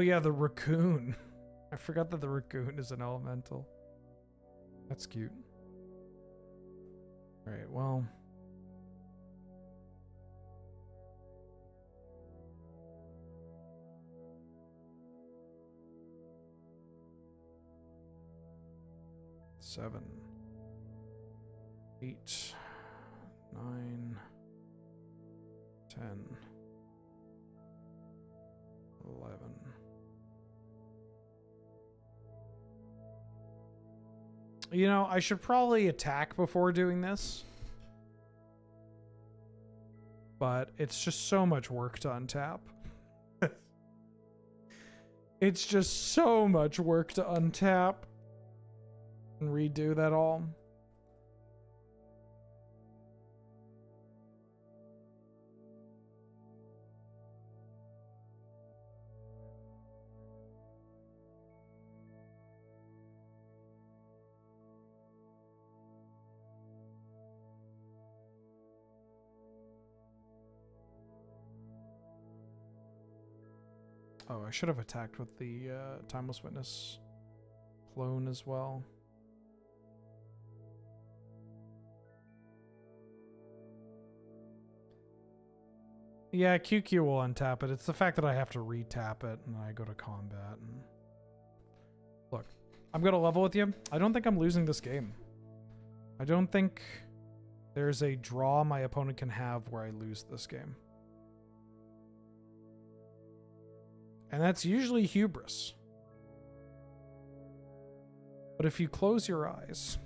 Speaker 1: Oh, yeah, the raccoon. I forgot that the raccoon is an elemental. That's cute. Alright, well. Seven. Eight. Nine. Ten. Eleven. You know, I should probably attack before doing this. But it's just so much work to untap. it's just so much work to untap and redo that all. Oh, I should have attacked with the uh, Timeless Witness clone as well. Yeah, QQ will untap it. It's the fact that I have to retap it and I go to combat. And Look, I'm going to level with you. I don't think I'm losing this game. I don't think there's a draw my opponent can have where I lose this game. And that's usually hubris. But if you close your eyes,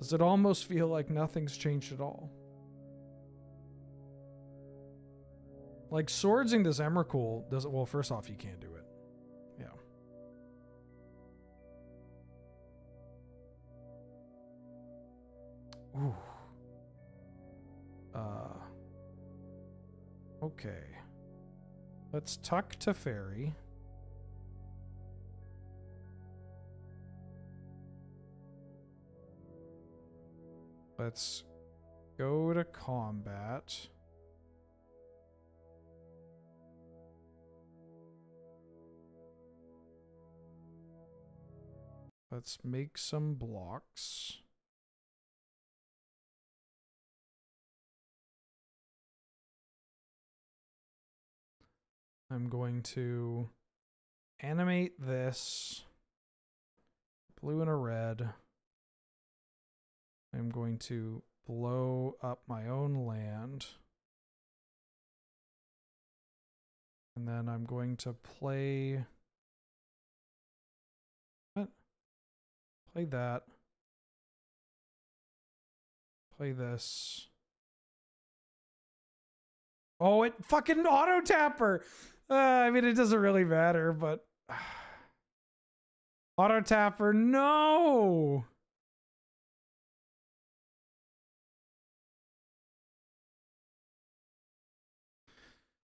Speaker 1: does it almost feel like nothing's changed at all? Like swordsing this Emrakul does it well, first off, you can't do it. Yeah. Ooh. Uh Okay. Let's tuck to fairy. Let's go to combat. Let's make some blocks. I'm going to animate this blue and a red. I'm going to blow up my own land. And then I'm going to play. What? Play that. Play this. Oh, it fucking auto tapper. Uh, I mean, it doesn't really matter, but auto tapper, no.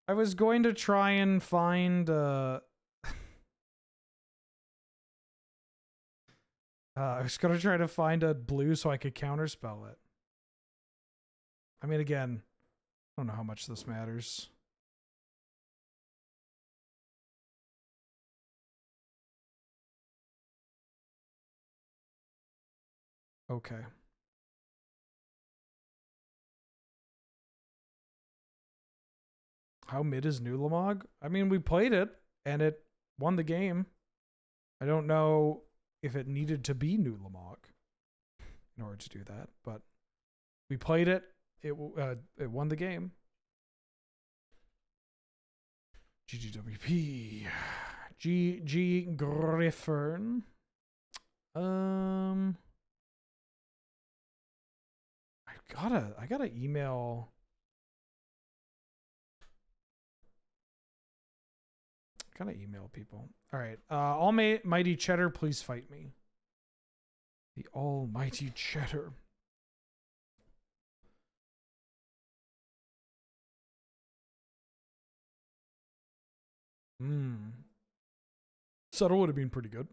Speaker 1: I was going to try and find uh, uh I was going to try to find a blue so I could counterspell it. I mean again, I don't know how much this matters. Okay. How mid is New Ulamog? I mean, we played it and it won the game. I don't know if it needed to be New Ulamog in order to do that, but we played it. It uh, it won the game. GGWP. GG Griffin. Um gotta I gotta email Gotta email people. All right. Uh, Almighty Cheddar, please fight me. The Almighty Cheddar. Hmm. Settle would have been pretty good.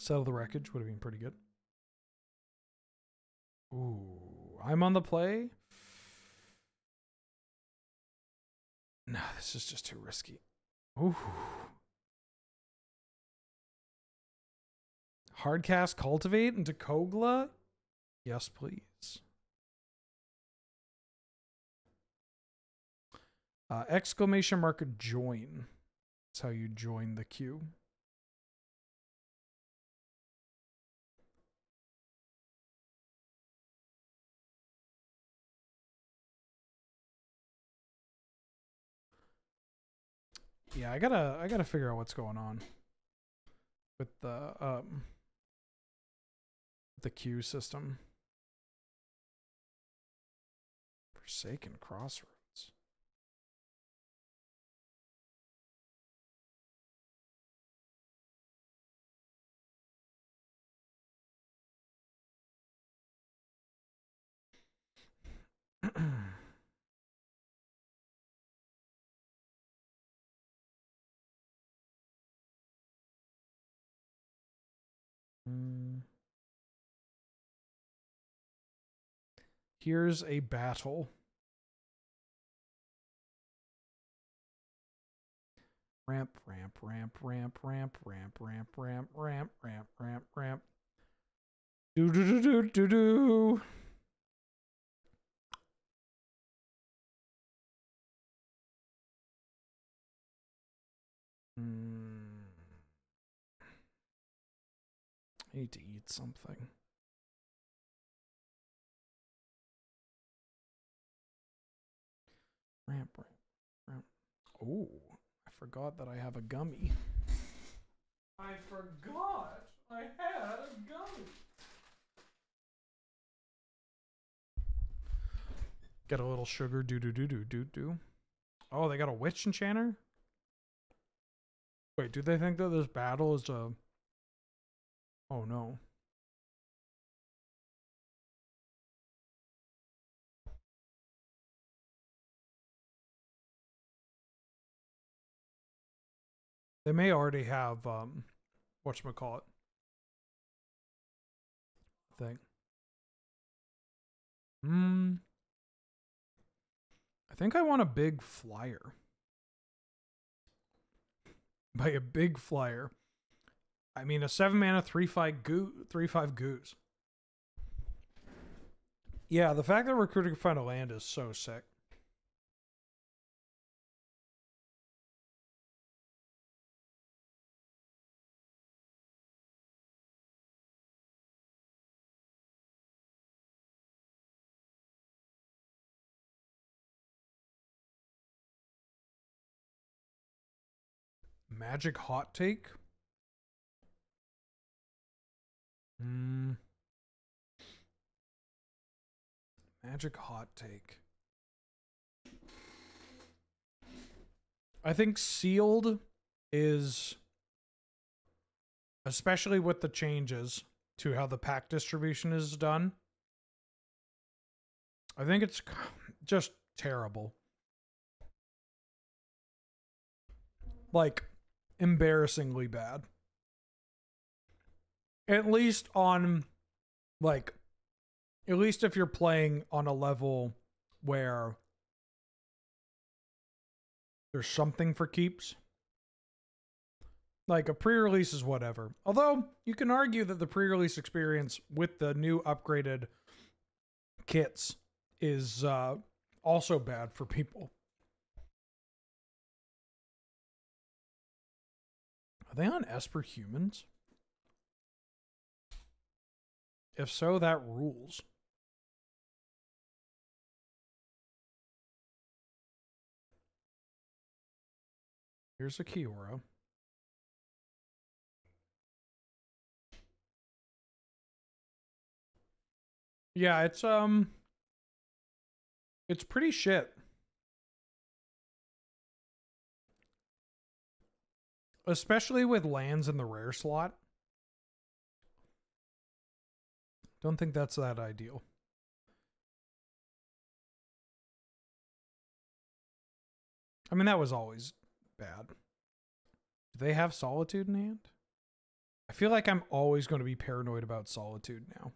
Speaker 1: Settle the wreckage would have been pretty good. Ooh, I'm on the play. No, this is just too risky. Ooh. Hardcast cultivate into Kogla? Yes, please. Uh, exclamation mark join. That's how you join the queue. Yeah, I gotta I gotta figure out what's going on with the um the queue system. Forsaken Crossroads. Here's a battle. Ramp, ramp, ramp, ramp, ramp, ramp, ramp, ramp, ramp, ramp, ramp, ramp. Do do do do do do. Hmm. I need to eat something. Ramp, ramp, ramp. Oh, I forgot that I have a gummy. I forgot I had a gummy. Get a little sugar, do do do do do do. Oh, they got a witch enchanter. Wait, do they think that this battle is a? Oh no. They may already have um whatchamacallit thing. Hmm. I think I want a big flyer. By a big flyer. I mean a seven mana three five goo three five goose. Yeah, the fact that recruiter can find a land is so sick. Magic hot take? Hmm. Magic hot take. I think sealed is especially with the changes to how the pack distribution is done. I think it's just terrible. Like embarrassingly bad. At least on like at least if you're playing on a level where there's something for keeps. Like a pre-release is whatever. Although you can argue that the pre-release experience with the new upgraded kits is uh, also bad for people. Are they on Esper humans? If so, that rules. Here's a Kiora. Yeah, it's um it's pretty shit. Especially with lands in the rare slot. Don't think that's that ideal. I mean, that was always bad. Do they have solitude in hand? I feel like I'm always going to be paranoid about solitude now.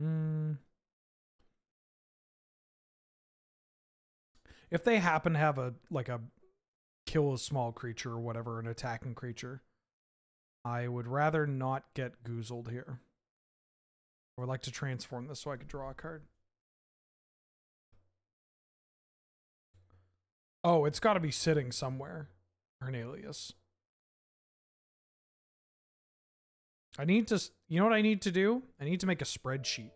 Speaker 1: Hmm. If they happen to have a like a kill a small creature or whatever, an attacking creature, I would rather not get goozled here. I would like to transform this so I could draw a card. Oh, it's got to be sitting somewhere. Hernalius. I need to, you know what I need to do? I need to make a spreadsheet.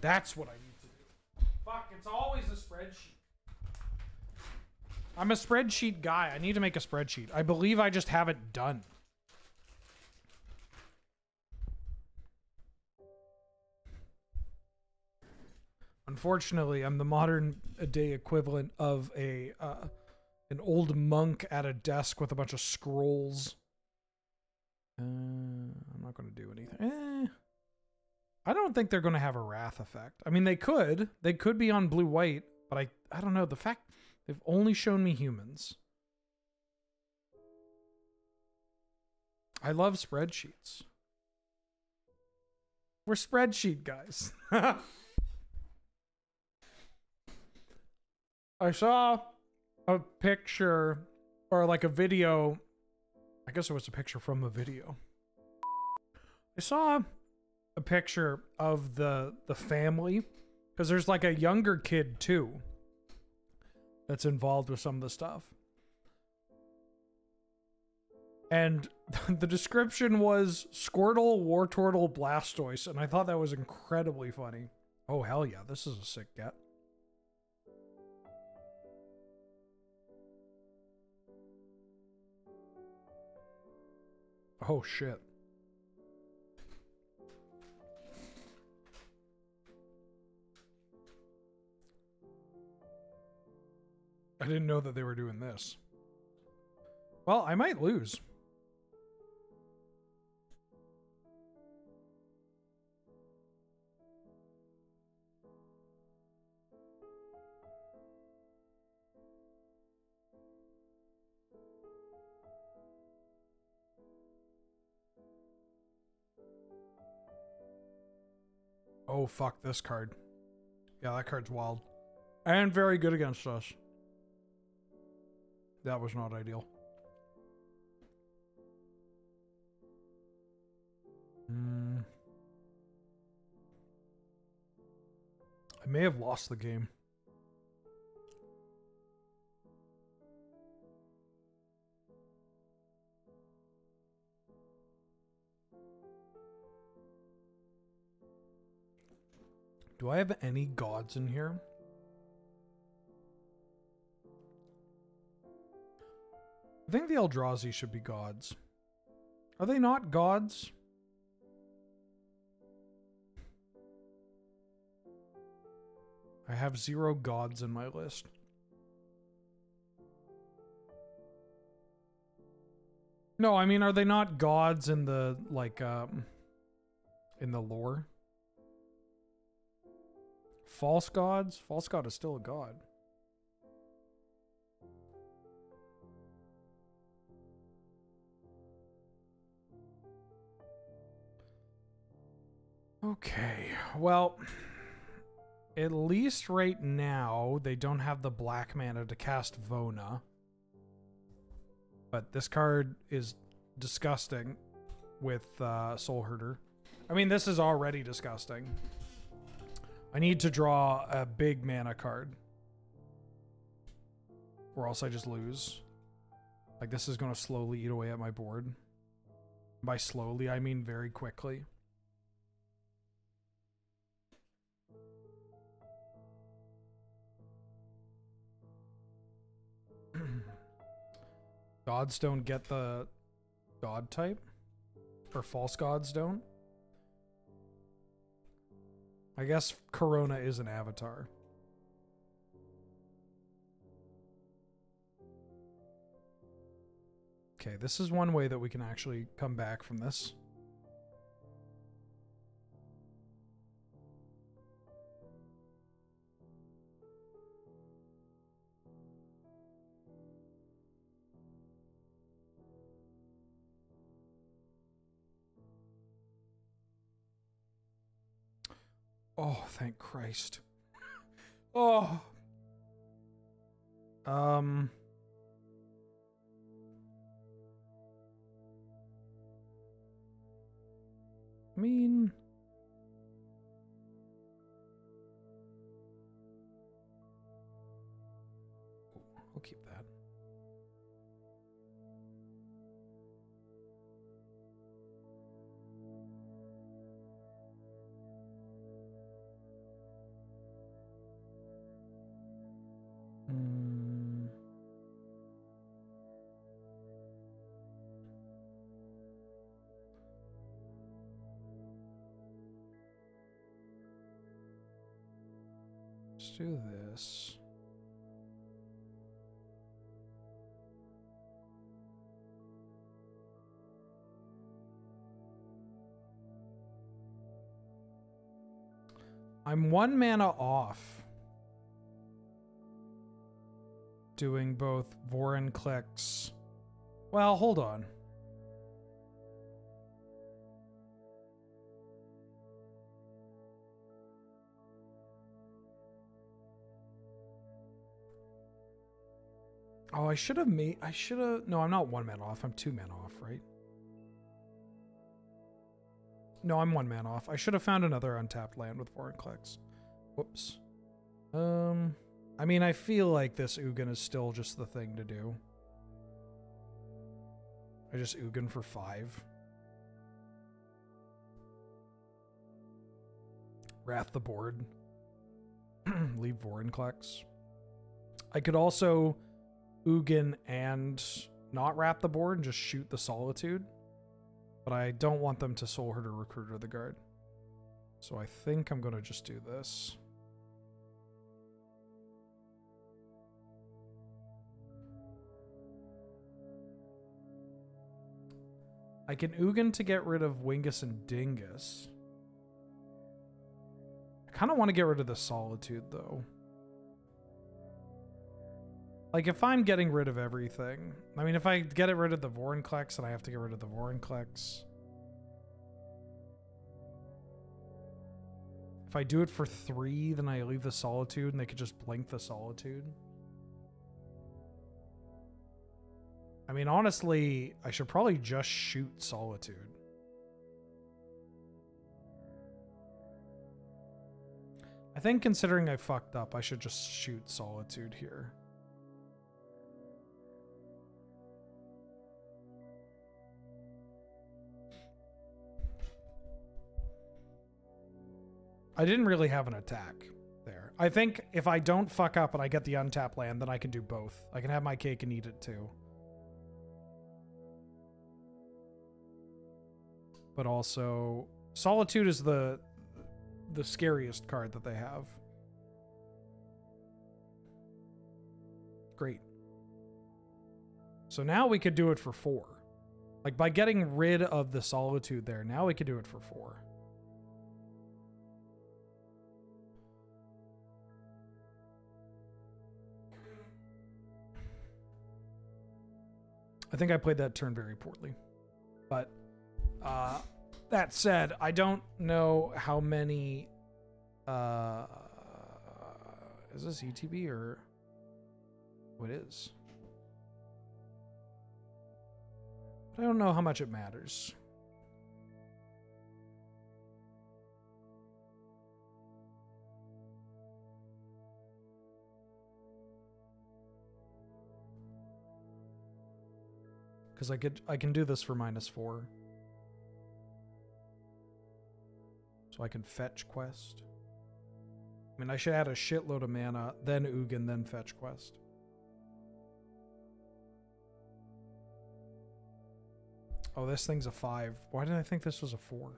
Speaker 1: That's what I need to do. Fuck, it's always a spreadsheet. I'm a spreadsheet guy. I need to make a spreadsheet. I believe I just have it done. Unfortunately, I'm the modern day equivalent of a uh, an old monk at a desk with a bunch of scrolls. Uh, I'm not going to do anything. Eh. I don't think they're going to have a wrath effect. I mean, they could. They could be on blue white, but I I don't know. The fact they've only shown me humans. I love spreadsheets. We're spreadsheet guys. I saw a picture or like a video. I guess it was a picture from a video. I saw a picture of the the family because there's like a younger kid too that's involved with some of the stuff. And the description was Squirtle, Wartortle, Blastoise, and I thought that was incredibly funny. Oh hell yeah, this is a sick get. Oh shit. I didn't know that they were doing this. Well, I might lose. Oh, fuck this card. Yeah, that card's wild. And very good against us. That was not ideal. Hmm. I may have lost the game. Do I have any gods in here? I think the Eldrazi should be gods. Are they not gods? I have zero gods in my list. No, I mean, are they not gods in the, like, um, in the lore? False gods? False god is still a god. Okay, well, at least right now, they don't have the black mana to cast Vona. But this card is disgusting with uh, Soul Herder. I mean, this is already disgusting. I need to draw a big mana card. Or else I just lose. Like, this is going to slowly eat away at my board. By slowly, I mean very quickly. Gods don't get the god type? Or false gods don't? I guess Karona is an avatar. Okay, this is one way that we can actually come back from this. Oh, thank Christ. Oh. Um. I mean. Let's do this. I'm one mana off doing both Vorinclex. Well, hold on. Oh, I should have made. I should have. No, I'm not one man off. I'm two man off, right? No, I'm one man off. I should have found another untapped land with Vorinclex. Whoops. Um, I mean, I feel like this Ugin is still just the thing to do. I just Ugin for five. Wrath the board. Leave Vorinclex. I could also Ugin and not wrap the board and just shoot the Solitude. But I don't want them to Soul her Herder Recruiter the guard. So I think I'm going to just do this. I can Ugin to get rid of Wingus and Dingus. I kind of want to get rid of the Solitude, though. Like, if I'm getting rid of everything... I mean, if I get rid of the Vorinclex, then I have to get rid of the Vorinclex. If I do it for three, then I leave the Solitude, and they could just blink the Solitude. I mean, honestly, I should probably just shoot Solitude. I think considering I fucked up, I should just shoot Solitude here. I didn't really have an attack there. I think if I don't fuck up and I get the untap land, then I can do both. I can have my cake and eat it too. But also, Solitude is the the scariest card that they have. Great. So now we could do it for four. Like by getting rid of the Solitude there, now we could do it for four. I think I played that turn very poorly. But uh, that said, I don't know how many. Uh, is this ETB or what is? I don't know how much it matters. Because I could I can do this for minus four. So I can fetch quest. I mean I should add a shitload of mana, then Ugin, then fetch quest. Oh, this thing's a five. Why did I think this was a four?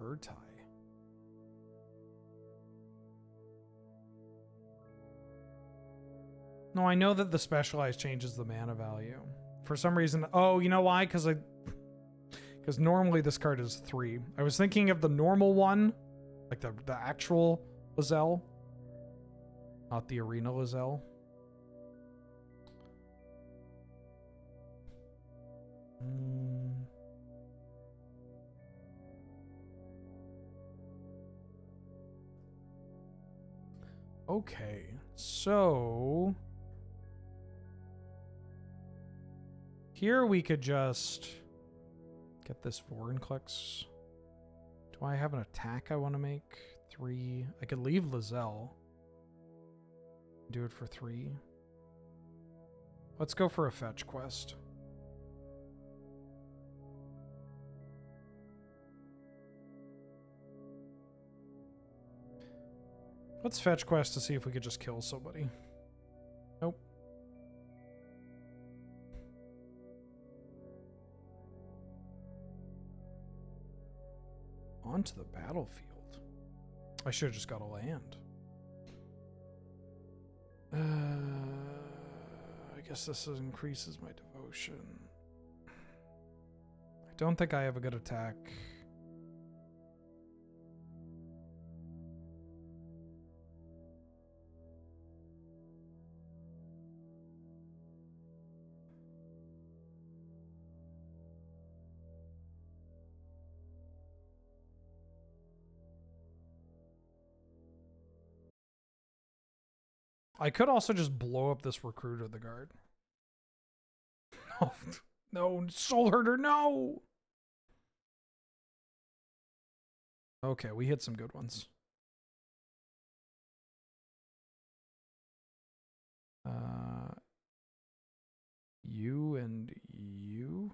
Speaker 1: Urtai. No, I know that the specialized changes the mana value. For some reason, oh, you know why? Because I, because normally this card is three. I was thinking of the normal one, like the the actual Lae'zel, not the arena Lae'zel. Mm. Okay, so here we could just get this Vorinclex. Do I have an attack I want to make? Three. I could leave Lae'zel. Do it for three. Let's go for a fetch quest. Let's fetch quest to see if we could just kill somebody. Onto the battlefield. I should have just got a land. Uh, I guess this increases my devotion. I don't think I have a good attack. I could also just blow up this recruiter, the guard. No, no, soul herder, no. Okay, we hit some good ones. Uh, you and you.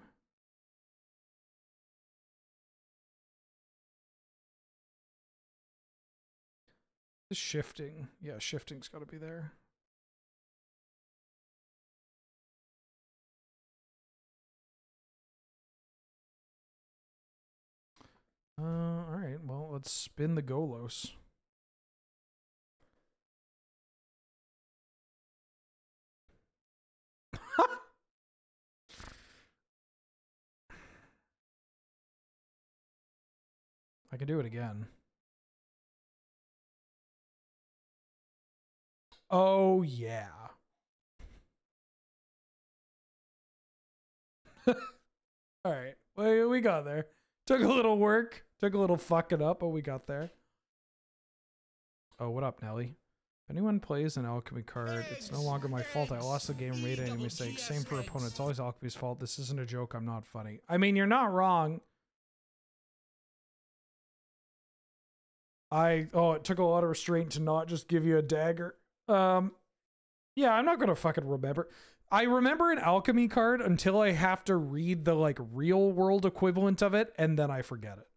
Speaker 1: Shifting. Yeah, shifting's got to be there. Uh, all right. Well, let's spin the Golos. I can do it again. Oh, yeah. All right. We, we got there. Took a little work. Took a little fucking up, but we got there. Oh, what up, Nelly? If anyone plays an alchemy card, it's no longer my fault. I lost the game made any mistakes. Same for opponent. It's always alchemy's fault. This isn't a joke. I'm not funny. I mean, you're not wrong. I oh, it took a lot of restraint to not just give you a dagger. Um, yeah, I'm not gonna fucking remember. I remember an alchemy card until I have to read the like real world equivalent of it, and then I forget it.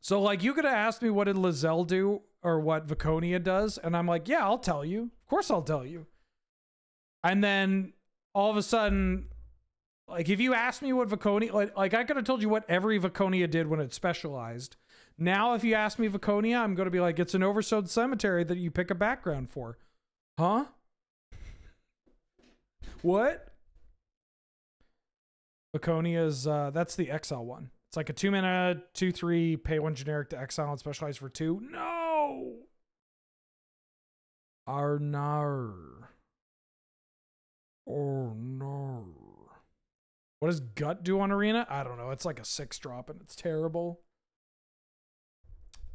Speaker 1: So like, you could have asked me what did Lae'zel do or what Viconia does, and I'm like, yeah, I'll tell you. Of course, I'll tell you. And then all of a sudden, like, if you asked me what Viconia, like, like I could have told you what every Viconia did when it specialized. Now, if you ask me Viconia, I'm going to be like, it's an oversold cemetery that you pick a background for. Huh? What? Viconia's, uh, that's the XL one. It's like a two mana, two, three, pay one generic to exile and specialize for two. No! Arnar. Oh no. What does gut do on arena? I don't know. It's like a six drop and it's terrible.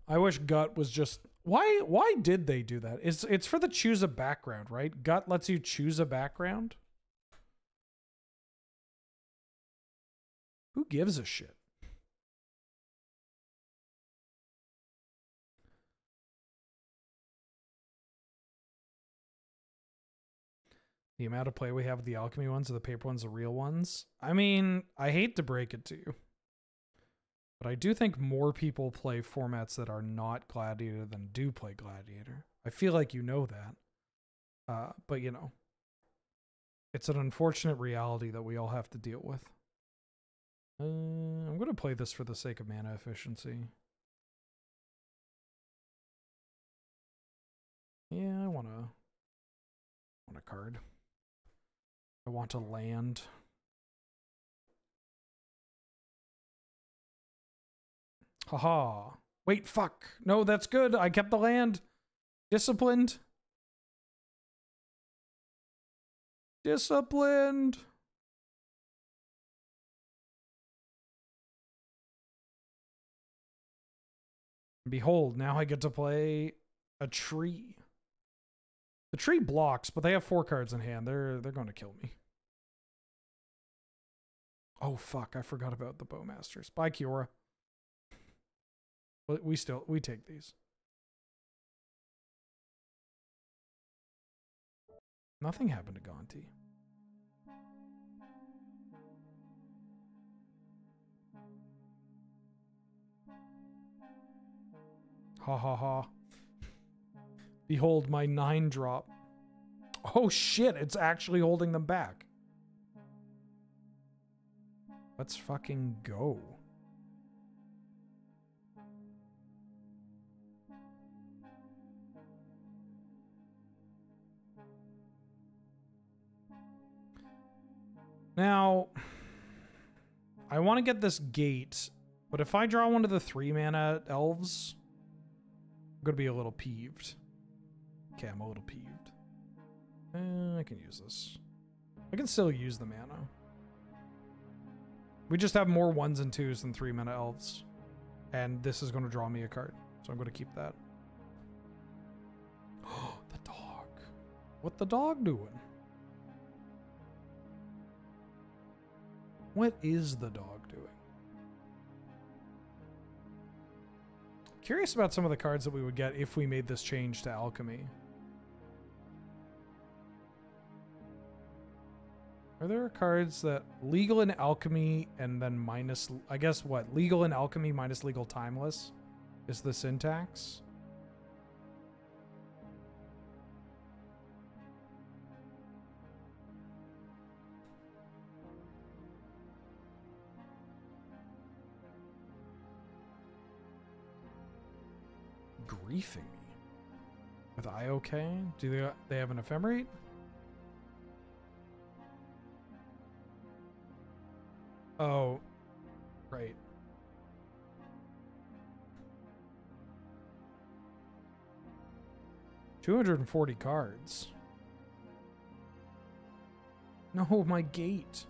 Speaker 1: I wish gut was just why why did they do that? It's it's for the choose a background, right? Gut lets you choose a background. Who gives a shit? The amount of play we have with the alchemy ones or the paper ones, the real ones. I mean, I hate to break it to you. But I do think more people play formats that are not Gladiator than do play Gladiator. I feel like you know that. Uh, but you know, it's an unfortunate reality that we all have to deal with. Uh, I'm going to play this for the sake of mana efficiency. Yeah, I want to want a card. I want to land. Haha. Wait, fuck. No, that's good. I kept the land. Disciplined. Disciplined. Behold, now I get to play a tree. The tree blocks, but they have four cards in hand. They're they're going to kill me. Oh fuck, I forgot about the bowmasters. Bye, Kiora. But we still we take these. Nothing happened to Gonti. Ha ha ha. Behold my nine drop. Oh shit, it's actually holding them back. Let's fucking go. Now, I want to get this gate, but if I draw one of the three mana elves, I'm going to be a little peeved. Okay, I'm a little peeved. Eh, I can use this. I can still use the mana. We just have more ones and twos than three mana elves. And this is going to draw me a card. So I'm going to keep that. the dog. What the dog doing? What is the dog doing? Curious about some of the cards that we would get if we made this change to alchemy. Are there cards that legal in alchemy and then minus? I guess what legal in alchemy minus legal timeless is the syntax. Griefing me with IOK. Do they they have an ephemerate? Oh, right. Two hundred and forty cards. No, my gate.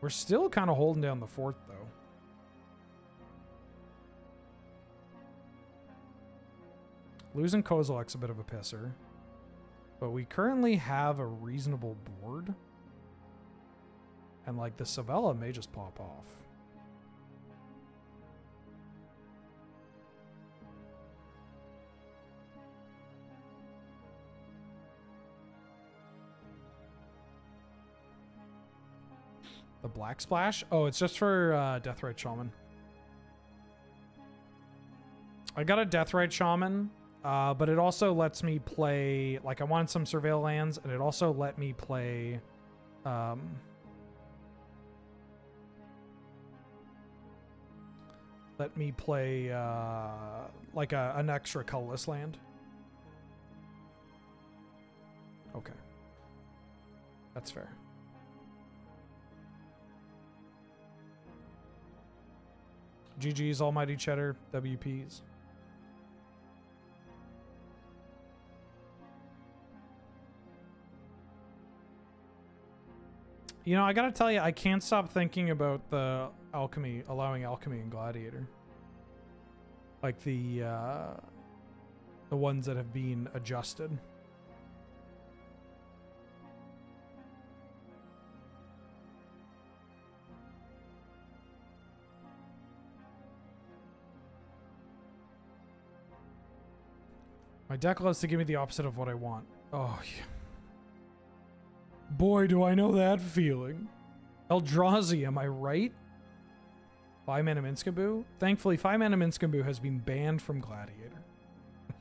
Speaker 1: We're still kind of holding down the fort, though. Losing Kozilek's a bit of a pisser. But we currently have a reasonable board. And like the Savella may just pop off. The Black Splash? Oh, it's just for uh, Deathrite Shaman. I got a Deathrite Shaman, uh, but it also lets me play... Like, I wanted some Surveil lands, and it also let me play... Um, let me play uh, like a, an extra colorless land. Okay. That's fair. GG's Almighty Cheddar, WPs. You know, I gotta tell you, I can't stop thinking about the alchemy, allowing alchemy in Gladiator. Like the uh, the ones that have been adjusted. My deck loves to give me the opposite of what I want. Oh, yeah. Boy, do I know that feeling. Eldrazi, am I right? Five mana Minsc & Boo? Thankfully, five mana Minsc & Boo has been banned from Gladiator.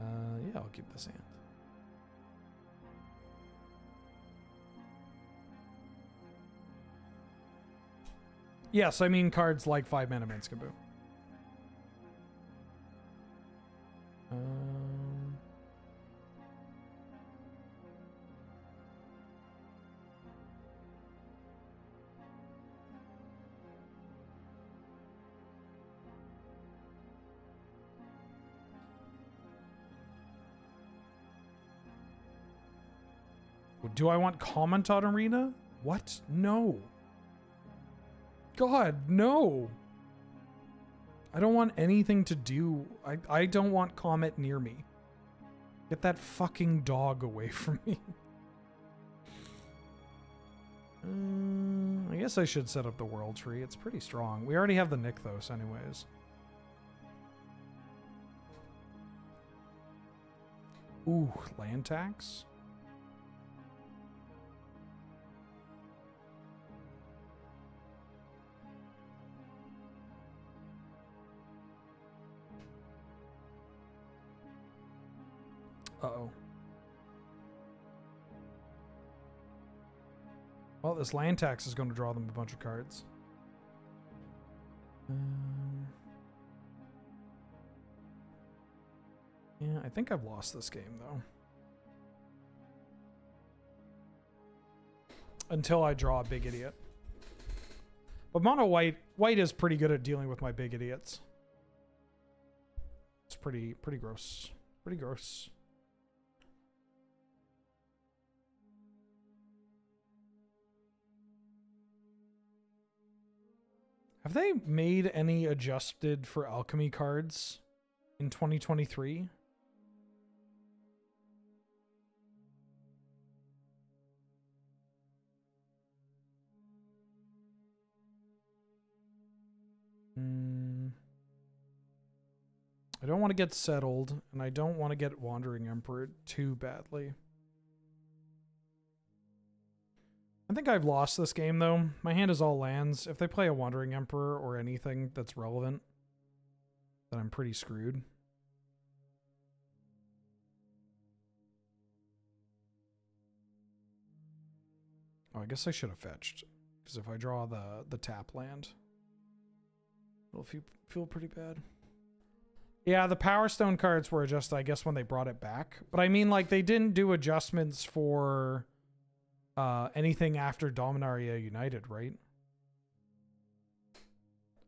Speaker 1: uh, yeah, I'll keep this hand. Yes, I mean cards like five mana Minsc & Boo. Um, Do I want Comet on Arena? What? No. God, no. I don't want anything to do. I, I don't want Comet near me. Get that fucking dog away from me. Um, I guess I should set up the world tree. It's pretty strong. We already have the Nykthos anyways. Ooh, land tax? Uh-oh. Well, this land tax is going to draw them a bunch of cards. Um, yeah, I think I've lost this game, though. Until I draw a big idiot. But mono white, white is pretty good at dealing with my big idiots. It's pretty, pretty gross. Pretty gross. Have they made any adjusted for alchemy cards in 2023? Hmm. I don't want to get settled, and I don't want to get Wandering Emperor too badly. I think I've lost this game though. My hand is all lands. If they play a Wandering Emperor or anything that's relevant, then I'm pretty screwed. Oh, I guess I should have fetched. Because if I draw the, the tap land, it'll feel, feel pretty bad. Yeah, the Power Stone cards were just, I guess, when they brought it back. But I mean, like, they didn't do adjustments for uh, anything after Dominaria United, right?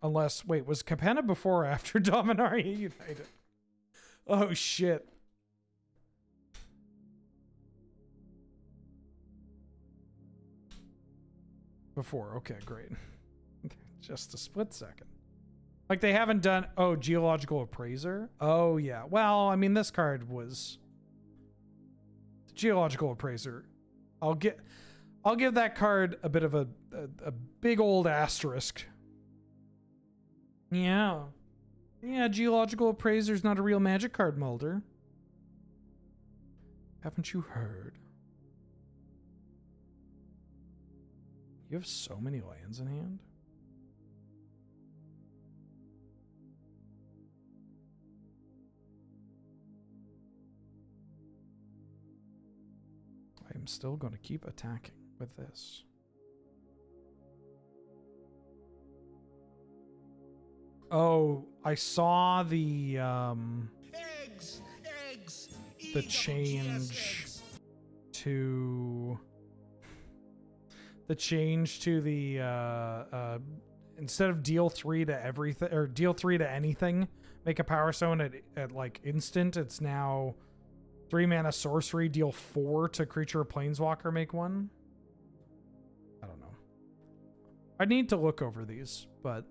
Speaker 1: Unless, wait, was Capenna before or after Dominaria United? Oh, shit. Before, okay, great. Just a split second. Like they haven't done oh geological appraiser. Oh yeah. Well, I mean this card was geological appraiser. I'll get I'll give that card a bit of a a, a big old asterisk. Yeah. Yeah, geological appraiser's not a real magic card, Mulder. Haven't you heard? You have so many lands in hand. Still going to keep attacking with this. Oh, I saw the um
Speaker 6: Eggs! Eggs!
Speaker 1: the change
Speaker 6: eggs.
Speaker 1: to the change to the uh uh instead of deal 3 to everything or deal 3 to anything make a power stone at, at like instant it's now 3 mana sorcery deal 4 to creature or planeswalker make one i don't know i need to look over these but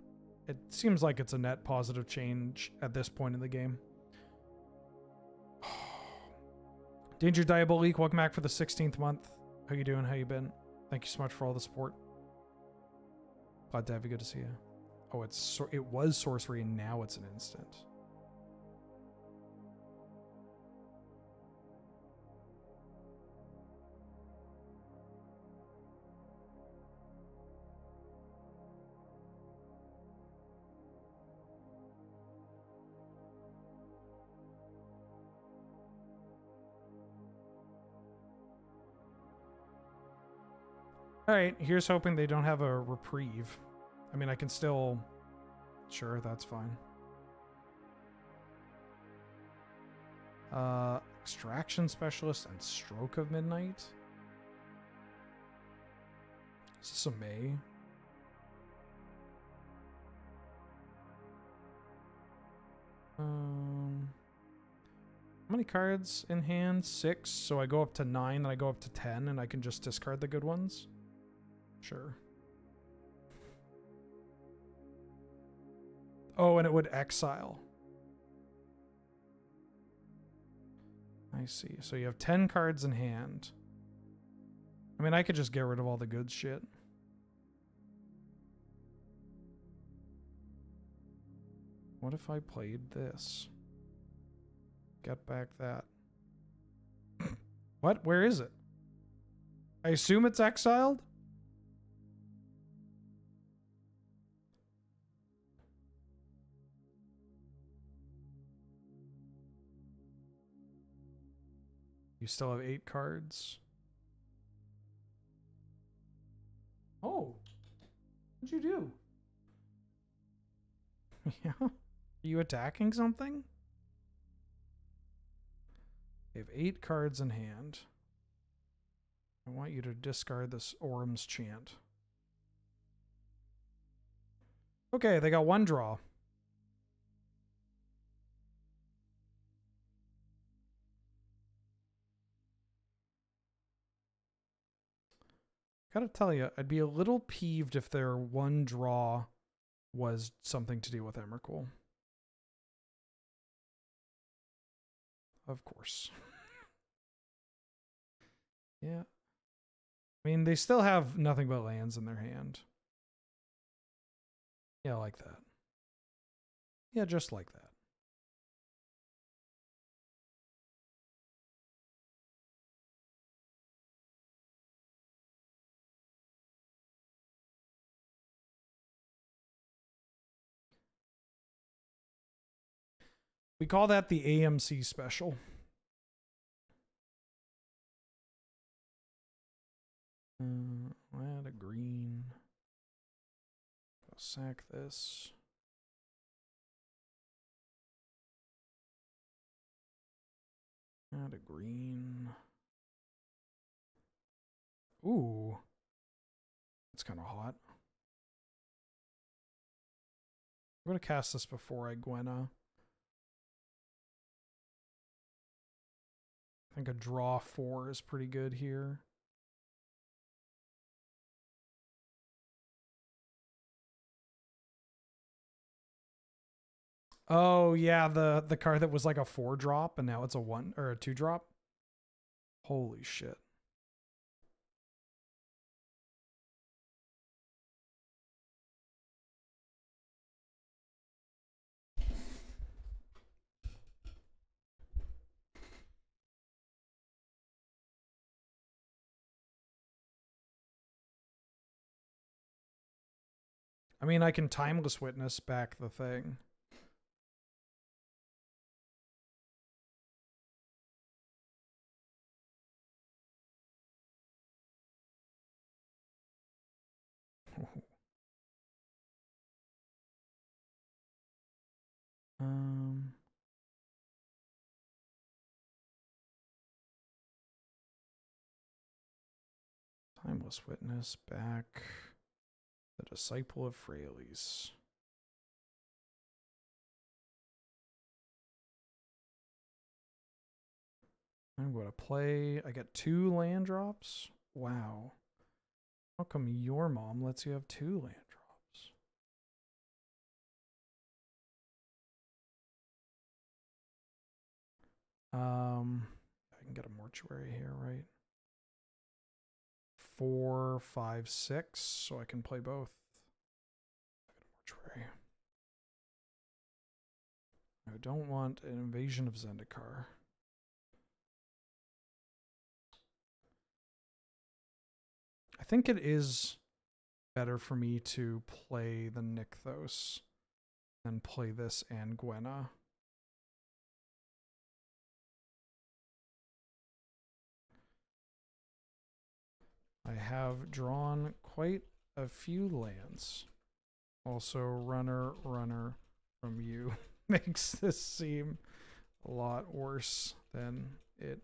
Speaker 1: it seems like it's a net positive change at this point in the game Danger Diabolique, welcome back for the 16th month. How you doing? How you been? Thank you so much for all the support. Glad to have you. Good to see you. Oh, it's it was sorcery and now it's an instant. All right, here's hoping they don't have a reprieve. I mean, I can still. Sure, that's fine. Uh, extraction specialist and stroke of midnight. Is this a May? Um, how many cards in hand? Six. So I go up to nine, then I go up to ten, and I can just discard the good ones. Sure. Oh, and it would exile. I see. So you have 10 cards in hand. I mean, I could just get rid of all the good shit. What if I played this? Get back that. what? Where is it? I assume it's exiled? You still have eight cards. Oh, what'd you do? yeah, are you attacking something? You have eight cards in hand. I want you to discard this Orim's chant. Okay, they got one draw. Gotta tell you, I'd be a little peeved if their one draw was something to do with Emrakul. Of course. yeah. I mean, they still have nothing but lands in their hand. Yeah, like that. Yeah, just like that. We call that the AMC special. Uh, add a green. I'll sack this. Add a green. Ooh. It's kind of hot. I'm going to cast this before I Gwenna. I think a draw four is pretty good here. Oh yeah, the the card that was like a four drop and now it's a one or a two drop. Holy shit. Mean, I can timeless witness back the thing. Um, timeless witness back the disciple of Freyalise. I'm going to play. I get two land drops. Wow. How come your mom lets you have two land drops? Um, I can get a mortuary here, right? Four, five, six, so I can play both. I don't want an invasion of Zendikar. I think it is better for me to play the Nykthos than play this and Gwenna. I have drawn quite a few lands. Also, runner, runner from you makes this seem a lot worse than it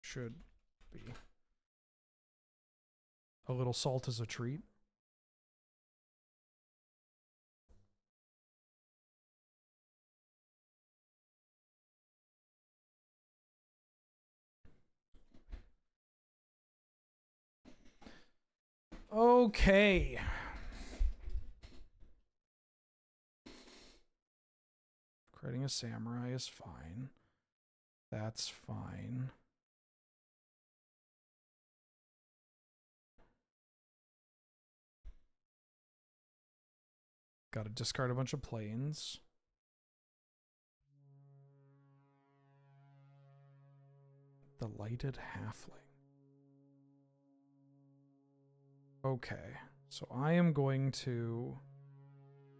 Speaker 1: should be. A little salt is a treat. Okay. Creating a samurai is fine. That's fine. Got to discard a bunch of planes. Delighted halfling. Okay, so I am going to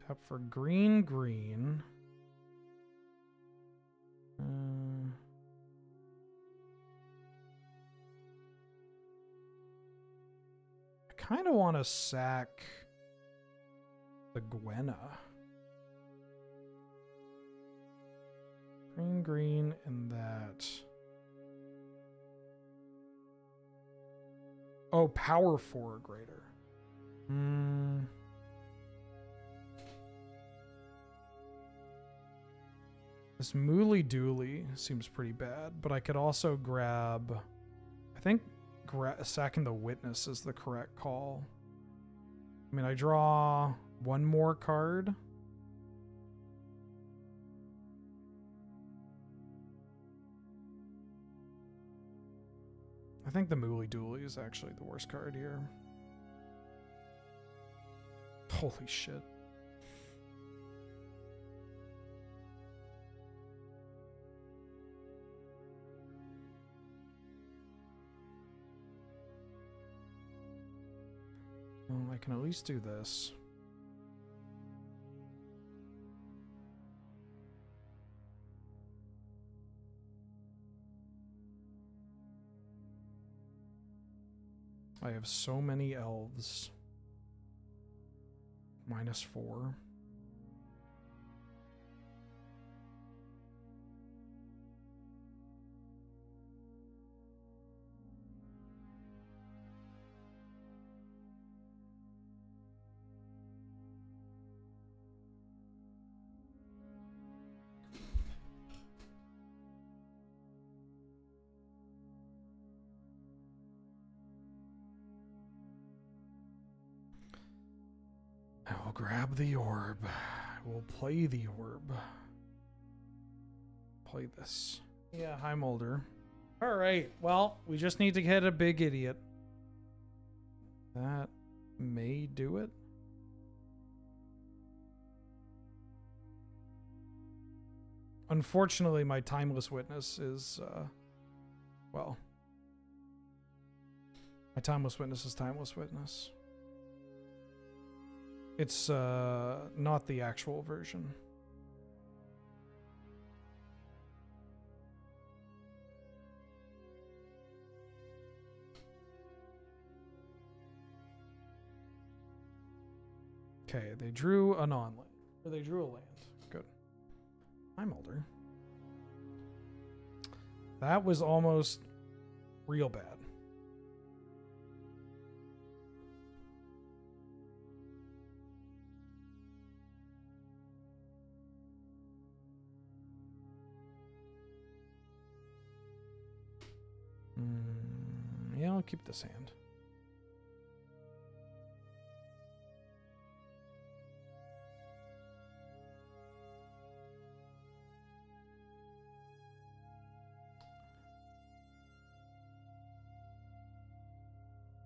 Speaker 1: tap for green, green. Uh, I kind of want to sack the Gwenna. Green, green, and that. Oh, power four or greater. Hmm. This Mooly Dooley seems pretty bad, but I could also grab. I think gra- sacking the witness is the correct call. I mean, I draw one more card. Think the Mooly Dooley is actually the worst card here. Holy shit. Well, I can at least do this. I have so many elves. Minus four. Grab the orb. We'll play the orb. Play this. Yeah, hi Mulder. All right. Well, we just need to hit a big idiot. That may do it. Unfortunately, my timeless witness is, uh, well, my timeless witness is timeless witness. It's uh, not the actual version. Okay, they drew a non-land. Or they drew a land. Good. I'm older. That was almost real bad. Mm, yeah, I'll keep this hand.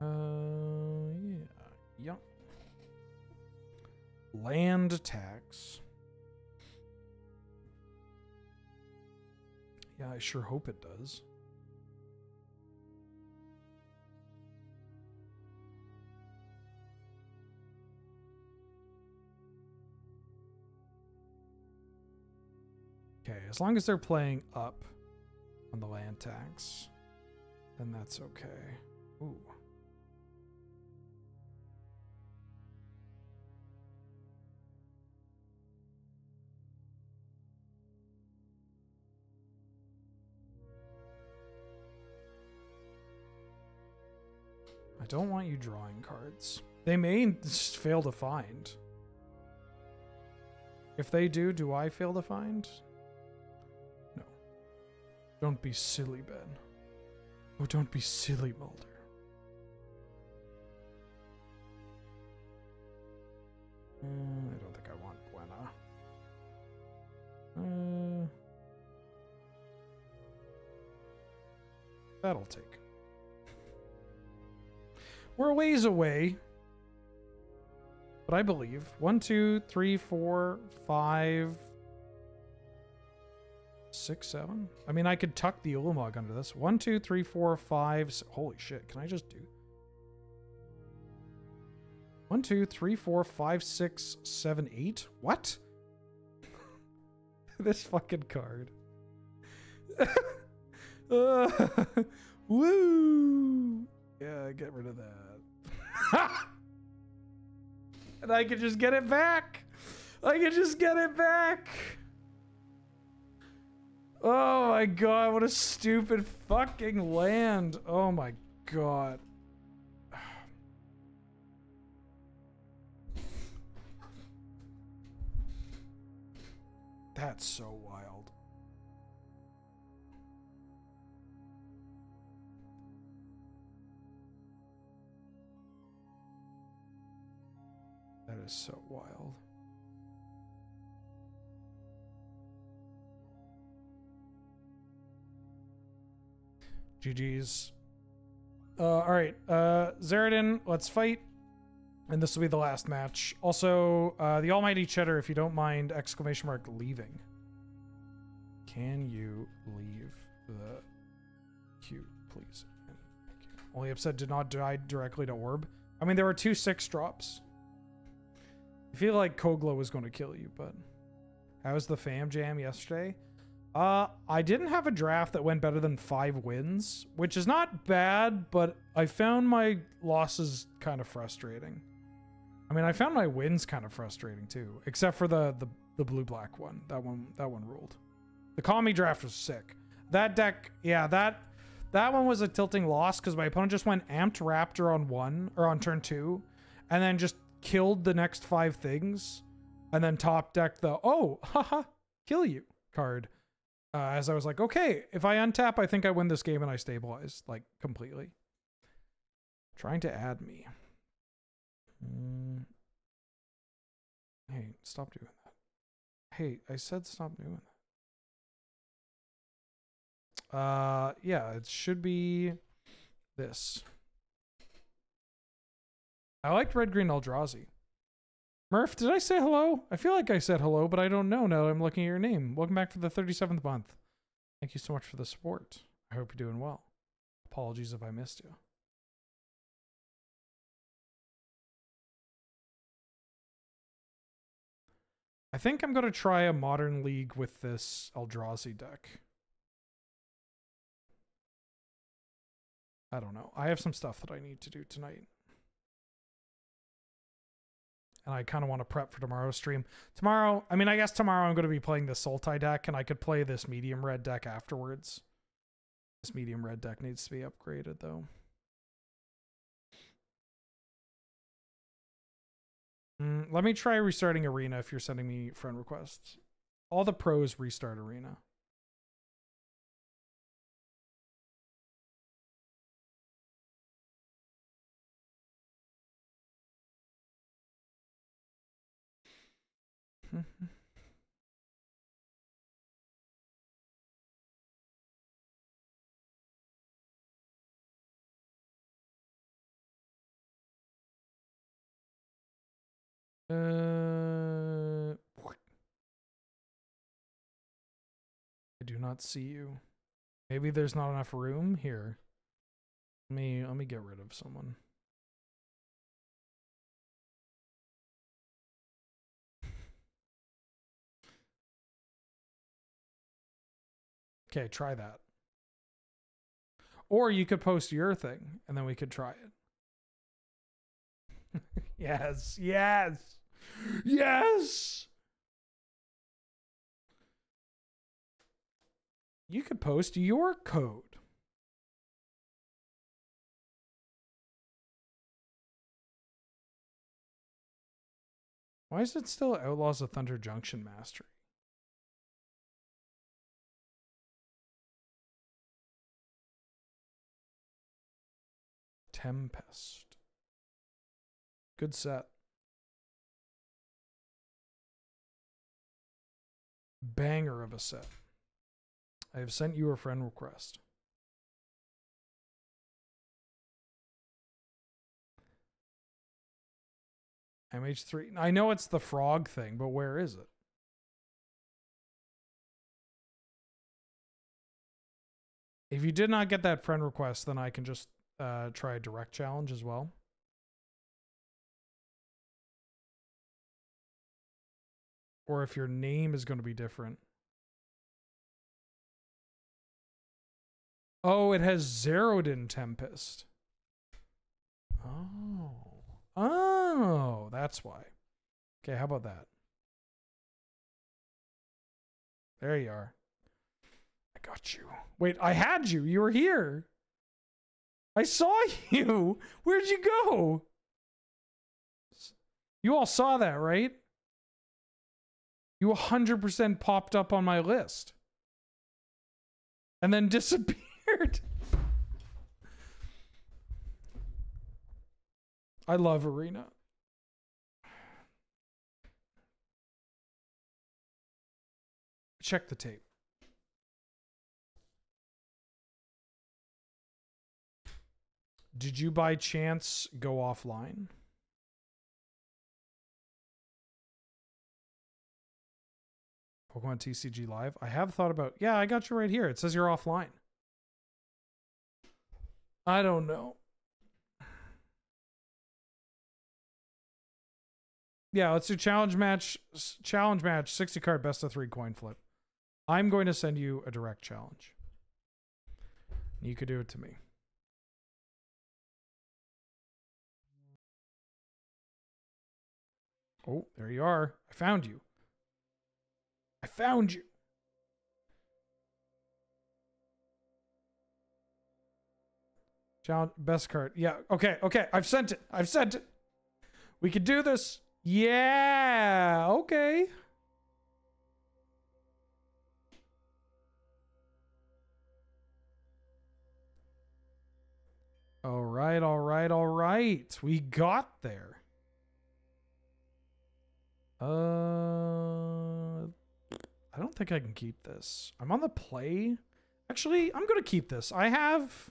Speaker 1: Uh, yeah. Land tax. Yeah, I sure hope it does. Okay, as long as they're playing up on the land tax, then that's okay. Ooh. I don't want you drawing cards. They may fail to find. If they do, do I fail to find? Don't be silly, Ben. Oh, don't be silly, Mulder. Uh, I don't think I want Buena. Uh, that'll take. We're a ways away. But I believe. One, two, three, four, five, six, seven. I mean, I could tuck the Ulamog under this. One, two, three, four, five. Holy shit. Can I just do? One, two, three, four, five, six, seven, eight. What? this fucking card. Uh, woo! Yeah, get rid of that. and I could just get it back. I could just get it back. Oh my god, what a stupid fucking land. Oh my god. That's so wild. That is so wild. GG's. Uh, all right, uh, Zeradin, let's fight. And this will be the last match. Also, uh, the Almighty Cheddar, if you don't mind, exclamation mark leaving. Can you leave the queue, please? Only upset did not die directly to Orb. I mean, there were two six drops. I feel like Kogla was going to kill you, but how was the fam jam yesterday? Uh, I didn't have a draft that went better than five wins, which is not bad, but I found my losses kind of frustrating. I mean, I found my wins kind of frustrating too, except for the the, the blue black one. That one that one ruled. The Kami draft was sick. That deck, yeah, that that one was a tilting loss because my opponent just went amped Raptor on one or on turn two, and then just killed the next five things, and then top decked the oh haha kill you card. Uh, as I was like, okay, if I untap, I think I win this game and I stabilize like completely. Trying to add me. Mm. Hey, stop doing that. Hey, I said stop doing that. Uh, yeah, it should be this. I liked Red Green Eldrazi. Murph, did I say hello? I feel like I said hello, but I don't know now I'm looking at your name. Welcome back for the 37th month. Thank you so much for the support. I hope you're doing well. Apologies if I missed you. I think I'm going to try a modern league with this Eldrazi deck. I don't know. I have some stuff that I need to do tonight. And I kind of want to prep for tomorrow's stream. Tomorrow, I mean, I guess tomorrow I'm going to be playing the Sultai deck, and I could play this medium red deck afterwards. This medium red deck needs to be upgraded, though. Mm, let me try restarting Arena if you're sending me friend requests. All the pros restart Arena. Uh, I do not see you. Maybe there's not enough room here. Let me let me get rid of someone. Okay, try that. Or you could post your thing and then we could try it. yes, yes, yes. You could post your code. Why is it still Outlaws of Thunder Junction Mastery? Tempest. Good set. Banger of a set. I have sent you a friend request. MH3. I know it's the frog thing, but where is it? If you did not get that friend request, then I can just uh, try a direct challenge as well. Or if your name is going to be different. Oh, it has zeroed in Tempest. Oh. Oh, that's why. Okay, how about that? There you are. I got you. Wait, I had you. You were here. I saw you. Where'd you go? You all saw that, right? You 100% popped up on my list and then disappeared. I love Arena. Check the tape. Did you by chance go offline? Pokemon TCG Live. I have thought about. Yeah, I got you right here. It says you're offline. I don't know. Yeah, let's do challenge match. Challenge match. Sixty card best of three coin flip. I'm going to send you a direct challenge. You could do it to me. Oh, there you are. I found you. I found you. Challenge best card. Yeah. Okay. Okay. I've sent it. I've sent it. We could do this. Yeah. Okay. All right. All right. All right. We got there. Uh, I don't think I can keep this. I'm on the play. Actually, I'm gonna keep this. I have,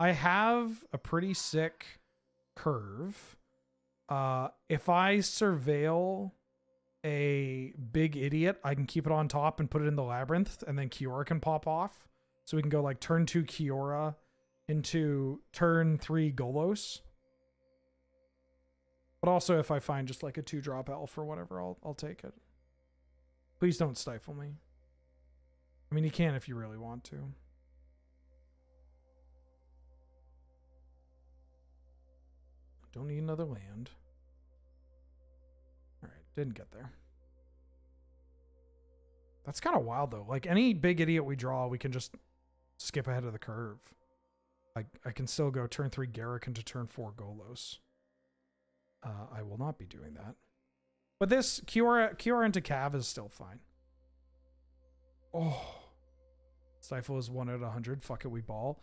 Speaker 1: I have a pretty sick curve. Uh, if I surveil a big idiot, I can keep it on top and put it in the labyrinth, and then Kiora can pop off. So we can go like turn two Kiora into turn three Golos. But also, if I find just like a two drop elf or whatever, I'll I'll take it. Please don't stifle me. I mean, you can if you really want to. Don't need another land. All right, didn't get there. That's kind of wild though. Like any big idiot we draw, we can just skip ahead of the curve. I I can still go turn three Garruk into turn four Golos. Uh, I will not be doing that. But this Kiora Kiora into Cav is still fine. Oh. Stifle is one out of hundred. Fuck it, we ball.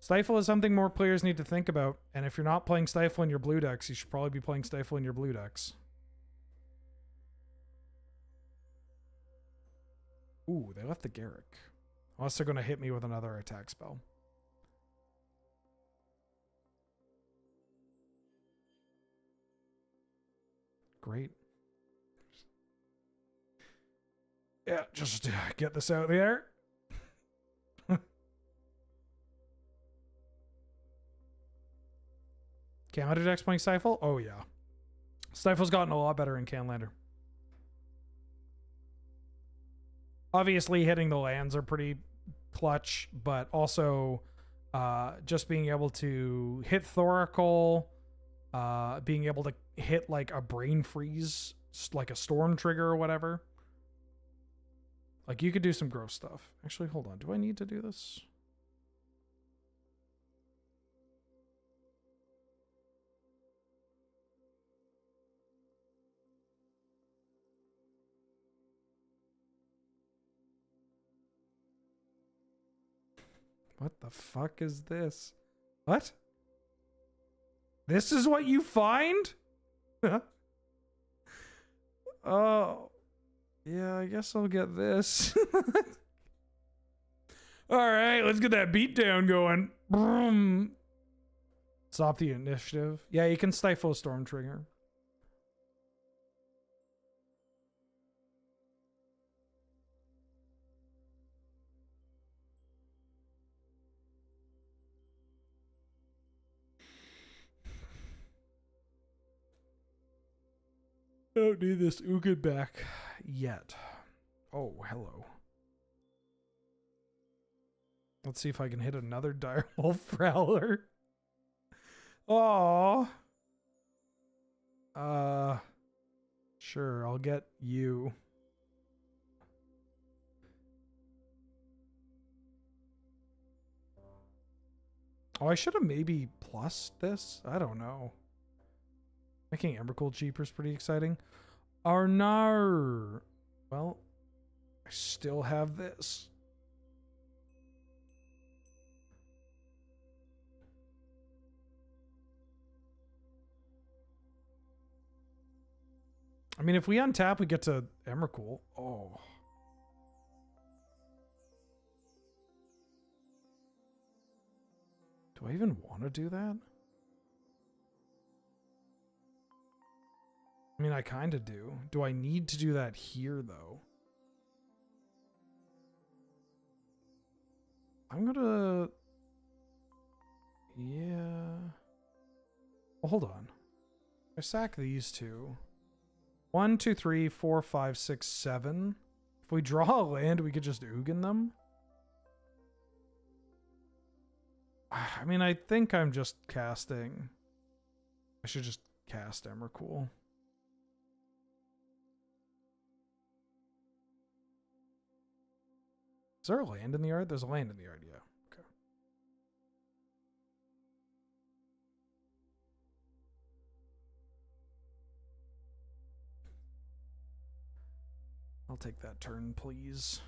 Speaker 1: Stifle is something more players need to think about. And if you're not playing Stifle in your blue decks, you should probably be playing Stifle in your blue decks. Ooh, they left the Garruk. Unless they're going to hit me with another attack spell. Great. Yeah, just uh, get this out there. Canlander deck's playing Stifle? Oh, yeah. Stifle's gotten a lot better in Canlander. Obviously, hitting the lands are pretty clutch, but also uh, just being able to hit Thoracle, uh, being able to hit like a brain freeze, like a storm trigger or whatever. Like you could do some gross stuff. Actually, hold on. Do I need to do this? What the fuck is this? What? This is what you find? oh. Yeah, I guess I'll get this. All right, let's get that beat down going. Vroom. Stop the initiative. Yeah, you can stifle a storm trigger. Don't need this Ugin back yet. Oh, hello. Let's see if I can hit another Direwolf Prowler. Oh. Uh. Sure, I'll get you. Oh, I should have maybe plus this. I don't know. Making Embercleave cheaper is pretty exciting. Arnar. Well, I still have this. I mean, if we untap, we get to Emrakul. Oh. Do I even want to do that? I mean, I kind of do. Do I need to do that here, though? I'm gonna... Yeah... Well, hold on. I sack these two. One, two, three, four, five, six, seven. If we draw a land, we could just Ugin them. I mean, I think I'm just casting. I should just cast Emrakul. Is there a land in the yard? There's a land in the yard, yeah. Okay. I'll take that turn, please.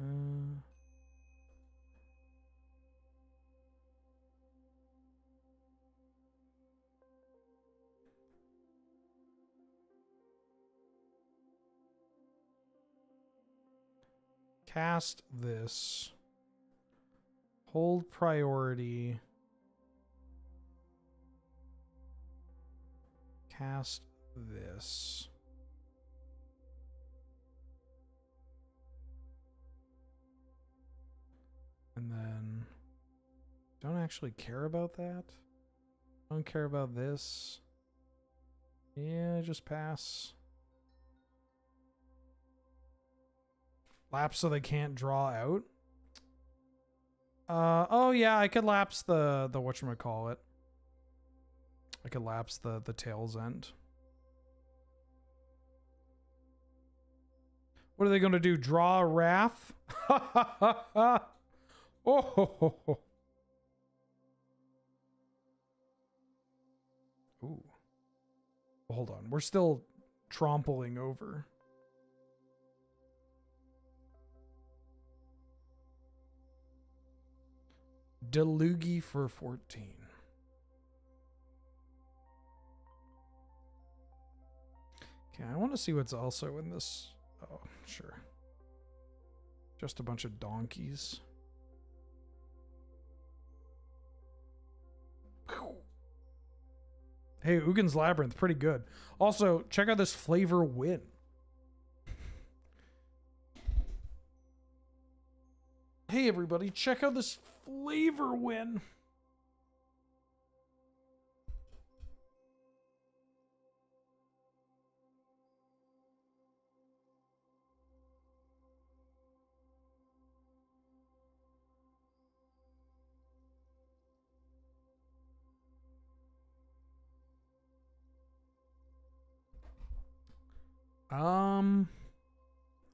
Speaker 1: Uh, cast this. Hold priority. Cast this. And then don't actually care about that. Don't care about this. Yeah, just pass. Lapse so they can't draw out. Uh oh yeah, I could lapse the the whatchamacallit. I could lapse the the tails end. What are they gonna do? Draw a wrath? oh ho, ho, ho. Ooh. Hold on. We're still trampling over. Delugi for 14. Okay, I want to see what's also in this. Oh, sure. Just a bunch of donkeys. Hey, Ugin's Labyrinth, pretty good. Also, check out this flavor win. Hey, everybody, check out this flavor win. Um,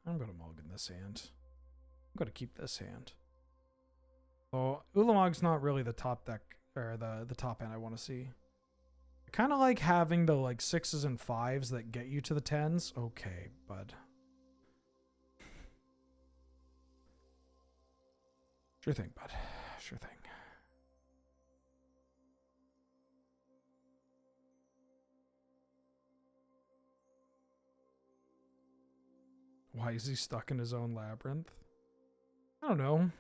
Speaker 1: I'm gonna mulligan this hand. I'm gonna keep this hand. So Ulamog's not really the top deck or the the top end I want to see. I kind of like having the like sixes and fives that get you to the tens. Okay, bud. Sure thing, bud. Sure thing. Why is he stuck in his own labyrinth? I don't know.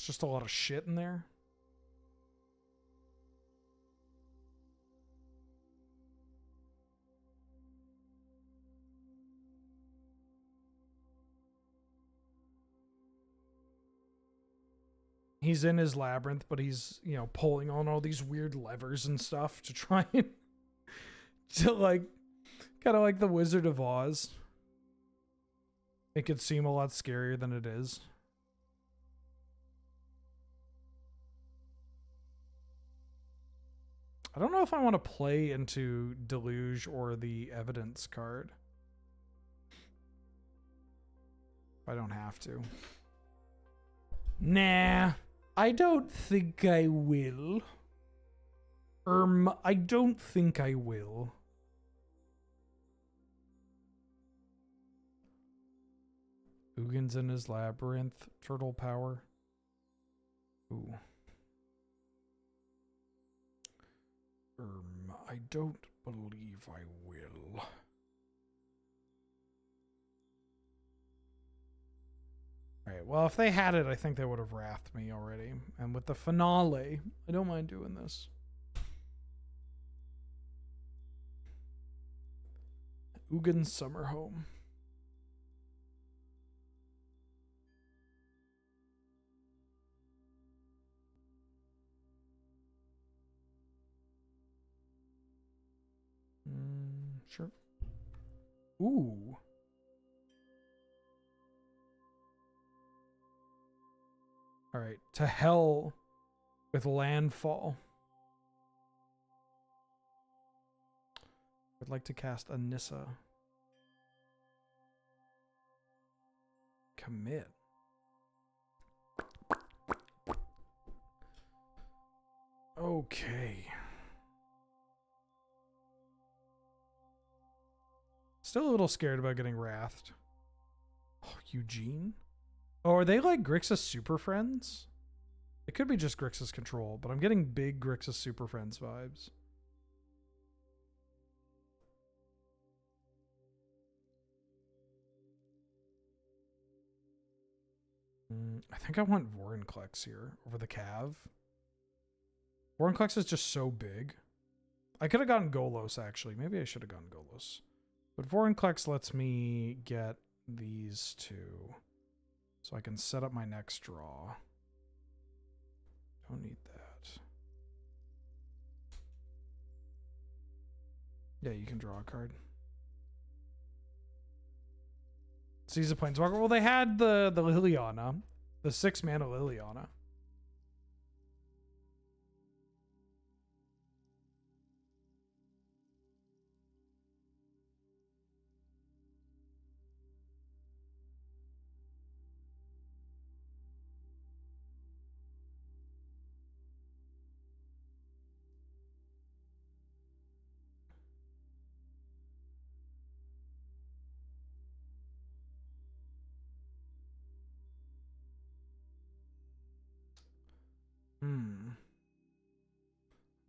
Speaker 1: It's just a lot of shit in there. He's in his labyrinth, but he's, you know, pulling on all these weird levers and stuff to try and to like kind of like the Wizard of Oz. It seem a lot scarier than it is. I don't know if I want to play into Deluge or the Evidence card. I don't have to. Nah, I don't think I will. Um, I don't think I will. Ugin's in his labyrinth. Turtle power. Ooh. Um, I don't believe I will. Alright, well, if they had it, I think they would have wrathed me already. And with the finale, I don't mind doing this. Ugin's summer home. Mm, sure. Ooh. All right. To hell with landfall. I'd like to cast Anissa. Commit. Okay. Still a little scared about getting wrathed. Oh, Ugin? Oh, are they like Grixis super friends? It could be just Grixis control, but I'm getting big Grixis super friends vibes. Mm, I think I want Vorinclex here over the Cav. Vorinclex is just so big. I could have gotten Golos actually. Maybe I should have gotten Golos. But Vorinclex lets me get these two. So I can set up my next draw. Don't need that. Yeah, you can draw a card. Seize a Planeswalker. Well, they had the, the Liliana. The six mana Liliana.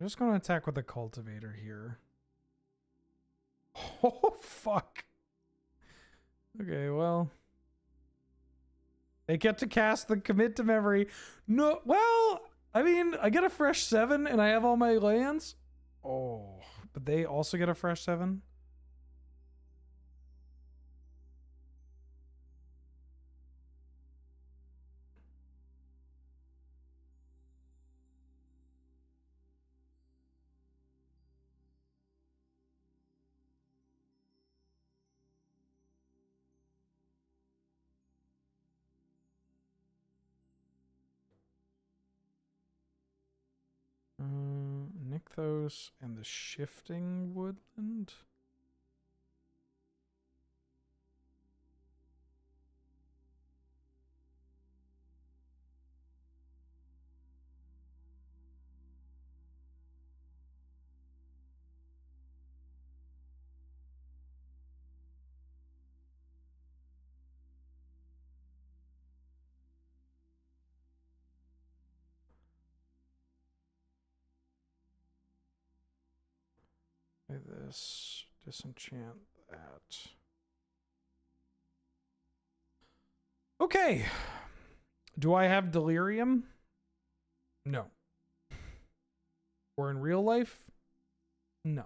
Speaker 1: I'm just going to attack with the cultivator here. Oh, fuck. Okay, well. They get to cast the commit to memory. No, well, I mean, I get a fresh seven and I have all my lands. Oh, but they also get a fresh seven? And the Shifting Woodland. This. Disenchant that. Okay. Do I have delirium? No. Or in real life? No.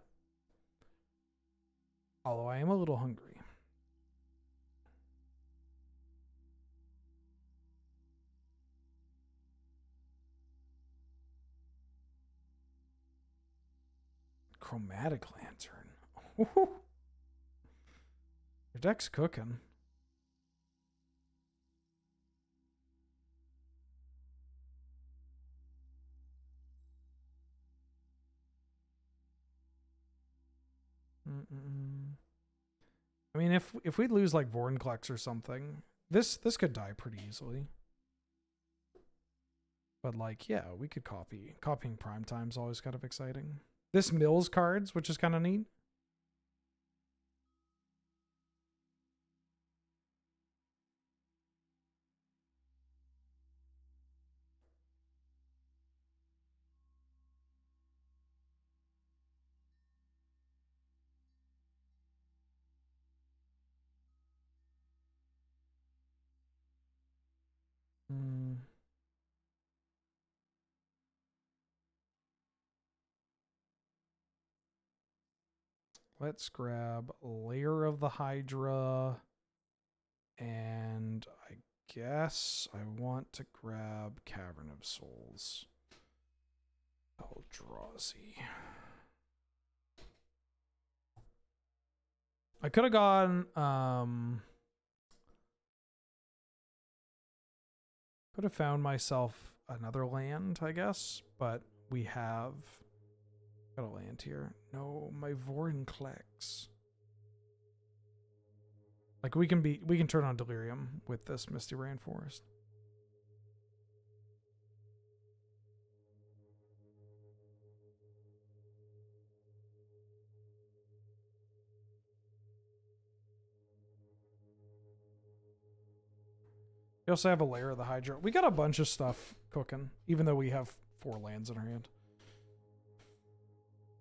Speaker 1: Although I am a little hungry. Chromatic Lantern. Your deck's cooking. Mm-mm. I mean, if if we lose like Vorinclex or something, this this could die pretty easily. But like, yeah, we could copy. Copying prime time's always kind of exciting. This Mills cards, which is kind of neat. Let's grab Lair of the Hydra. And I guess I want to grab Cavern of Souls. Eldrazi. I could have gone um could have found myself another land, I guess, but we have got a land here. No, my Vorinclex. Like we can be we can turn on delirium with this Misty Rainforest. We also have a Lair of the Hydra. We got a bunch of stuff cooking, even though we have four lands in our hand.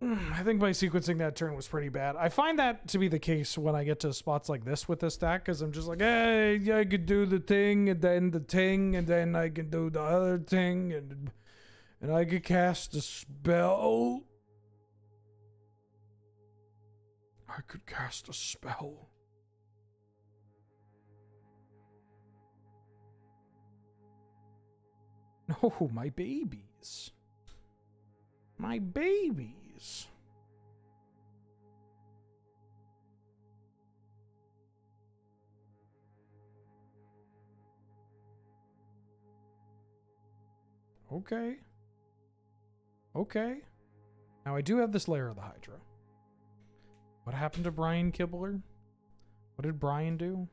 Speaker 1: I think my sequencing that turn was pretty bad. I find that to be the case when I get to spots like this with this deck, because I'm just like, hey, I could do the thing, and then the thing, and then I can do the other thing, and and I could cast a spell. I could cast a spell. No, my babies. My babies. Okay. Okay. Now I do have this Lair of the Hydra. What happened to Brian Kibler? What did Brian do?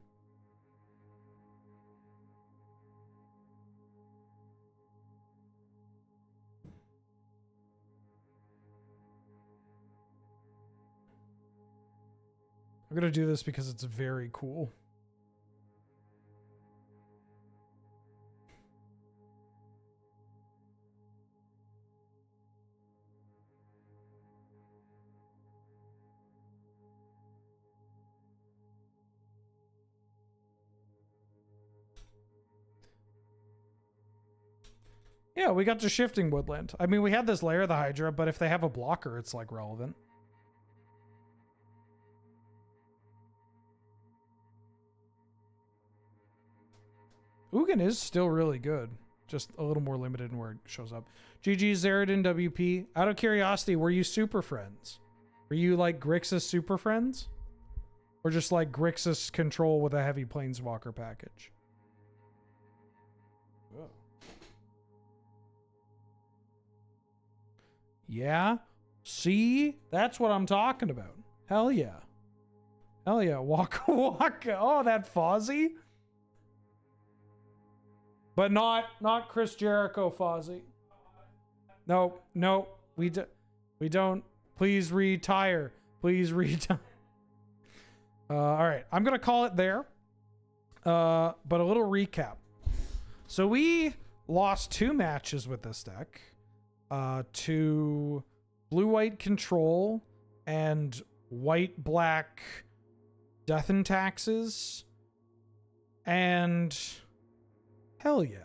Speaker 1: I'm gonna do this because it's very cool. Yeah, we got to shifting woodland. I mean, we had this Lair of the Hydra, but if they have a blocker, it's like relevant. Ugin is still really good, just a little more limited in where it shows up. GG Zeridin WP. Out of curiosity, were you super friends? Were you like Grixis super friends? Or just like Grixis control with a heavy planeswalker package? Yeah. See? That's what I'm talking about. Hell yeah. Hell yeah. Waka Waka. Oh, that Fozzie? But not not Chris Jericho Fozzy. No, no, we do, we don't. Please retire. Please retire. Uh, all right, I'm gonna call it there. Uh, but a little recap. So we lost two matches with this deck, uh, to blue white control and white black death and taxes, and Hell yeah.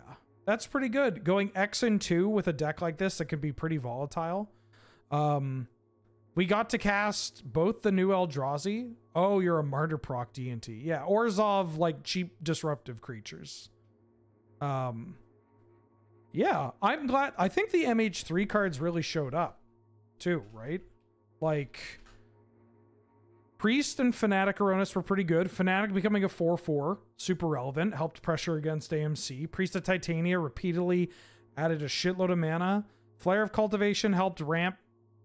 Speaker 1: That's pretty good. Going X and 2 with a deck like this that can be pretty volatile. Um, we got to cast both the new Eldrazi. Oh, you're a Martyr proc DNT. Yeah, Orzhov like cheap disruptive creatures. Um, yeah, I'm glad. I think the MH3 cards really showed up too, right? Like, Priest and Fanatic of Rhonas were pretty good. Fanatic becoming a 4-4, super relevant, helped pressure against AMC. Priest of Titania repeatedly added a shitload of mana. Flare of Cultivation helped ramp,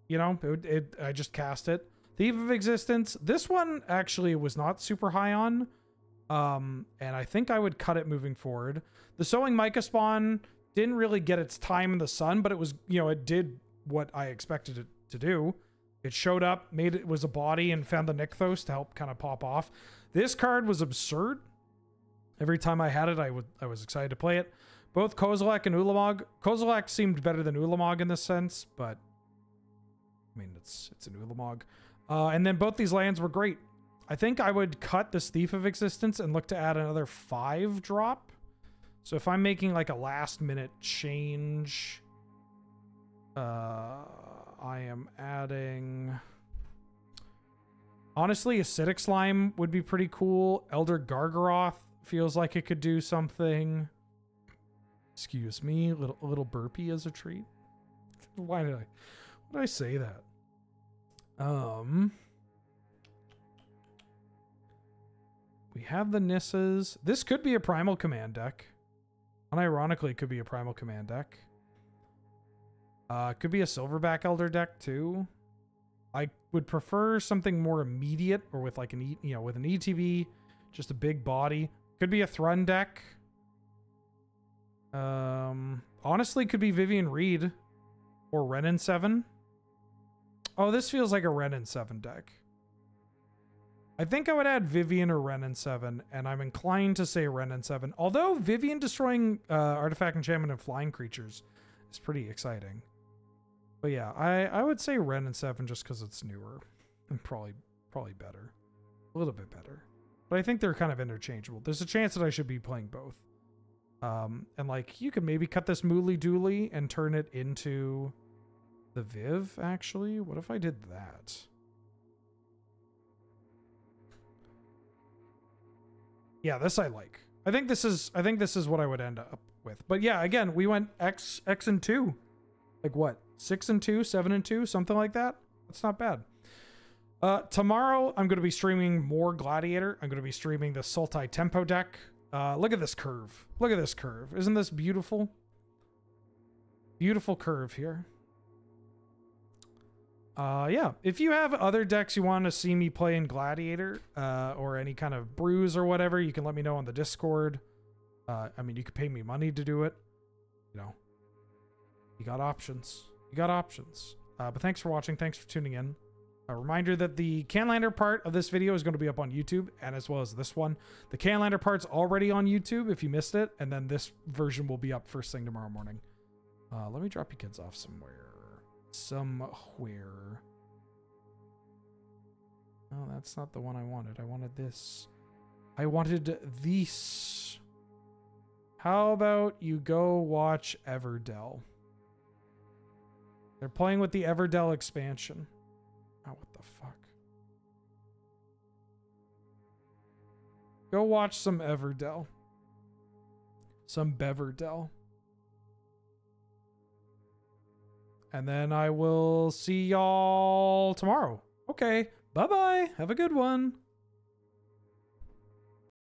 Speaker 1: you know, it, it, I just cast it. Thief of Existence, this one actually was not super high on. Um, and I think I would cut it moving forward. The Sowing Mycospawn didn't really get its time in the sun, but it was, you know, it did what I expected it to do. It showed up, made it was a body, and found the Nykthos to help kind of pop off. This card was absurd. Every time I had it, I would I was excited to play it. Both Kozilek and Ulamog. Kozilek seemed better than Ulamog in this sense, but I mean it's it's an Ulamog. Uh, and then both these lands were great. I think I would cut this Thief of Existence and look to add another five drop. So if I'm making like a last minute change, uh, I am adding. Honestly, acidic slime would be pretty cool. Elder Gargaroth feels like it could do something. Excuse me, a little a little burpee as a treat. Why did I why did I say that? Um we have the Nisses. This could be a Primal Command deck. Unironically, it could be a Primal Command deck. Uh, could be a Silverback Elder deck too. I would prefer something more immediate or with like an E, you know, with an ETB, just a big body. Could be a Thrun deck. Um, honestly, could be Vivien Reid or Wrenn and Seven. Oh, this feels like a Wrenn and Seven deck. I think I would add Vivien or Wrenn and Seven, and I'm inclined to say Wrenn and Seven. Although Vivien destroying uh, Artifact Enchantment and Flying Creatures is pretty exciting. But yeah, I, I would say Wrenn and Seven just because it's newer and probably probably better. A little bit better. But I think they're kind of interchangeable. There's a chance that I should be playing both. Um, and like you could maybe cut this Mooly Dooley and turn it into the Viv, actually. What if I did that? Yeah, this I like. I think this is I think this is what I would end up with. But yeah, again, we went X X and two. Like what? Six and two, seven and two, something like that. That's not bad. Uh, tomorrow I'm going to be streaming more Gladiator. I'm going to be streaming the Sultai Tempo deck. Uh, look at this curve. Look at this curve. Isn't this beautiful? Beautiful curve here. Uh, yeah. If you have other decks you want to see me play in Gladiator, uh, or any kind of bruise or whatever, you can let me know on the Discord. Uh, I mean, you could pay me money to do it. You know, you got options. You got options. Uh, but thanks for watching. Thanks for tuning in. A reminder that the Canlander part of this video is going to be up on YouTube and as well as this one. The Canlander part's already on YouTube if you missed it, and then this version will be up first thing tomorrow morning. Uh, let me drop you kids off somewhere. Somewhere. Oh, that's not the one I wanted. I wanted this. I wanted this. How about you go watch Everdell? They're playing with the Everdell expansion. Oh, what the fuck? Go watch some Everdell. Some Beverdell. And then I will see y'all tomorrow. Okay. Bye bye. Have a good one.